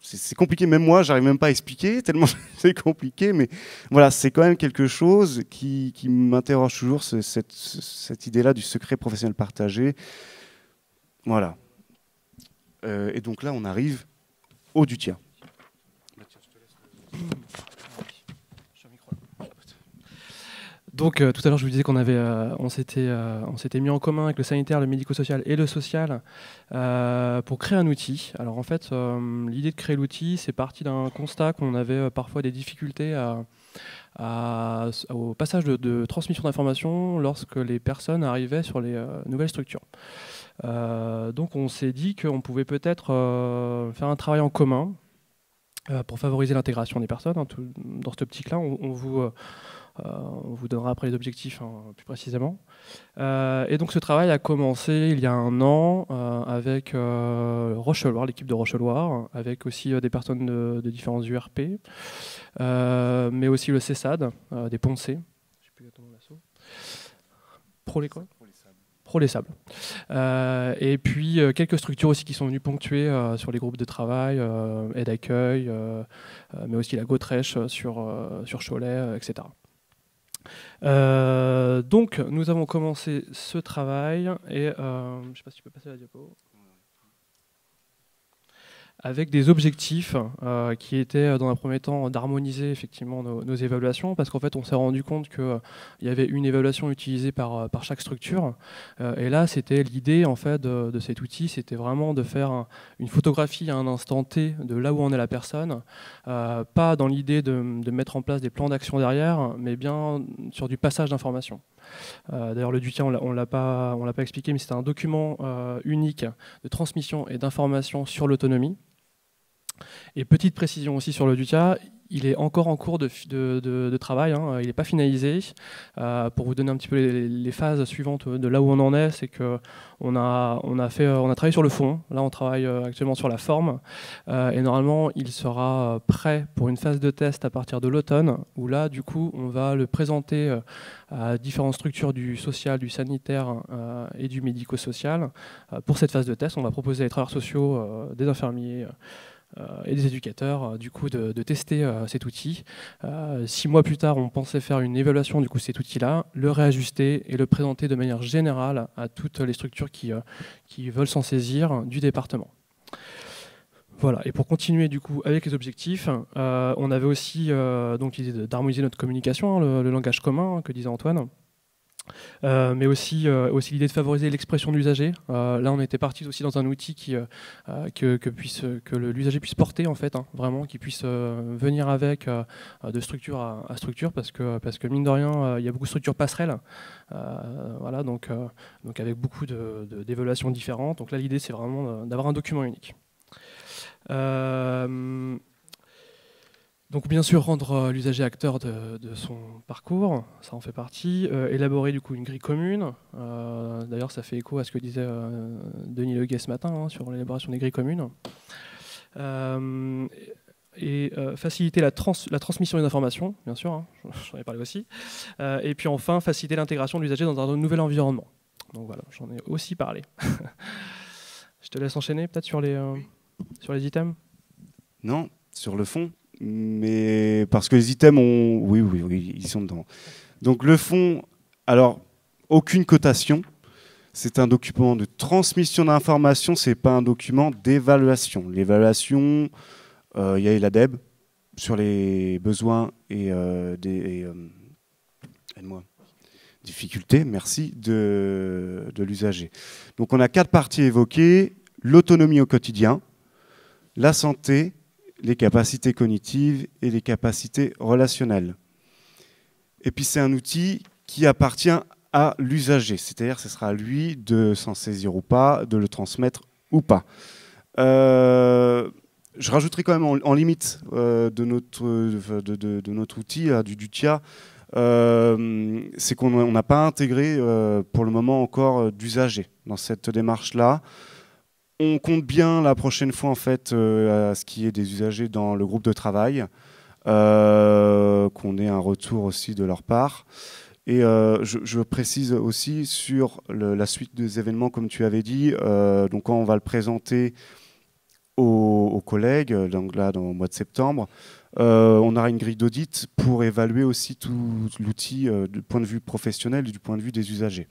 c'est compliqué, même moi, j'arrive même pas à expliquer, (laughs) tellement (laughs) c'est compliqué, mais voilà, c'est quand même quelque chose qui, m'interroge toujours, cette, idée-là du secret professionnel partagé. Voilà. Euh, et donc là, on arrive au du Donc euh, tout à l'heure, je vous disais qu'on avait, euh, on s'était, euh, on s'était mis en commun avec le sanitaire, le médico-social et le social pour créer un outil. Alors en fait, l'idée de créer l'outil, c'est parti d'un constat qu'on avait parfois des difficultés au passage de, transmission d'informations lorsque les personnes arrivaient sur les nouvelles structures. donc on s'est dit qu'on pouvait peut-être faire un travail en commun pour favoriser l'intégration des personnes. Hein, dans cette optique-là, on, vous, on vous donnera après les objectifs hein, plus précisément. et donc ce travail a commencé il y a un an avec Rocheloir, l'équipe de Rocheloir, avec aussi des personnes de, de différents URP, mais aussi le CESAD, des Poncés. Pro les quoi Pro les sables. Euh, et puis euh, quelques structures aussi qui sont venues ponctuer euh, sur les groupes de travail, aide accueil, mais aussi la Gautrèche sur, sur Cholet, etc. donc nous avons commencé ce travail et je ne sais pas si tu peux passer la diapo avec des objectifs euh, qui étaient euh, dans un premier temps d'harmoniser effectivement nos, évaluations parce qu'en fait on s'est rendu compte qu'il euh, y avait une évaluation utilisée par, chaque structure. Et là c'était l'idée en fait de, cet outil c'était vraiment de faire une photographie à un instant T de là où en est la personne. Pas dans l'idée de, de, mettre en place des plans d'action derrière mais bien sur du passage d'informations D'ailleurs le DUTIA on ne l'a pas, expliqué mais c'est un document unique de transmission et d'information sur l'autonomie. Et petite précision aussi sur le DUTIA, il est encore en cours de, travail, hein, il n'est pas finalisé. Euh, pour vous donner un petit peu les, phases suivantes de là où on en est, c'est qu'on a, on a, travaillé sur le fond, là on travaille euh, actuellement sur la forme, euh, et normalement il sera prêt pour une phase de test à partir de l'automne, où là du coup on va le présenter à différentes structures du social, du sanitaire et du médico-social. pour cette phase de test, on va proposer à des travailleurs sociaux, des infirmiers, et des éducateurs euh, du coup de, tester euh, cet outil. six mois plus tard, on pensait faire une évaluation du coup cet outil-là, le réajuster et le présenter de manière générale à toutes les structures qui, qui veulent s'en saisir du département. Voilà, et pour continuer du coup avec les objectifs, on avait aussi donc l'idée d'harmoniser notre communication, hein, le, langage commun hein, que disait Antoine. Euh, mais aussi, euh, aussi l'idée de favoriser l'expression de l'usager. Euh, là, on était parti aussi dans un outil qui, que, que, puisse, que l'usager puisse porter, en fait, hein, vraiment, qui puisse venir avec de structure à, structure, parce que, parce que mine de rien, il y a beaucoup de structures passerelles, voilà, donc, donc avec beaucoup d'évaluations de, différentes. Donc là, l'idée, c'est vraiment d'avoir un document unique. Donc bien sûr rendre euh, l'usager acteur de, son parcours, ça en fait partie. Euh, élaborer du coup une grille commune. Euh, d'ailleurs ça fait écho à ce que disait Denis Leguet ce matin hein, sur l'élaboration des grilles communes. et faciliter la, transmission des informations, bien sûr, hein, (laughs) j'en ai parlé aussi. et puis enfin faciliter l'intégration de l'usager dans un nouvel environnement. Donc voilà, j'en ai aussi parlé. (laughs) Je te laisse enchaîner peut-être sur les, sur les items? Non, sur le fond, mais parce que les items ont. Oui, oui, ils sont dedans. Donc le fond, alors, aucune cotation. C'est un document de transmission d'informations, c'est pas un document d'évaluation. L'évaluation, euh, il y a l'ADEB sur les besoins et euh, des. Euh, moi difficultés, merci, de, de l'usager. Donc on a quatre parties évoquées l'autonomie au quotidien, la santé, les capacités cognitives et les capacités relationnelles. Et puis c'est un outil qui appartient à l'usager, c'est-à-dire ce sera à lui de s'en saisir ou pas, de le transmettre ou pas. Euh, je rajouterai quand même en, limite euh, de, notre, de, notre outil, du, TIA, euh, c'est qu'on n'a pas intégré pour le moment encore d'usager dans cette démarche-là. On compte bien la prochaine fois en fait euh, à ce qui est des usagers dans le groupe de travail, euh, qu'on ait un retour aussi de leur part. Et euh, je, précise aussi sur la suite des événements, comme tu avais dit. donc quand on va le présenter aux, collègues, donc là dans le mois de septembre, on aura une grille d'audit pour évaluer aussi tout l'outil du point de vue professionnel et du point de vue des usagers.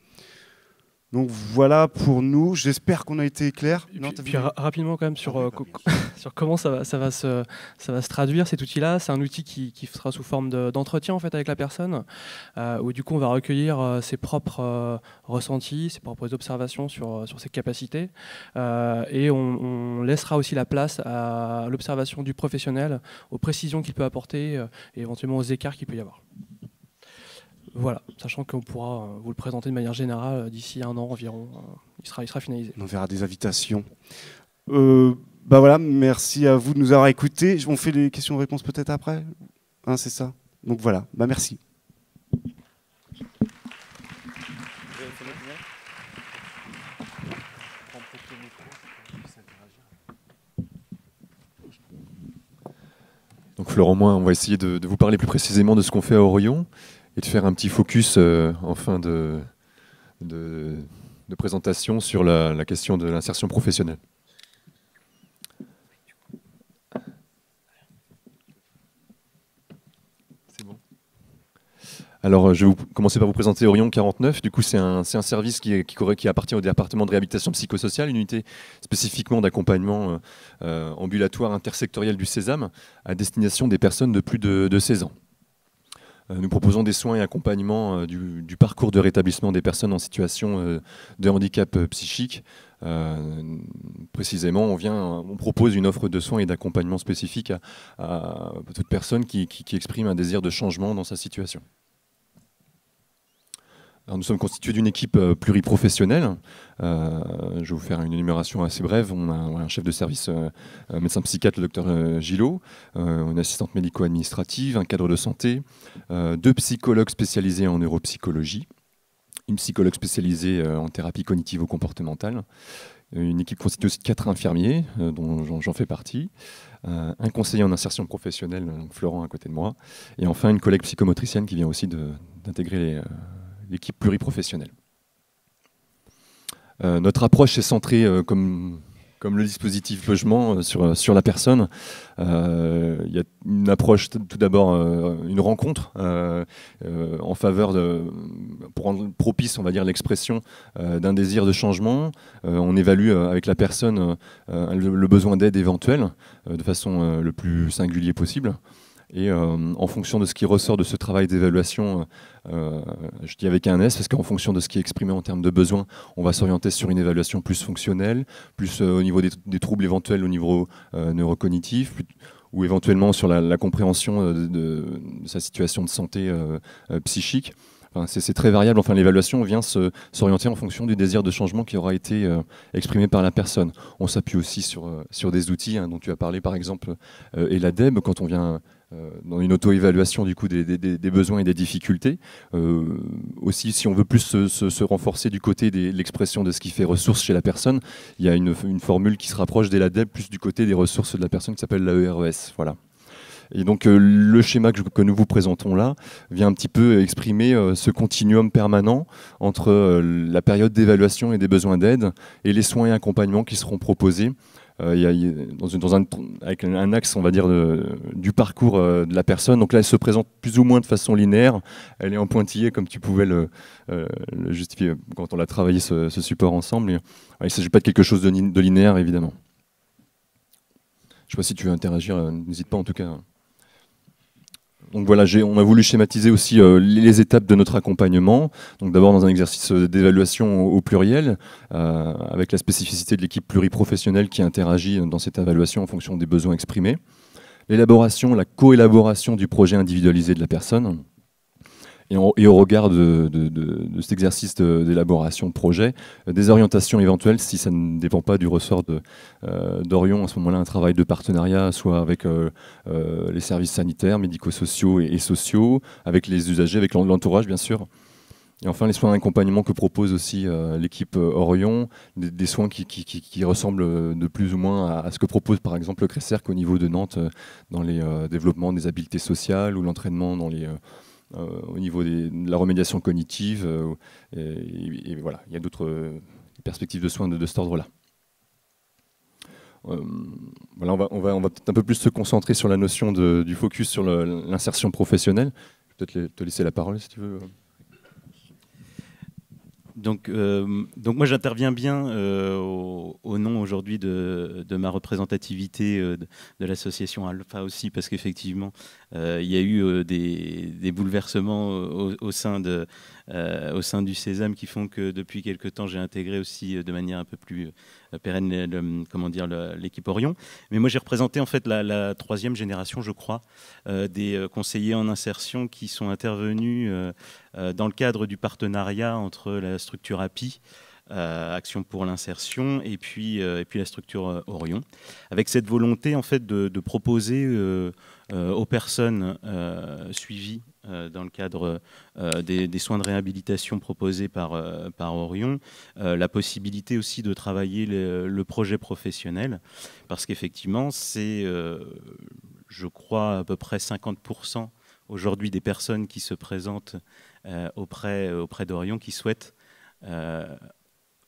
Donc voilà pour nous. J'espère qu'on a été clair. puis, rapidement quand même sur, euh, (laughs) sur comment ça va, ça, va se, ça va se traduire cet outil-là. C'est un outil qui, qui, sera sous forme d'entretien en fait avec la personne, euh, où du coup on va recueillir euh, ses propres ressentis, ses propres observations sur, sur ses capacités, et on, on, laissera aussi la place à l'observation du professionnel, aux précisions qu'il peut apporter et éventuellement aux écarts qu'il peut y avoir. Voilà, sachant qu'on pourra euh, vous le présenter de manière générale euh, d'ici un an environ. Euh, il, sera, il sera finalisé. On verra des invitations. Bah voilà, merci à vous de nous avoir écoutés. On fait les questions-réponses peut-être après? Hein, C'est ça? Donc voilà, bah merci. Donc Florent, moi, on va essayer de, vous parler plus précisément de ce qu'on fait à Orion et de faire un petit focus euh, en fin de, de, présentation sur la question de l'insertion professionnelle. Alors, euh, je vais commencer par vous présenter Orion 49. Du coup, c'est un, service qui, appartient au département de réhabilitation psychosociale, une unité spécifiquement d'accompagnement euh, euh, ambulatoire intersectoriel du Sésame à destination des personnes de plus de, 16 ans. Nous proposons des soins et accompagnements du, parcours de rétablissement des personnes en situation de handicap psychique. précisément, on, vient, on propose une offre de soins et d'accompagnement spécifique à, toute personne qui exprime un désir de changement dans sa situation nous sommes constitués d'une équipe euh, pluriprofessionnelle. Euh, je vais vous faire une énumération assez brève. On a un chef de service, euh, médecin psychiatre, le docteur Gillot, une assistante médico-administrative, un cadre de santé, deux psychologues spécialisés en neuropsychologie, une psychologue spécialisée en thérapie cognitivo-comportementale, une équipe constituée aussi de quatre infirmiers, dont j'en fais partie, un conseiller en insertion professionnelle, Florent à côté de moi, et enfin une collègue psychomotricienne qui vient aussi d'intégrer les l'équipe pluriprofessionnelle. Euh, notre approche est centrée, euh, comme, le dispositif logement, euh, sur, la personne. Il y a une approche, tout d'abord, une rencontre en faveur de, pour rendre propice, on va dire, l'expression d'un désir de changement. on évalue avec la personne le, besoin d'aide éventuelle de façon le plus singulier possible. Et en fonction de ce qui ressort de ce travail d'évaluation, euh, je dis avec un S parce qu'en fonction de ce qui est exprimé en termes de besoins, on va s'orienter sur une évaluation plus fonctionnelle, plus euh, au niveau des, troubles éventuels au niveau euh, neurocognitif, ou éventuellement sur la, compréhension de, sa situation de santé psychique. c'est très variable. Enfin, l'évaluation vient s'orienter en fonction du désir de changement qui aura été exprimé par la personne. On s'appuie aussi sur, des outils hein, dont tu as parlé, par exemple, et l'ADEB, quand on vient euh, dans une auto-évaluation du coup des, besoins et des difficultés. Euh, aussi, si on veut plus se, renforcer du côté de l'expression de ce qui fait ressources chez la personne, il y a une, formule qui se rapproche des LADEB plus du côté des ressources de la personne qui s'appelle l'AERES. Voilà. Et donc euh, le schéma que, nous vous présentons là vient un petit peu exprimer ce continuum permanent entre la période d'évaluation et des besoins d'aide et les soins et accompagnements qui seront proposés euh, y a, dans, un, avec un axe, on va dire, du parcours euh, de la personne. Donc là, elle se présente plus ou moins de façon linéaire. Elle est en pointillé, comme tu pouvais le, euh, justifier quand on a travaillé ce, support ensemble. il ne s'agit pas de quelque chose de, de linéaire, évidemment. Je ne sais pas si tu veux interagir, n'hésite pas en tout cas. On a voulu schématiser aussi euh, les étapes de notre accompagnement. D'abord dans un exercice euh, d'évaluation au, pluriel, euh, avec la spécificité de l'équipe pluriprofessionnelle qui interagit dans cette évaluation en fonction des besoins exprimés. L'élaboration, la coélaboration du projet individualisé de la personne. Et, au regard de, cet exercice d'élaboration de, projet, euh, des orientations éventuelles si ça ne dépend pas du ressort euh, d'Orion, à ce moment-là, un travail de partenariat, soit avec euh, les services sanitaires, médico-sociaux et, sociaux, avec les usagers, avec l'entourage, bien sûr. Et enfin, les soins d'accompagnement que propose aussi l'équipe Orion, des, soins qui, ressemblent de plus ou moins à, ce que propose par exemple le CRECERC au niveau de Nantes dans les développements des habiletés sociales ou l'entraînement dans les au niveau de la remédiation cognitive. Euh, et, voilà, il y a d'autres euh, perspectives de soins de, cet ordre-là. voilà, on va, on va, on va peut-être un peu plus se concentrer sur la notion du focus sur l'insertion professionnelle. Je vais peut-être te laisser la parole si tu veux. Donc, donc moi j'interviens bien au, nom aujourd'hui de, ma représentativité de, de l'association Alpha aussi, parce qu'effectivement euh, il y a eu euh, des, bouleversements au, sein de, euh, au sein du Sésame qui font que depuis quelques temps, j'ai intégré aussi de manière un peu plus pérenne l'équipe Orion. Mais moi, j'ai représenté en fait la, troisième génération, je crois, des conseillers en insertion qui sont intervenus dans le cadre du partenariat entre la structure API Action pour l'insertion, et puis, puis la structure Orion, avec cette volonté en fait de, proposer aux personnes suivies dans le cadre des, soins de réhabilitation proposés par, Orion, la possibilité aussi de travailler le projet professionnel, parce qu'effectivement, c'est, je crois, à peu près 50% aujourd'hui des personnes qui se présentent euh, auprès, euh, d'Orion qui souhaitent euh,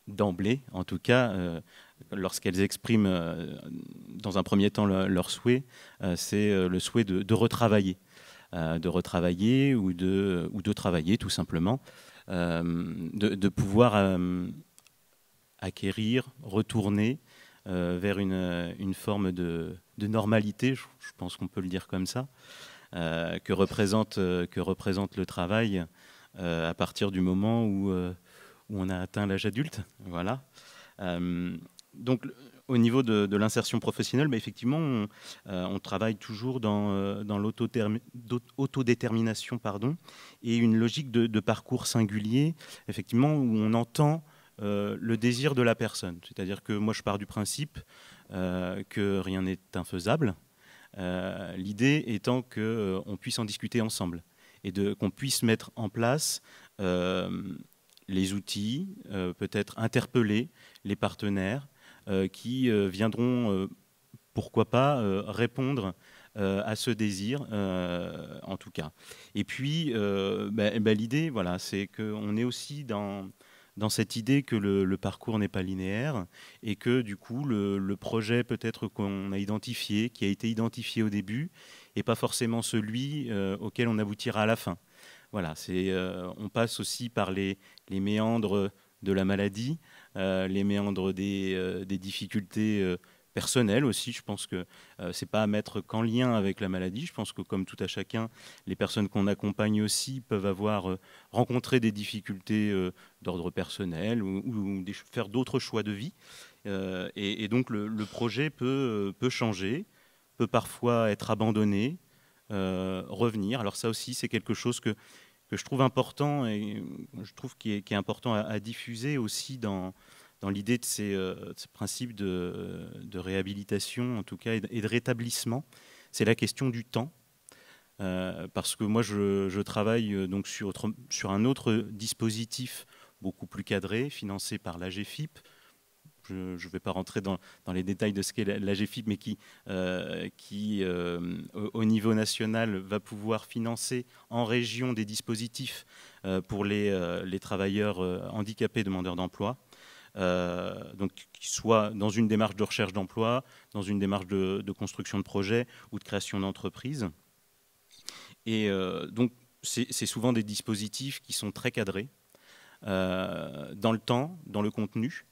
d'emblée, en tout cas, lorsqu'elles expriment dans un premier temps leur, souhait, c'est le souhait de, retravailler, de retravailler ou de, ou de travailler tout simplement, de, pouvoir acquérir, retourner vers une, forme de, normalité, je, pense qu'on peut le dire comme ça, euh, que, représente, euh, que représente le travail euh, à partir du moment où, où on a atteint l'âge adulte. Voilà. donc, au niveau de, l'insertion professionnelle, bah, effectivement, on, travaille toujours dans, dans l'autodétermination pardon, et une logique de, parcours singulier, effectivement, où on entend le désir de la personne. C'est-à-dire que moi, je pars du principe que rien n'est infaisable, euh, l'idée étant qu'on euh, puisse en discuter ensemble et qu'on puisse mettre en place euh, les outils, peut-être interpeller les partenaires qui viendront, pourquoi pas, répondre à ce désir, en tout cas. Et puis, bah, bah, l'idée, voilà, c'est qu'on est aussi dans cette idée que le, parcours n'est pas linéaire et que du coup le, projet peut-être qu'on a identifié, qui a été identifié au début, n'est pas forcément celui euh, auquel on aboutira à la fin. Voilà, euh, on passe aussi par les, méandres de la maladie, euh, les méandres des, des difficultés personnel aussi. Je pense que euh, c'est pas à mettre qu'en lien avec la maladie. Je pense que comme tout à chacun, les personnes qu'on accompagne aussi peuvent avoir euh, rencontré des difficultés euh, d'ordre personnel ou, faire d'autres choix de vie. Et, donc le, projet peut changer, peut parfois être abandonné, revenir. Alors ça aussi, c'est quelque chose que que je trouve important et je trouve qui est, est important à, diffuser aussi dans, dans l'idée de, ces, euh, principes de, réhabilitation, en tout cas, et de, rétablissement, c'est la question du temps. Euh, parce que moi, je, travaille euh, donc sur, sur, un autre dispositif beaucoup plus cadré, financé par l'AGFIP. Je ne vais pas rentrer dans, les détails de ce qu'est l'AGFIP, mais qui, qui au niveau national, va pouvoir financer en région des dispositifs pour les, travailleurs handicapés demandeurs d'emploi. Euh, donc soit dans une démarche de recherche d'emploi, dans une démarche de, construction de projet ou de création d'entreprise. Et euh, donc c'est souvent des dispositifs qui sont très cadrés euh, dans le temps, dans le contenu.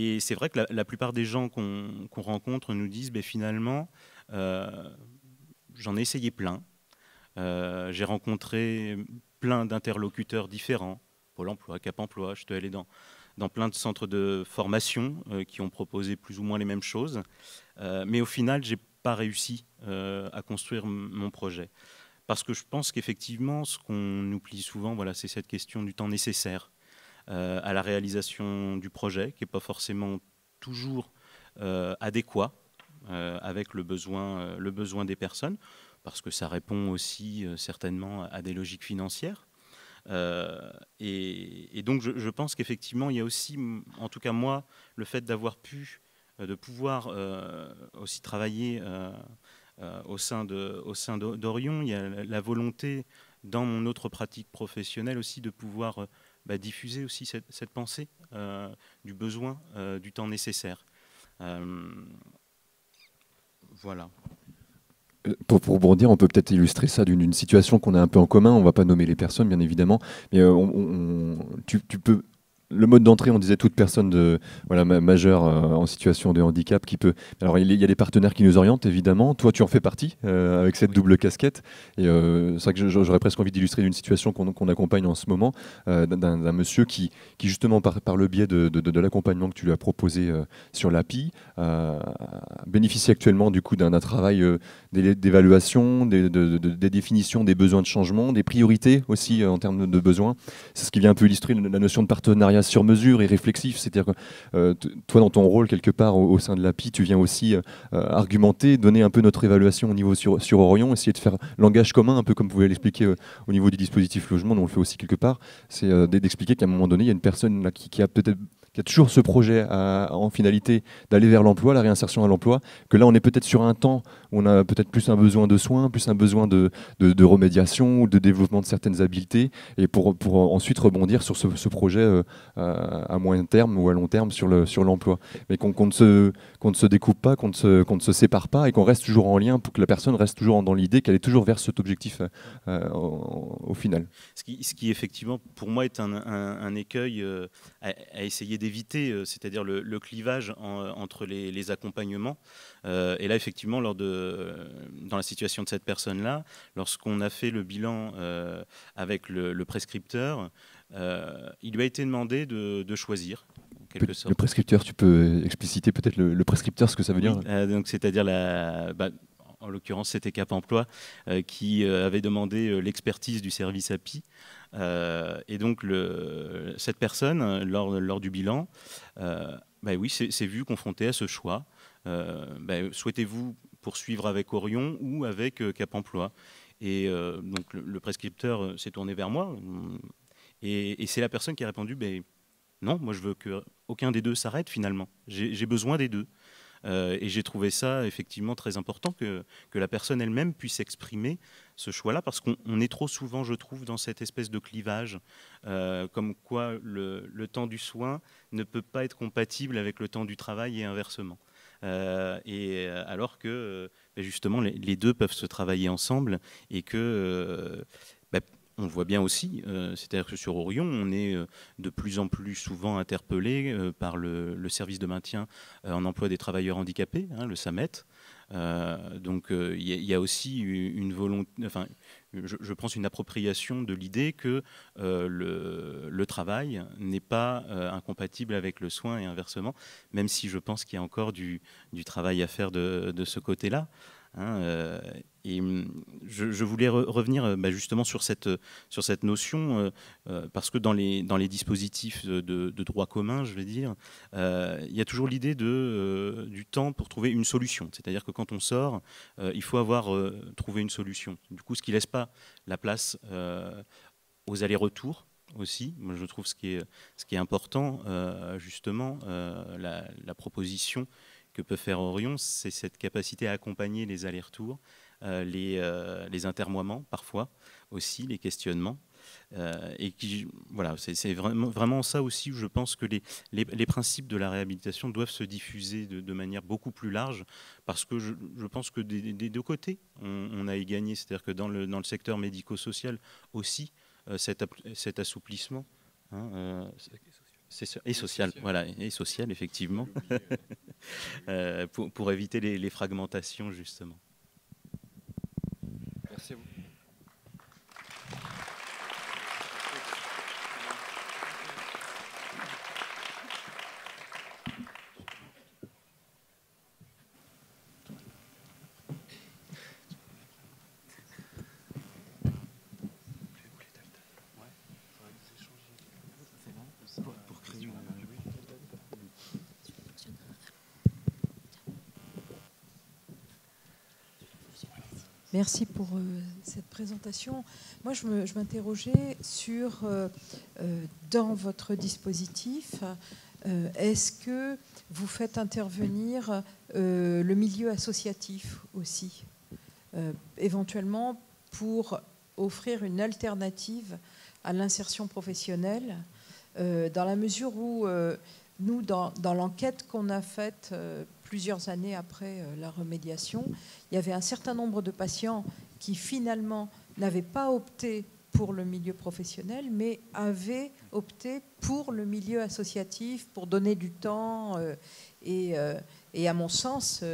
Et c'est vrai que la, plupart des gens qu'on rencontre nous disent ben, finalement, j'en ai essayé plein. J'ai rencontré plein d'interlocuteurs différents, Pôle emploi, Cap emploi, je te allé dans, dans plein de centres de formation euh, qui ont proposé plus ou moins les mêmes choses. Euh, mais au final, je n'ai pas réussi euh, à construire mon projet. Parce que je pense qu'effectivement, ce qu'on oublie souvent, voilà, c'est cette question du temps nécessaire à la réalisation du projet, qui n'est pas forcément toujours adéquat avec le besoin, le besoin des personnes, parce que ça répond aussi certainement à des logiques financières. Euh, et, donc je, pense qu'effectivement, il y a aussi, en tout cas moi, le fait d'avoir pu, euh, de pouvoir euh, aussi travailler au au sein d'Orion, il y a la volonté dans mon autre pratique professionnelle aussi de pouvoir bah, diffuser aussi cette, pensée du besoin du temps nécessaire. voilà. Pour, pour bondir, on peut peut-être illustrer ça d'une situation qu'on a un peu en commun. On ne va pas nommer les personnes, bien évidemment, mais euh, tu, peux le mode d'entrée, on disait toute personne de, voilà, majeure euh, en situation de handicap qui peut. Alors, il y a des partenaires qui nous orientent, évidemment. Toi, tu en fais partie euh, avec cette double casquette. Et euh, c'est vrai que j'aurais presque envie d'illustrer une situation qu'on accompagne en ce moment d'un monsieur qui, qui justement, par, par le biais de, de, l'accompagnement que tu lui as proposé sur l'API, bénéficie actuellement du coup d'un travail d'évaluation, des, des, définitions des besoins de changement, des priorités aussi en termes de besoins. C'est ce qui vient un peu illustrer la notion de partenariat sur mesure et réflexif. C'est-à-dire que toi, dans ton rôle quelque part au, sein de l'API, tu viens aussi argumenter, donner un peu notre évaluation au niveau sur, sur Orion, essayer de faire langage commun, un peu comme vous pouvez l'expliquer au niveau du dispositif logement, dont on le fait aussi quelque part. C'est d'expliquer qu'à un moment donné, il y a une personne qui, a peut-être il a toujours ce projet en finalité d'aller vers l'emploi, la réinsertion à l'emploi, que là on est peut-être sur un temps on a peut-être plus un besoin de soins, plus un besoin de, de, remédiation ou de développement de certaines habiletés, et pour, pour ensuite rebondir sur ce, projet euh, à moyen terme ou à long terme sur l'emploi. Le, sur Mais qu'on ne, se, ne se découpe pas, qu'on ne, se, ne se sépare pas, et qu'on reste toujours en lien pour que la personne reste toujours dans l'idée qu'elle est toujours vers cet objectif euh, au, final. Ce qui, ce qui, effectivement pour moi est un, un, écueil euh, à, essayer d'éviter éviter, c'est-à-dire le, clivage entre les, accompagnements. Euh, et là, effectivement, lors de, dans la situation de cette personne-là, lorsqu'on a fait le bilan euh, avec le, prescripteur, il lui a été demandé de, choisir. Le prescripteur, tu peux expliciter peut-être le, prescripteur, ce que ça veut dire donc C'est-à-dire la, bah, en l'occurrence c'était Cap Emploi, qui avait demandé l'expertise du service API. Euh, et donc, le, cette personne, lors, lors du bilan, euh, bah oui, s'est vu confrontée à ce choix. Euh, bah, souhaitez-vous poursuivre avec Orion ou avec Cap Emploi? Et donc, le, prescripteur s'est tourné vers moi. Et, c'est la personne qui a répondu ben, non, moi je veux qu'aucun des deux s'arrête finalement. J'ai besoin des deux. Euh, et j'ai trouvé ça effectivement très important que, que la personne elle-même puisse exprimer ce choix-là, parce qu'on est trop souvent, je trouve, dans cette espèce de clivage, euh, comme quoi le, le, temps du soin ne peut pas être compatible avec le temps du travail et inversement. Euh, et alors que ben justement les, deux peuvent se travailler ensemble et que on voit bien aussi, euh, c'est-à-dire que sur Orion, on est euh, de plus en plus souvent interpellé euh, par le, service de maintien en emploi des travailleurs handicapés, hein, le SAMET. Donc il y, a aussi une volonté, enfin, je, pense une appropriation de l'idée que le, travail n'est pas incompatible avec le soin et inversement, même si je pense qu'il y a encore du, travail à faire de ce côté-là. Hein, euh, et hum, je, voulais revenir euh, bah, justement sur cette, sur cette notion, euh, parce que dans les, dans les dispositifs de, droit commun, je vais dire, il y a toujours l'idée du temps pour trouver une solution. C'est-à-dire que quand on sort, il faut avoir trouvé une solution. Du coup, ce qui ne laisse pas la place aux allers-retours aussi. Moi, je trouve ce qui est, ce qui est important, justement, la, proposition que peut faire Orion, c'est cette capacité à accompagner les allers-retours, euh, les, euh, intermoiements parfois aussi, les questionnements. Euh, et qui, voilà, c'est vraiment, ça aussi où je pense que les, les, principes de la réhabilitation doivent se diffuser de, manière beaucoup plus large, parce que je, pense que des, deux côtés, on, a gagné, c'est-à-dire que dans le, dans le secteur médico-social aussi, cet, cet, assouplissement. Hein, et social, voilà, et social, effectivement, (laughs) euh, pour, pour, éviter les, les fragmentations, justement. Merci à vous. Merci pour euh, cette présentation. Moi, je m'interrogeais sur, euh, euh, dans votre dispositif, est-ce que vous faites intervenir le milieu associatif aussi, éventuellement pour offrir une alternative à l'insertion professionnelle, dans la mesure où nous, dans, dans l'enquête qu'on a faite plusieurs années après euh, la remédiation, il y avait un certain nombre de patients qui finalement n'avaient pas opté pour le milieu professionnel, mais avaient opté pour le milieu associatif, pour donner du temps. Euh, euh, et, à mon sens,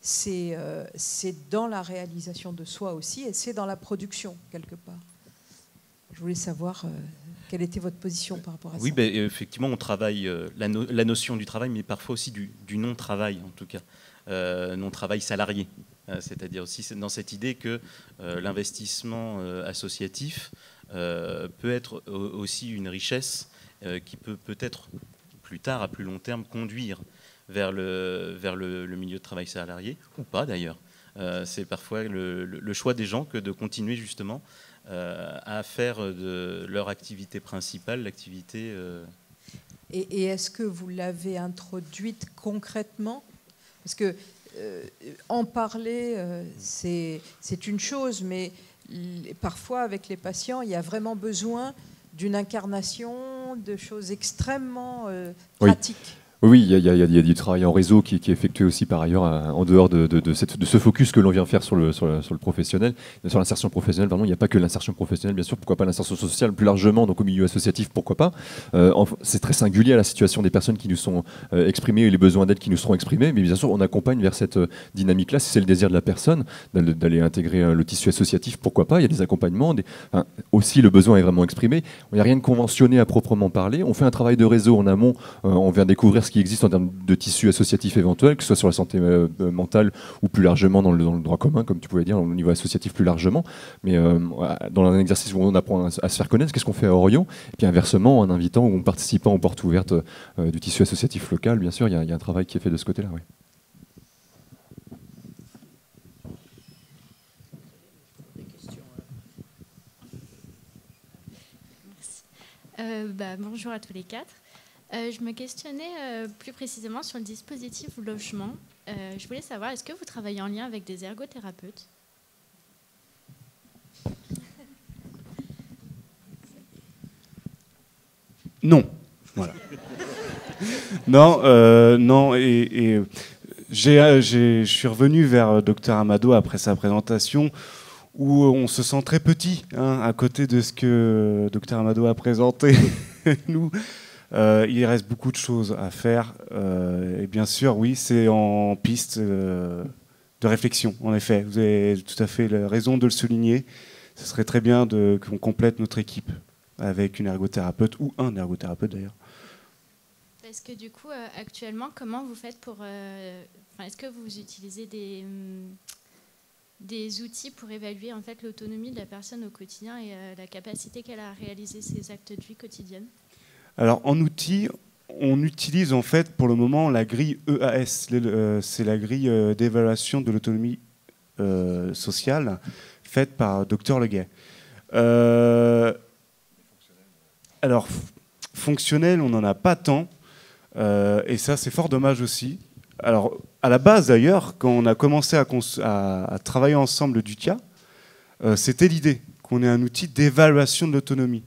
c'est dans la réalisation de soi aussi, et c'est dans la production, quelque part. Je voulais savoir quelle était votre position par rapport à ça Oui, ben, effectivement, on travaille euh, la, notion du travail, mais parfois aussi du, non-travail, en tout cas, euh, non-travail salarié. Euh, c'est-à-dire aussi dans cette idée que l'investissement associatif peut être aussi une richesse qui peut peut-être plus tard, à plus long terme, conduire vers le, vers le, milieu de travail salarié, ou pas d'ailleurs. c'est parfois le, choix des gens que de continuer justement à faire de leur activité principale l'activité. Et, est-ce que vous l'avez introduite concrètement? Parce que en parler, c'est une chose, mais parfois avec les patients, il y a vraiment besoin d'une incarnation, de choses extrêmement euh, pratiques. Oui, il y, a, du travail en réseau qui, est effectué aussi par ailleurs euh, en dehors de, ce focus que l'on vient faire sur le, sur le, professionnel, sur l'insertion professionnelle. Vraiment, il n'y a pas que l'insertion professionnelle, bien sûr. Pourquoi pas l'insertion sociale plus largement, donc au milieu associatif, pourquoi pas. Euh, c'est très singulier à la situation des personnes qui nous sont euh, exprimées et les besoins d'aide qui nous seront exprimés, mais bien sûr, on accompagne vers cette dynamique-là. Si c'est le désir de la personne d'aller intégrer le tissu associatif, pourquoi pas. Il y a des accompagnements. aussi, le besoin est vraiment exprimé. Il n'y a rien de conventionné à proprement parler. On fait un travail de réseau en amont. on vient découvrir qui existe en termes de tissu associatif éventuel, que ce soit sur la santé euh, euh, mentale ou plus largement dans le, droit commun, comme tu pouvais dire, au niveau associatif plus largement. Mais euh, dans un exercice où on apprend à, se faire connaître, qu'est-ce qu'on fait à Orion? Et puis inversement, en invitant ou en participant aux portes ouvertes du tissu associatif local, bien sûr, il y, a un travail qui est fait de ce côté-là. Oui. Bah, bonjour à tous les quatre. Euh, je me questionnais euh, plus précisément sur le dispositif logement. Euh, je voulais savoir, est-ce que vous travaillez en lien avec des ergothérapeutes? Non. Voilà. (laughs) non, non, et, je suis revenu vers Dr Amado après sa présentation où on se sent très petit hein, à côté de ce que Dr Amado a présenté. (laughs) Nous, euh, il reste beaucoup de choses à faire. Euh, et bien sûr, oui, c'est en piste euh, de réflexion, en effet. Vous avez tout à fait raison de le souligner. Ce serait très bien qu'on complète notre équipe avec une ergothérapeute ou un ergothérapeute d'ailleurs. Est-ce que du coup, actuellement, comment vous faites pour... Est-ce que vous utilisez des, hum, des outils pour évaluer en fait l'autonomie de la personne au quotidien et la capacité qu'elle a à réaliser ses actes de vie quotidienne alors en outil, on utilise en fait pour le moment la grille EAS, euh, c'est la grille euh, d'évaluation de l'autonomie euh, sociale faite par Dr Leguet. alors fonctionnel, on n'en a pas tant, et ça c'est fort dommage aussi. Alors à la base d'ailleurs, quand on a commencé à, travailler ensemble du TIA, c'était l'idée qu'on ait un outil d'évaluation de l'autonomie.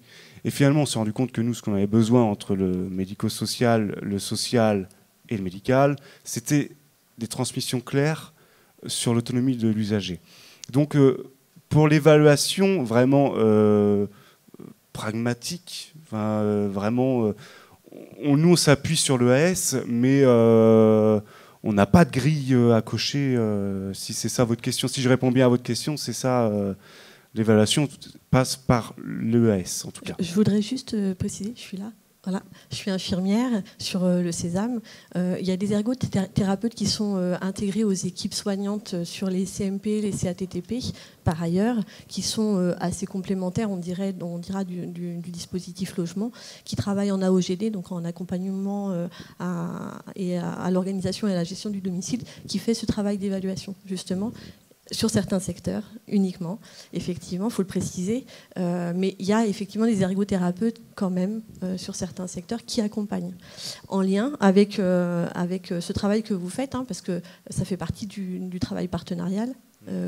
Et finalement, on s'est rendu compte que nous, ce qu'on avait besoin entre le médico-social, le social et le médical, c'était des transmissions claires sur l'autonomie de l'usager. Donc, euh, pour l'évaluation vraiment euh, pragmatique, euh, vraiment, nous, on s'appuie sur l'EAS, mais on n'a pas de grille à cocher, si c'est ça votre question. Si je réponds bien à votre question, c'est ça l'évaluation passe par l'EAS en tout cas. Je voudrais juste euh, préciser, je suis là. Voilà, je suis infirmière sur euh, le Sésame. Euh, il y a des ergothérapeutes qui sont intégrés aux équipes soignantes sur les CMP, les CATTP, par ailleurs, qui sont assez complémentaires, on, dirait, on dira, du, dispositif logement, qui travaillent en AOGD, donc en accompagnement à, et à l'organisation et à la gestion du domicile, qui fait ce travail d'évaluation, justement sur certains secteurs uniquement, effectivement, il faut le préciser. Euh, mais il y a effectivement des ergothérapeutes quand même euh, sur certains secteurs qui accompagnent, en lien avec, euh, avec ce travail que vous faites, hein, parce que ça fait partie du, travail partenarial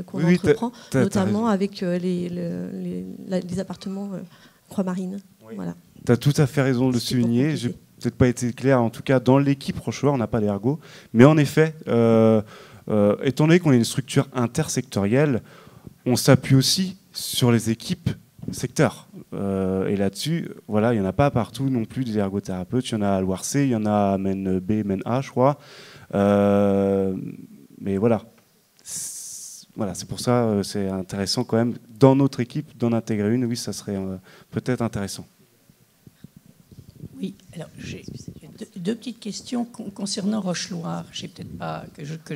qu'on entreprend, notamment avec les, les, appartements Croix-Marine. Voilà. Tu as tout à fait raison de le souligner. Je n'ai peut-être pas été clair, en tout cas, dans l'équipe Rochefort, on n'a pas d'ergo. Mais en effet, euh, étant donné qu'on est une structure intersectorielle, on s'appuie aussi sur les équipes secteurs. Euh, et là-dessus, voilà, il n'y en a pas partout non plus des ergothérapeutes. Il y en a à Loire il y en a à Men B, Men A, je crois. Euh, mais voilà. Voilà, c'est pour ça c'est intéressant quand même dans notre équipe d'en intégrer une. Oui, ça serait peut-être intéressant. Oui, alors j'ai deux, petites questions concernant Roche-Loire. J'ai peut-être pas que je que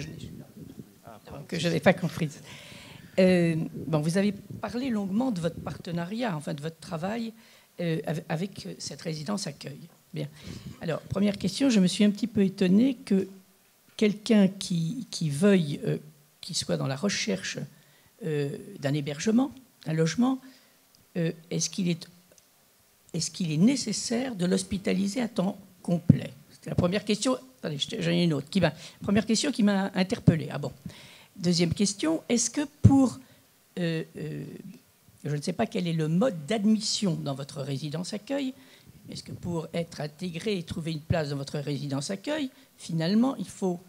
que je n'avais pas comprise. Euh, bon, vous avez parlé longuement de votre partenariat, enfin de votre travail. avec cette résidence accueil. Bien. Alors, première question, je me suis un petit peu étonné que quelqu'un qui, veuille, qui soit dans la recherche d'un hébergement, d'un logement, est-ce qu'il est, nécessaire de l'hospitaliser à temps complet? C'est la première question. Attendez, j'en ai une autre. Qui première question qui m'a interpellé. Ah bon. Deuxième question, est-ce que pour... Euh, euh, je ne sais pas quel est le mode d'admission dans votre résidence accueil. Est-ce que pour être intégré et trouver une place dans votre résidence accueil, finalement, il faut,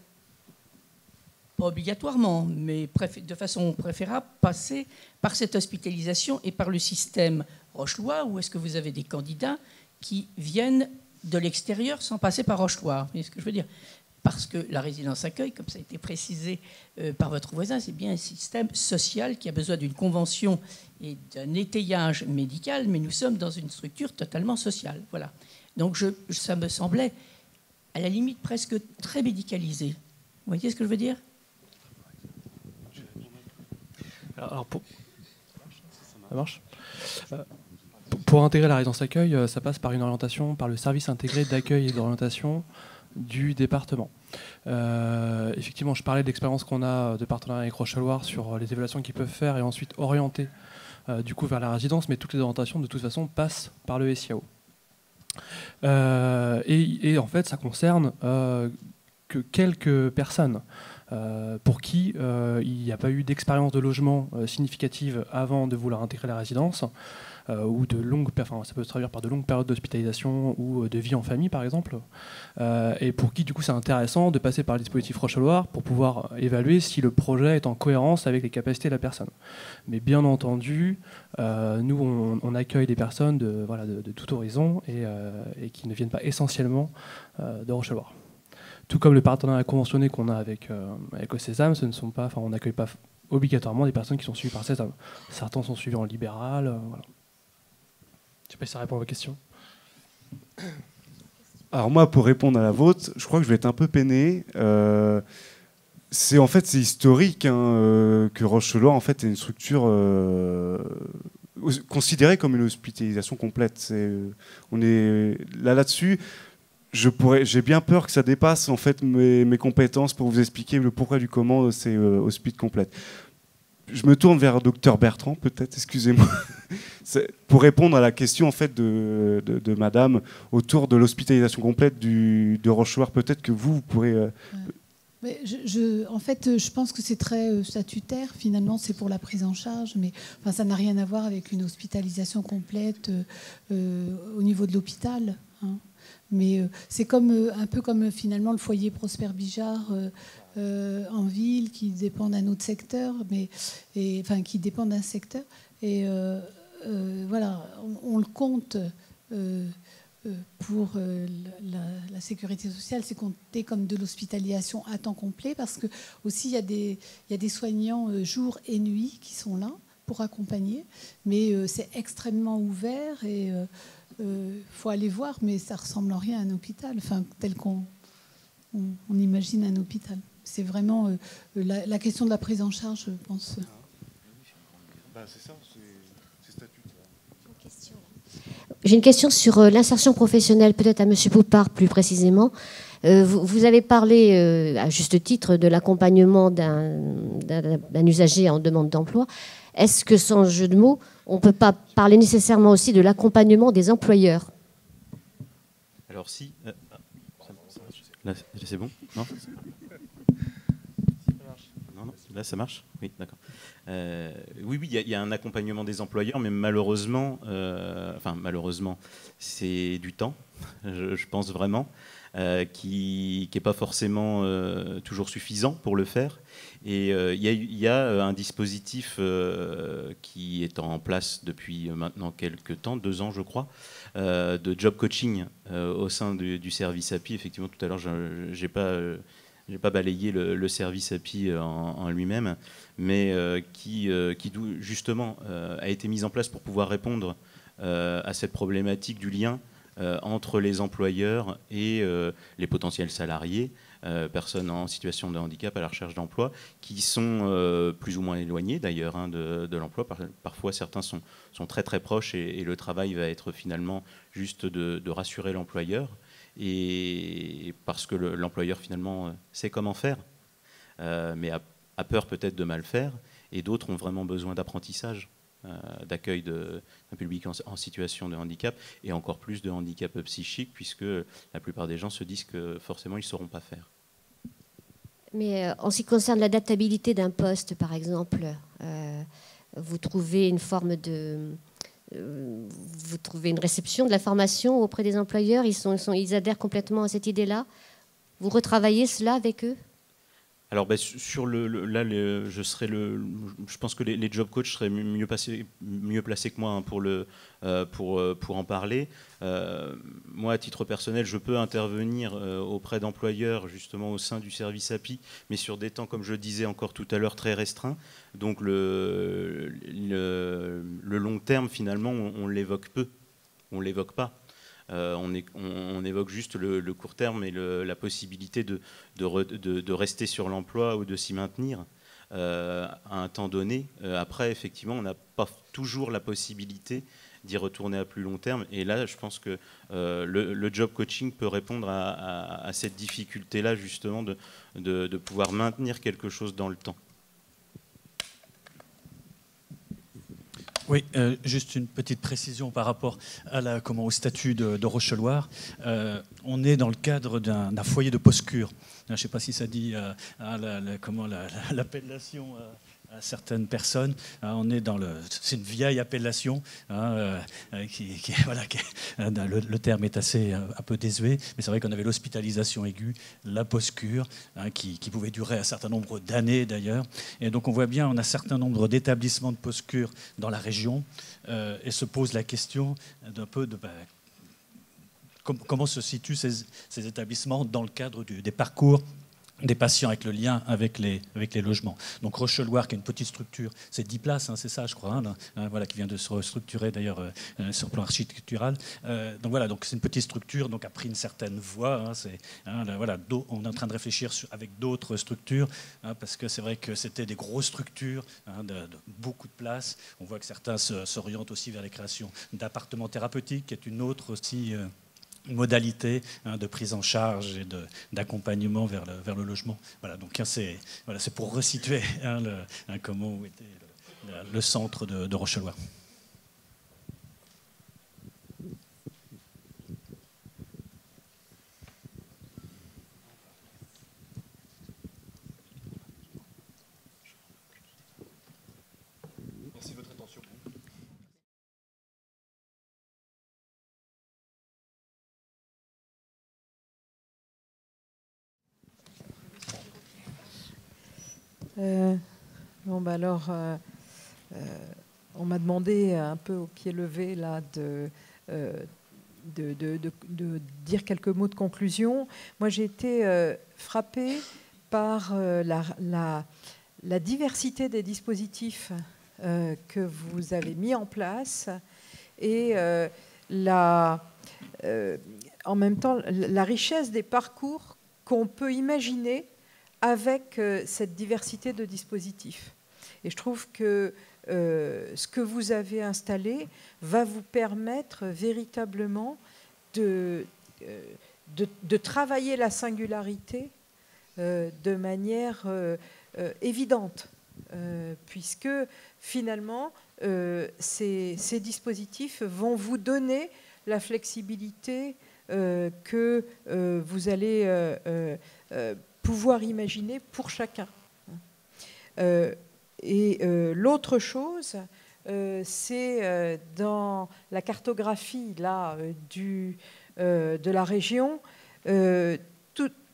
pas obligatoirement, mais de façon préférable, passer par cette hospitalisation et par le système Rochelois, ou est-ce que vous avez des candidats qui viennent de l'extérieur sans passer par Rochelois? Vous ce que je veux dire? Parce que la résidence accueil, comme ça a été précisé euh, par votre voisin, c'est bien un système social qui a besoin d'une convention et d'un étayage médical, mais nous sommes dans une structure totalement sociale. Voilà. Donc je, ça me semblait, à la limite, presque très médicalisé. Vous voyez ce que je veux dire? Alors, pour... Ça marche euh, pour intégrer la résidence accueil, euh, ça passe par une orientation, par le service intégré d'accueil et d'orientation du département. Euh, effectivement, je parlais de l'expérience qu'on a de partenariat avec Roche-Loire sur les évaluations qu'ils peuvent faire et ensuite orienter euh, du coup vers la résidence, mais toutes les orientations de toute façon passent par le SIAO. Euh, et, en fait, ça concerne que quelques personnes pour qui il n'y a pas eu d'expérience de logement significative avant de vouloir intégrer la résidence. Euh, ou de longues, enfin, ça peut se traduire par de longues périodes d'hospitalisation ou euh, de vie en famille, par exemple, euh, et pour qui, du coup, c'est intéressant de passer par le dispositif Roche-Loire pour pouvoir évaluer si le projet est en cohérence avec les capacités de la personne. Mais bien entendu, nous, on, accueille des personnes de, voilà, de, tout horizon et, qui ne viennent pas essentiellement de Roche-Loire. Tout comme le partenariat conventionné qu'on a avec, avec ce ne sont pas, enfin, on n'accueille pas obligatoirement des personnes qui sont suivies par Césame. Certains sont suivis en libéral. Je sais pas si ça répond à votre question. Alors moi, pour répondre à la vôtre, je crois que je vais être un peu peiné. Euh, c'est en fait c'est historique hein, euh, que Roche-Loire en fait est une structure euh, considérée comme une hospitalisation complète. on est là là-dessus. Je pourrais, j'ai bien peur que ça dépasse en fait mes, compétences pour vous expliquer le pourquoi du comment c'est hospice complète je me tourne vers docteur Bertrand, peut-être, excusez-moi, (laughs) pour répondre à la question en fait de, Madame autour de l'hospitalisation complète du, de Rochefort. Peut-être que vous, vous pourrez. Euh, en fait, je pense que c'est très euh, statutaire. Finalement, c'est pour la prise en charge, mais enfin, ça n'a rien à voir avec une hospitalisation complète euh, au niveau de l'hôpital. Hein. Mais c'est comme un peu comme finalement le foyer Prosper Bijard euh, en ville qui dépendent d'un autre secteur, mais enfin qui dépendent d'un secteur. Et euh, euh, voilà, on, le compte pour la, sécurité sociale, c'est compté comme de l'hospitalisation à temps complet parce que aussi il y a des, des soignants jour et nuit qui sont là pour accompagner, mais c'est extrêmement ouvert et il faut aller voir, mais ça ressemble en rien à un hôpital, enfin tel qu'on on imagine un hôpital c'est vraiment euh, la, question de la prise en charge, je pense. Bah, c'est ça, J'ai une question sur euh, l'insertion professionnelle, peut-être à M. Poupard plus précisément. Euh, vous, avez parlé, à juste titre, de l'accompagnement d'un usager en demande d'emploi. Est-ce que, sans jeu de mots, on ne peut pas parler nécessairement aussi de l'accompagnement des employeurs? Alors si... là, c'est bon Non? Là, ça marche? Oui, d'accord. Euh, oui, oui, il y, a un accompagnement des employeurs, mais malheureusement, euh, enfin malheureusement, c'est du temps, (laughs) je, pense vraiment, euh, qui n'est pas forcément toujours suffisant pour le faire. Et il y, a un dispositif qui est en place depuis maintenant quelques temps, deux ans je crois, de job coaching au sein du, du, service API. Effectivement, tout à l'heure, je n'ai pas je n'ai pas balayé le, service API euh, en, lui-même, mais euh, qui, euh, justement a été mis en place pour pouvoir répondre à cette problématique du lien entre les employeurs et les potentiels salariés personnes en situation de handicap à la recherche d'emploi, qui sont plus ou moins éloignées d'ailleurs hein, de, l'emploi. parfois, certains sont, sont, très très proches et, le travail va être finalement juste de, rassurer l'employeur, et parce que l'employeur finalement sait comment faire, mais a, peur peut-être de mal faire, et d'autres ont vraiment besoin d'apprentissage. Euh, d'accueil d'un public en, situation de handicap et encore plus de handicap psychique puisque la plupart des gens se disent que forcément ils ne sauront pas faire. Mais euh, en ce qui concerne l'adaptabilité d'un poste, par exemple, euh, vous trouvez une forme de... vous trouvez une réception de la formation auprès des employeurs ils adhèrent complètement à cette idée-là. Vous retravaillez cela avec eux? Alors, ben, sur le, là, je serais le, je pense que les, job coachs seraient mieux, mieux placés que moi hein, pour, le, euh, pour, euh, pour en parler. Euh, moi, à titre personnel, je peux intervenir auprès d'employeurs, justement au sein du service API, mais sur des temps, comme je disais encore tout à l'heure, très restreints. Donc, le, le, le long terme, finalement, on, on l'évoque peu. On l'évoque pas. Euh, on, évoque juste le, court terme et la possibilité de, rester sur l'emploi ou de s'y maintenir euh, à un temps donné. Euh, après, effectivement, on n'a pas toujours la possibilité d'y retourner à plus long terme. Et là, je pense que le, job coaching peut répondre à, cette difficulté-là, justement, de pouvoir maintenir quelque chose dans le temps. Oui, euh, juste une petite précision par rapport à la, comment, au statut de, de Rocheloir. Euh, on est dans le cadre d'un foyer de post-cure. Je ne sais pas si ça dit euh, comment l'appellation à certaines personnes. Hein, on est dans le, c'est une vieille appellation, hein, euh, euh, qui, (laughs) euh, le, terme est assez un peu désuet, mais c'est vrai qu'on avait l'hospitalisation aiguë, la post-cure, hein, qui, pouvait durer un certain nombre d'années d'ailleurs. Et donc on voit bien, on a un certain nombre d'établissements de post-cure dans la région, et se pose la question d'un peu de ben, comment se situent ces, établissements dans le cadre des parcours des patients avec le lien avec les, avec les logements. Donc Rocheloir, qui est une petite structure, c'est 10 places, hein, c'est ça je crois, hein, hein, voilà, qui vient de se restructurer d'ailleurs euh, euh, sur le plan architectural. Euh, donc voilà, donc c'est une petite structure, donc a pris une certaine voie. c'est, voilà, on est en train de réfléchir avec d'autres structures, parce que c'est vrai que c'était des grosses structures, beaucoup de places. On voit que certains s'orientent aussi vers les créations d'appartements thérapeutiques, qui est une autre aussi modalités hein, de prise en charge et d'accompagnement vers le, vers le logement. Voilà, donc hein, c'est voilà, pour resituer hein, le, comment était le, centre de, de Rochelois. Euh, bon, bah alors, euh, euh, on m'a demandé un peu au pied levé là de, de, dire quelques mots de conclusion. Moi, j'ai été frappée par la, la, la, diversité des dispositifs que vous avez mis en place et la, en même temps la richesse des parcours qu'on peut imaginer avec euh, cette diversité de dispositifs. Et je trouve que euh, ce que vous avez installé va vous permettre véritablement de, euh, de, travailler la singularité de manière évidente, puisque finalement, ces, ces, dispositifs vont vous donner la flexibilité que vous allez pouvoir imaginer pour chacun. Euh, et euh, l'autre chose, euh, c'est dans la cartographie là, du, de la région,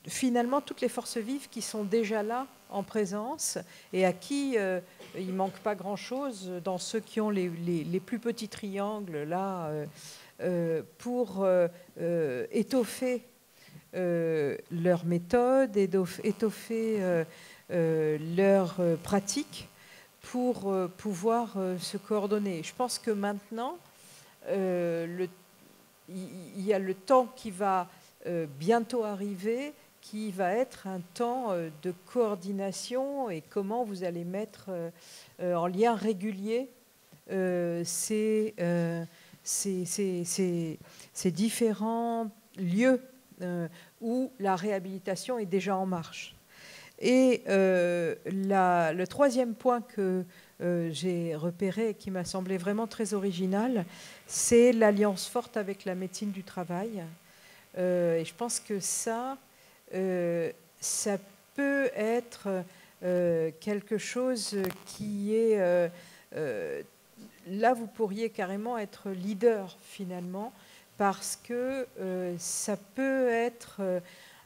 finalement toutes les forces vives qui sont déjà là en présence et à qui il manque pas grand-chose dans ceux qui ont les, les, les, plus petits triangles là pour étoffer leur méthode, étoffer euh, euh, leurs pratiques pour pouvoir se coordonner. Je pense que maintenant, il y a le temps qui va bientôt arriver qui va être un temps de coordination et comment vous allez mettre en lien régulier ces, différents lieux où la réhabilitation est déjà en marche. Et le troisième point que euh, j'ai repéré et qui m'a semblé vraiment très original, c'est l'alliance forte avec la médecine du travail. Euh, et je pense que ça, euh, ça peut être quelque chose qui est... là, vous pourriez carrément être leader finalement, parce que ça peut être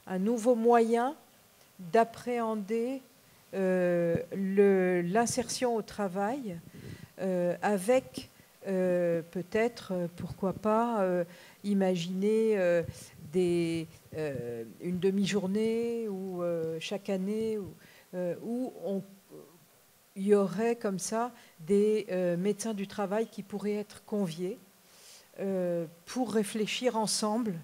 un nouveau moyen d'appréhender euh, l'insertion au travail euh, avec euh, peut-être, pourquoi pas, imaginer une demi-journée ou chaque année où, il y aurait comme ça des médecins du travail qui pourraient être conviés pour réfléchir ensemble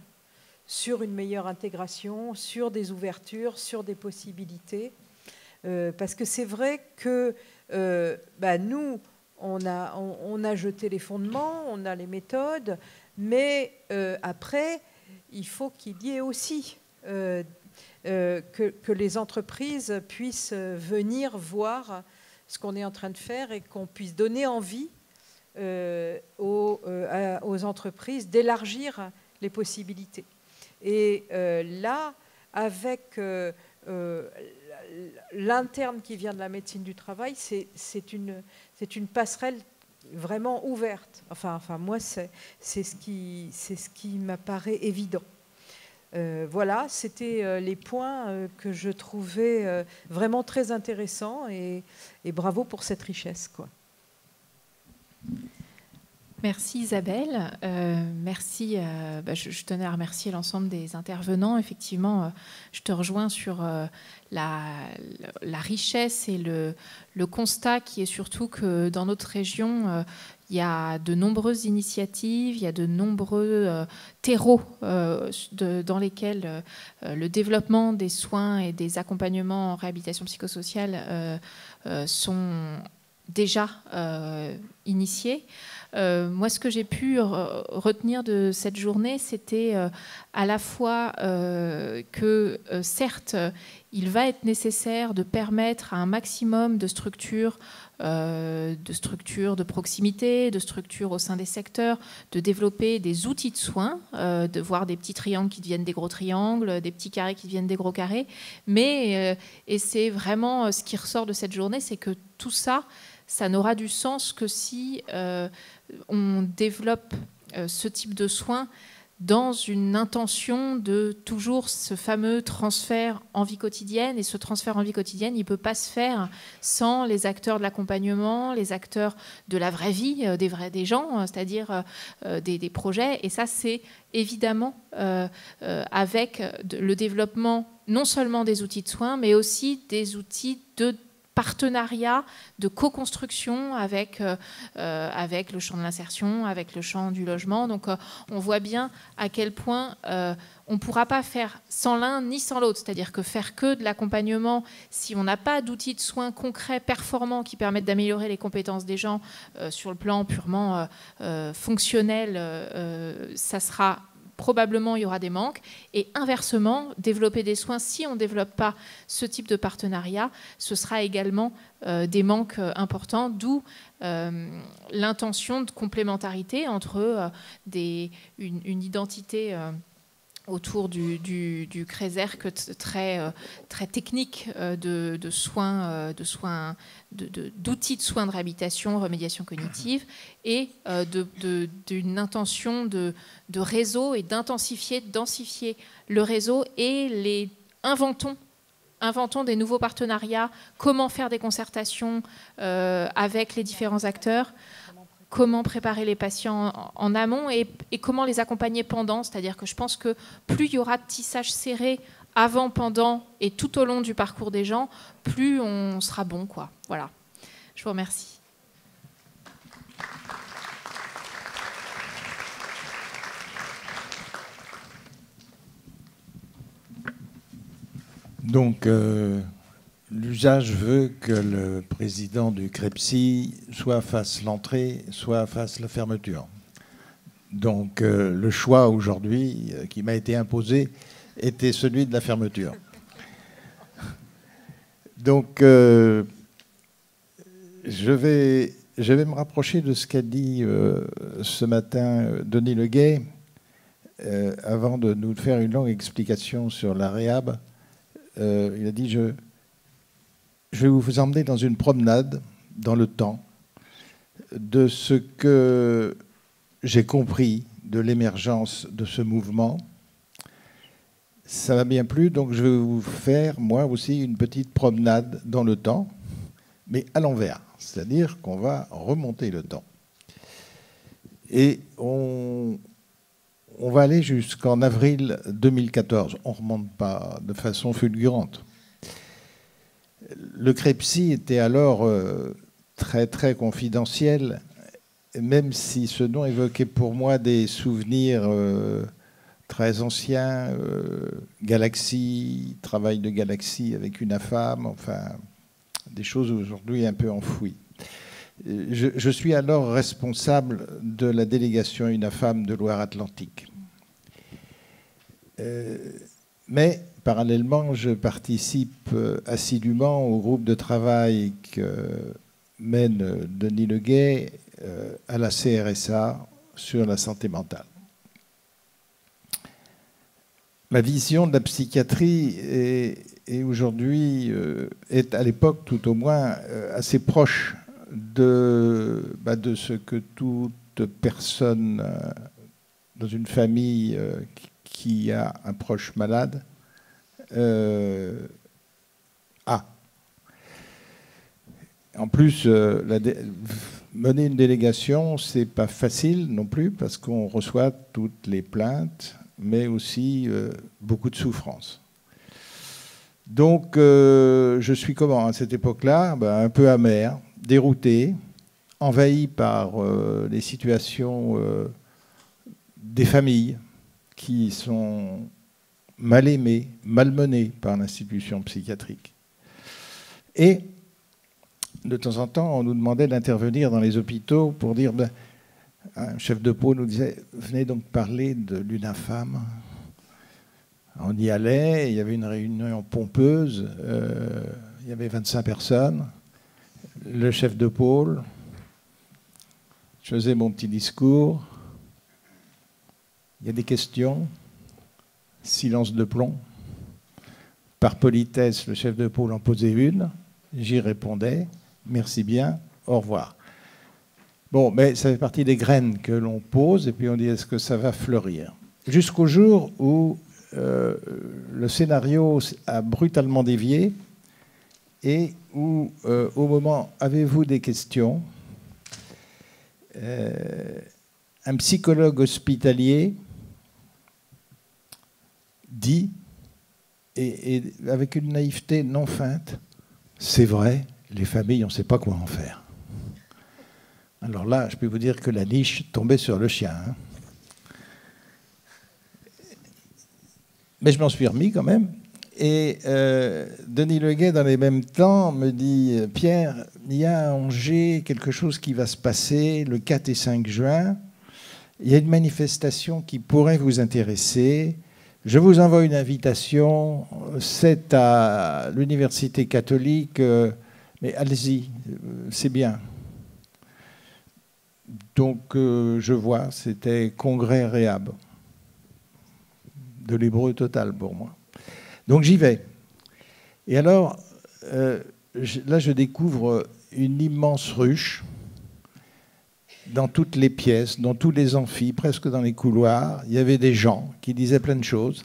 sur une meilleure intégration, sur des ouvertures, sur des possibilités. Euh, parce que c'est vrai que euh, bah, nous, on a, jeté les fondements, on a les méthodes, mais euh, après, il faut qu'il y ait aussi que, les entreprises puissent venir voir ce qu'on est en train de faire et qu'on puisse donner envie aux, aux, entreprises d'élargir les possibilités. Et là, avec l'interne qui vient de la médecine du travail, c'est une, passerelle vraiment ouverte. Enfin, enfin moi, c'est ce qui, ce qui m'apparaît évident. Euh, voilà, c'était euh, les points euh, que je trouvais vraiment très intéressants et, et, bravo pour cette richesse. Quoi. Merci Isabelle. Euh, merci. Euh, bah, je, tenais à remercier l'ensemble des intervenants. Effectivement, euh, je te rejoins sur la, richesse et le, constat qui est surtout que dans notre région, il y a de nombreuses initiatives, il y a de nombreux terreaux dans lesquels le développement des soins et des accompagnements en réhabilitation psychosociale sont déjà initiés. Euh, moi, ce que j'ai pu retenir de cette journée, c'était euh, à la fois euh, que, certes, il va être nécessaire de permettre à un maximum de structures, de structures de proximité, de structures au sein des secteurs, de développer des outils de soins, de voir des petits triangles qui deviennent des gros triangles, des petits carrés qui deviennent des gros carrés. Mais, et c'est vraiment ce qui ressort de cette journée, c'est que tout ça, ça n'aura du sens que si euh, on développe euh, ce type de soins dans une intention de toujours ce fameux transfert en vie quotidienne. Et ce transfert en vie quotidienne, il ne peut pas se faire sans les acteurs de l'accompagnement, les acteurs de la vraie vie, euh, des vrais des gens, c'est-à-dire des, des, projets. Et ça, c'est évidemment avec le développement non seulement des outils de soins, mais aussi des outils de partenariat, de co-construction avec, euh, euh, avec le champ de l'insertion, avec le champ du logement. Donc euh, on voit bien à quel point on ne pourra pas faire sans l'un ni sans l'autre. C'est-à-dire que faire que de l'accompagnement, si on n'a pas d'outils de soins concrets, performants, qui permettent d'améliorer les compétences des gens sur le plan purement fonctionnel, ça sera probablement il y aura des manques. Et inversement, développer des soins, si on ne développe pas ce type de partenariat, ce sera également euh, des manques euh, importants, d'où euh, l'intention de complémentarité entre des, une, identité autour du, du, euh, très technique euh, de, soins, euh, de soins d'outils de, soins de réhabilitation, remédiation cognitive, et d'une intention de, de, réseau et d'intensifier, de densifier le réseau et inventons des nouveaux partenariats, comment faire des concertations avec les différents acteurs comment préparer les patients en, amont et, comment les accompagner pendant. C'est-à-dire que je pense que plus il y aura de tissage serré avant, pendant et tout au long du parcours des gens, plus on sera bon. Quoi. Voilà. Je vous remercie. Donc, euh, l'usage veut que le président du CREPSI soit fasse l'entrée, soit fasse la fermeture. Donc, euh, le choix aujourd'hui euh, qui m'a été imposé était celui de la fermeture. Donc, je, vais, je vais me rapprocher de ce qu'a dit ce matin Denis Leguet avant de nous faire une longue explication sur la réhab. il a dit je, je vais vous emmener dans une promenade dans le temps de ce que j'ai compris de l'émergence de ce mouvement. Ça m'a bien plu, donc je vais vous faire, moi aussi, une petite promenade dans le temps, mais à l'envers. C'est-à-dire qu'on va remonter le temps. Et on, va aller jusqu'en avril 2014. On ne remonte pas de façon fulgurante. Le CREPSI était alors euh, très très confidentiel, même si ce nom évoquait pour moi des souvenirs euh, très anciens, euh, Galaxie, travail de Galaxie avec une femme, enfin des choses aujourd'hui un peu enfouies. Je, suis alors responsable de la délégation UNAFAM de Loire-Atlantique. mais parallèlement, je participe euh, assidûment au groupe de travail que mène Denis Leguet euh, à la CRSA sur la santé mentale. Ma vision de la psychiatrie est, aujourd'hui, euh, est à l'époque tout au moins assez proche de, bah, de ce que toute personne dans une famille qui a un proche malade ah. En plus, euh, mener une délégation, c'est pas facile non plus parce qu'on reçoit toutes les plaintes, mais aussi euh, beaucoup de souffrance. Donc, je suis comment à cette époque-là? Ben, Un peu amer, dérouté, envahi par les situations des familles qui sont mal aimé, malmené par l'institution psychiatrique. Et de temps en temps, on nous demandait d'intervenir dans les hôpitaux pour dire, ben, un chef de pôle nous disait, venez donc parler de l'UNAFAM. On y allait, il y avait une réunion pompeuse, euh, il y avait 25 personnes. Le chef de pôle, je faisais mon petit discours. Il y a des questions silence de plomb. Par politesse, le chef de pôle en posait une. J'y répondais, merci bien, au revoir. Bon, mais ça fait partie des graines que l'on pose, et puis on dit est-ce que ça va fleurir? Jusqu'au jour où euh, le scénario a brutalement dévié, et où, euh, au moment, avez-vous des questions? Euh, Un psychologue hospitalier dit, et, avec une naïveté non feinte, c'est vrai, les familles, on ne sait pas quoi en faire. Alors là, je peux vous dire que la niche tombait sur le chien. Hein. Mais je m'en suis remis quand même. Et euh, Denis Leguet, dans les mêmes temps, me dit Pierre, il y a à Angers quelque chose qui va se passer le 4 et 5 juin. Il y a une manifestation qui pourrait vous intéresser. Je vous envoie une invitation. C'est à l'Université catholique, euh, mais allez-y, euh, c'est bien. Donc euh, je vois, c'était congrès réhab. De l'hébreu total pour moi. Donc j'y vais. Et alors, là je découvre une immense ruche dans toutes les pièces, dans tous les amphis, presque dans les couloirs, il y avait des gens qui disaient plein de choses,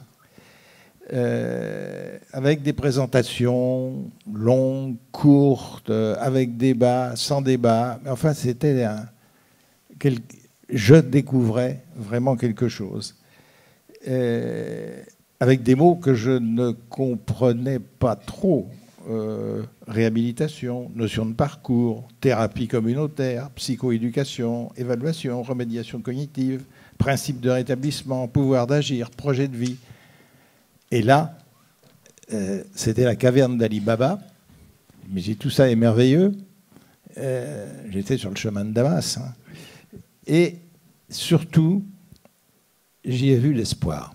euh, avec des présentations longues, courtes, avec débat, sans débat. Enfin, c'était un. je découvrais vraiment quelque chose. Euh, avec des mots que je ne comprenais pas trop. Euh, réhabilitation, notion de parcours, thérapie communautaire, psychoéducation, évaluation, remédiation cognitive, principe de rétablissement, pouvoir d'agir, projet de vie. Et là, euh, c'était la caverne d'Ali Baba. Mais j'ai tout ça est merveilleux. Euh, j'étais sur le chemin de Damas. Hein. Et surtout, j'y ai vu l'espoir.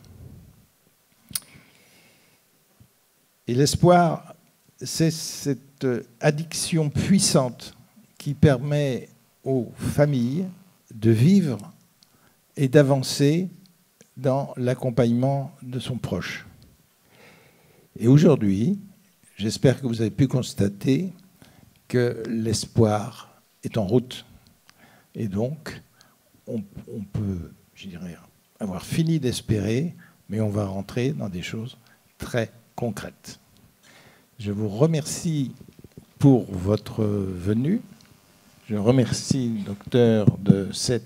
Et l'espoir, c'est cette addiction puissante qui permet aux familles de vivre et d'avancer dans l'accompagnement de son proche. Et aujourd'hui, j'espère que vous avez pu constater que l'espoir est en route. Et donc, on, peut, je dirais, avoir fini d'espérer, mais on va rentrer dans des choses très concrètes. Je vous remercie pour votre venue. Je remercie le docteur de cet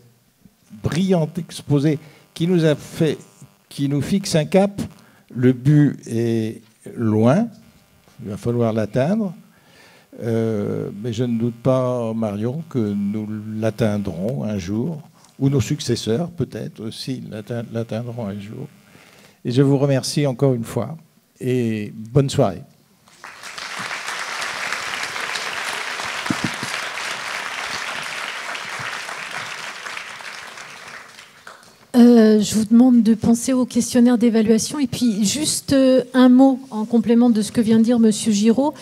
brillant exposé qui nous a fait, qui nous fixe un cap. Le but est loin, il va falloir l'atteindre. Euh, mais je ne doute pas, Marion, que nous l'atteindrons un jour, ou nos successeurs peut-être aussi l'atteindront un jour. Et je vous remercie encore une fois et bonne soirée. Euh, je vous demande de penser au questionnaire d'évaluation et puis juste euh, un mot en complément de ce que vient de dire Monsieur Giraud.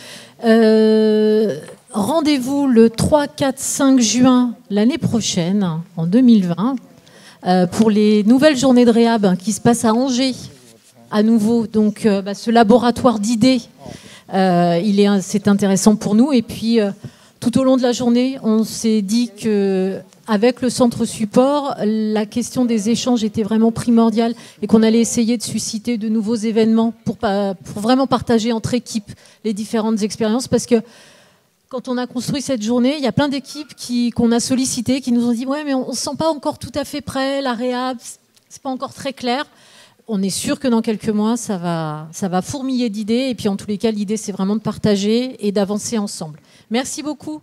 Euh, rendez-vous le 3, 4, 5 juin l'année prochaine, en 2020, pour les nouvelles journées de réhab qui se passent à Angers à nouveau. Donc bah, ce laboratoire d'idées, c'est intéressant pour nous. Et puis tout au long de la journée, on s'est dit que avec le centre support, la question des échanges était vraiment primordiale et qu'on allait essayer de susciter de nouveaux événements pour, vraiment partager entre équipes les différentes expériences parce que quand on a construit cette journée, il y a plein d'équipes qu'on a sollicitées qui nous ont dit ouais mais on ne se sent pas encore tout à fait prêt, la réhab, c'est pas encore très clair. On est sûr que dans quelques mois, ça va fourmiller d'idées. Et puis, en tous les cas, l'idée, c'est vraiment de partager et d'avancer ensemble. Merci beaucoup.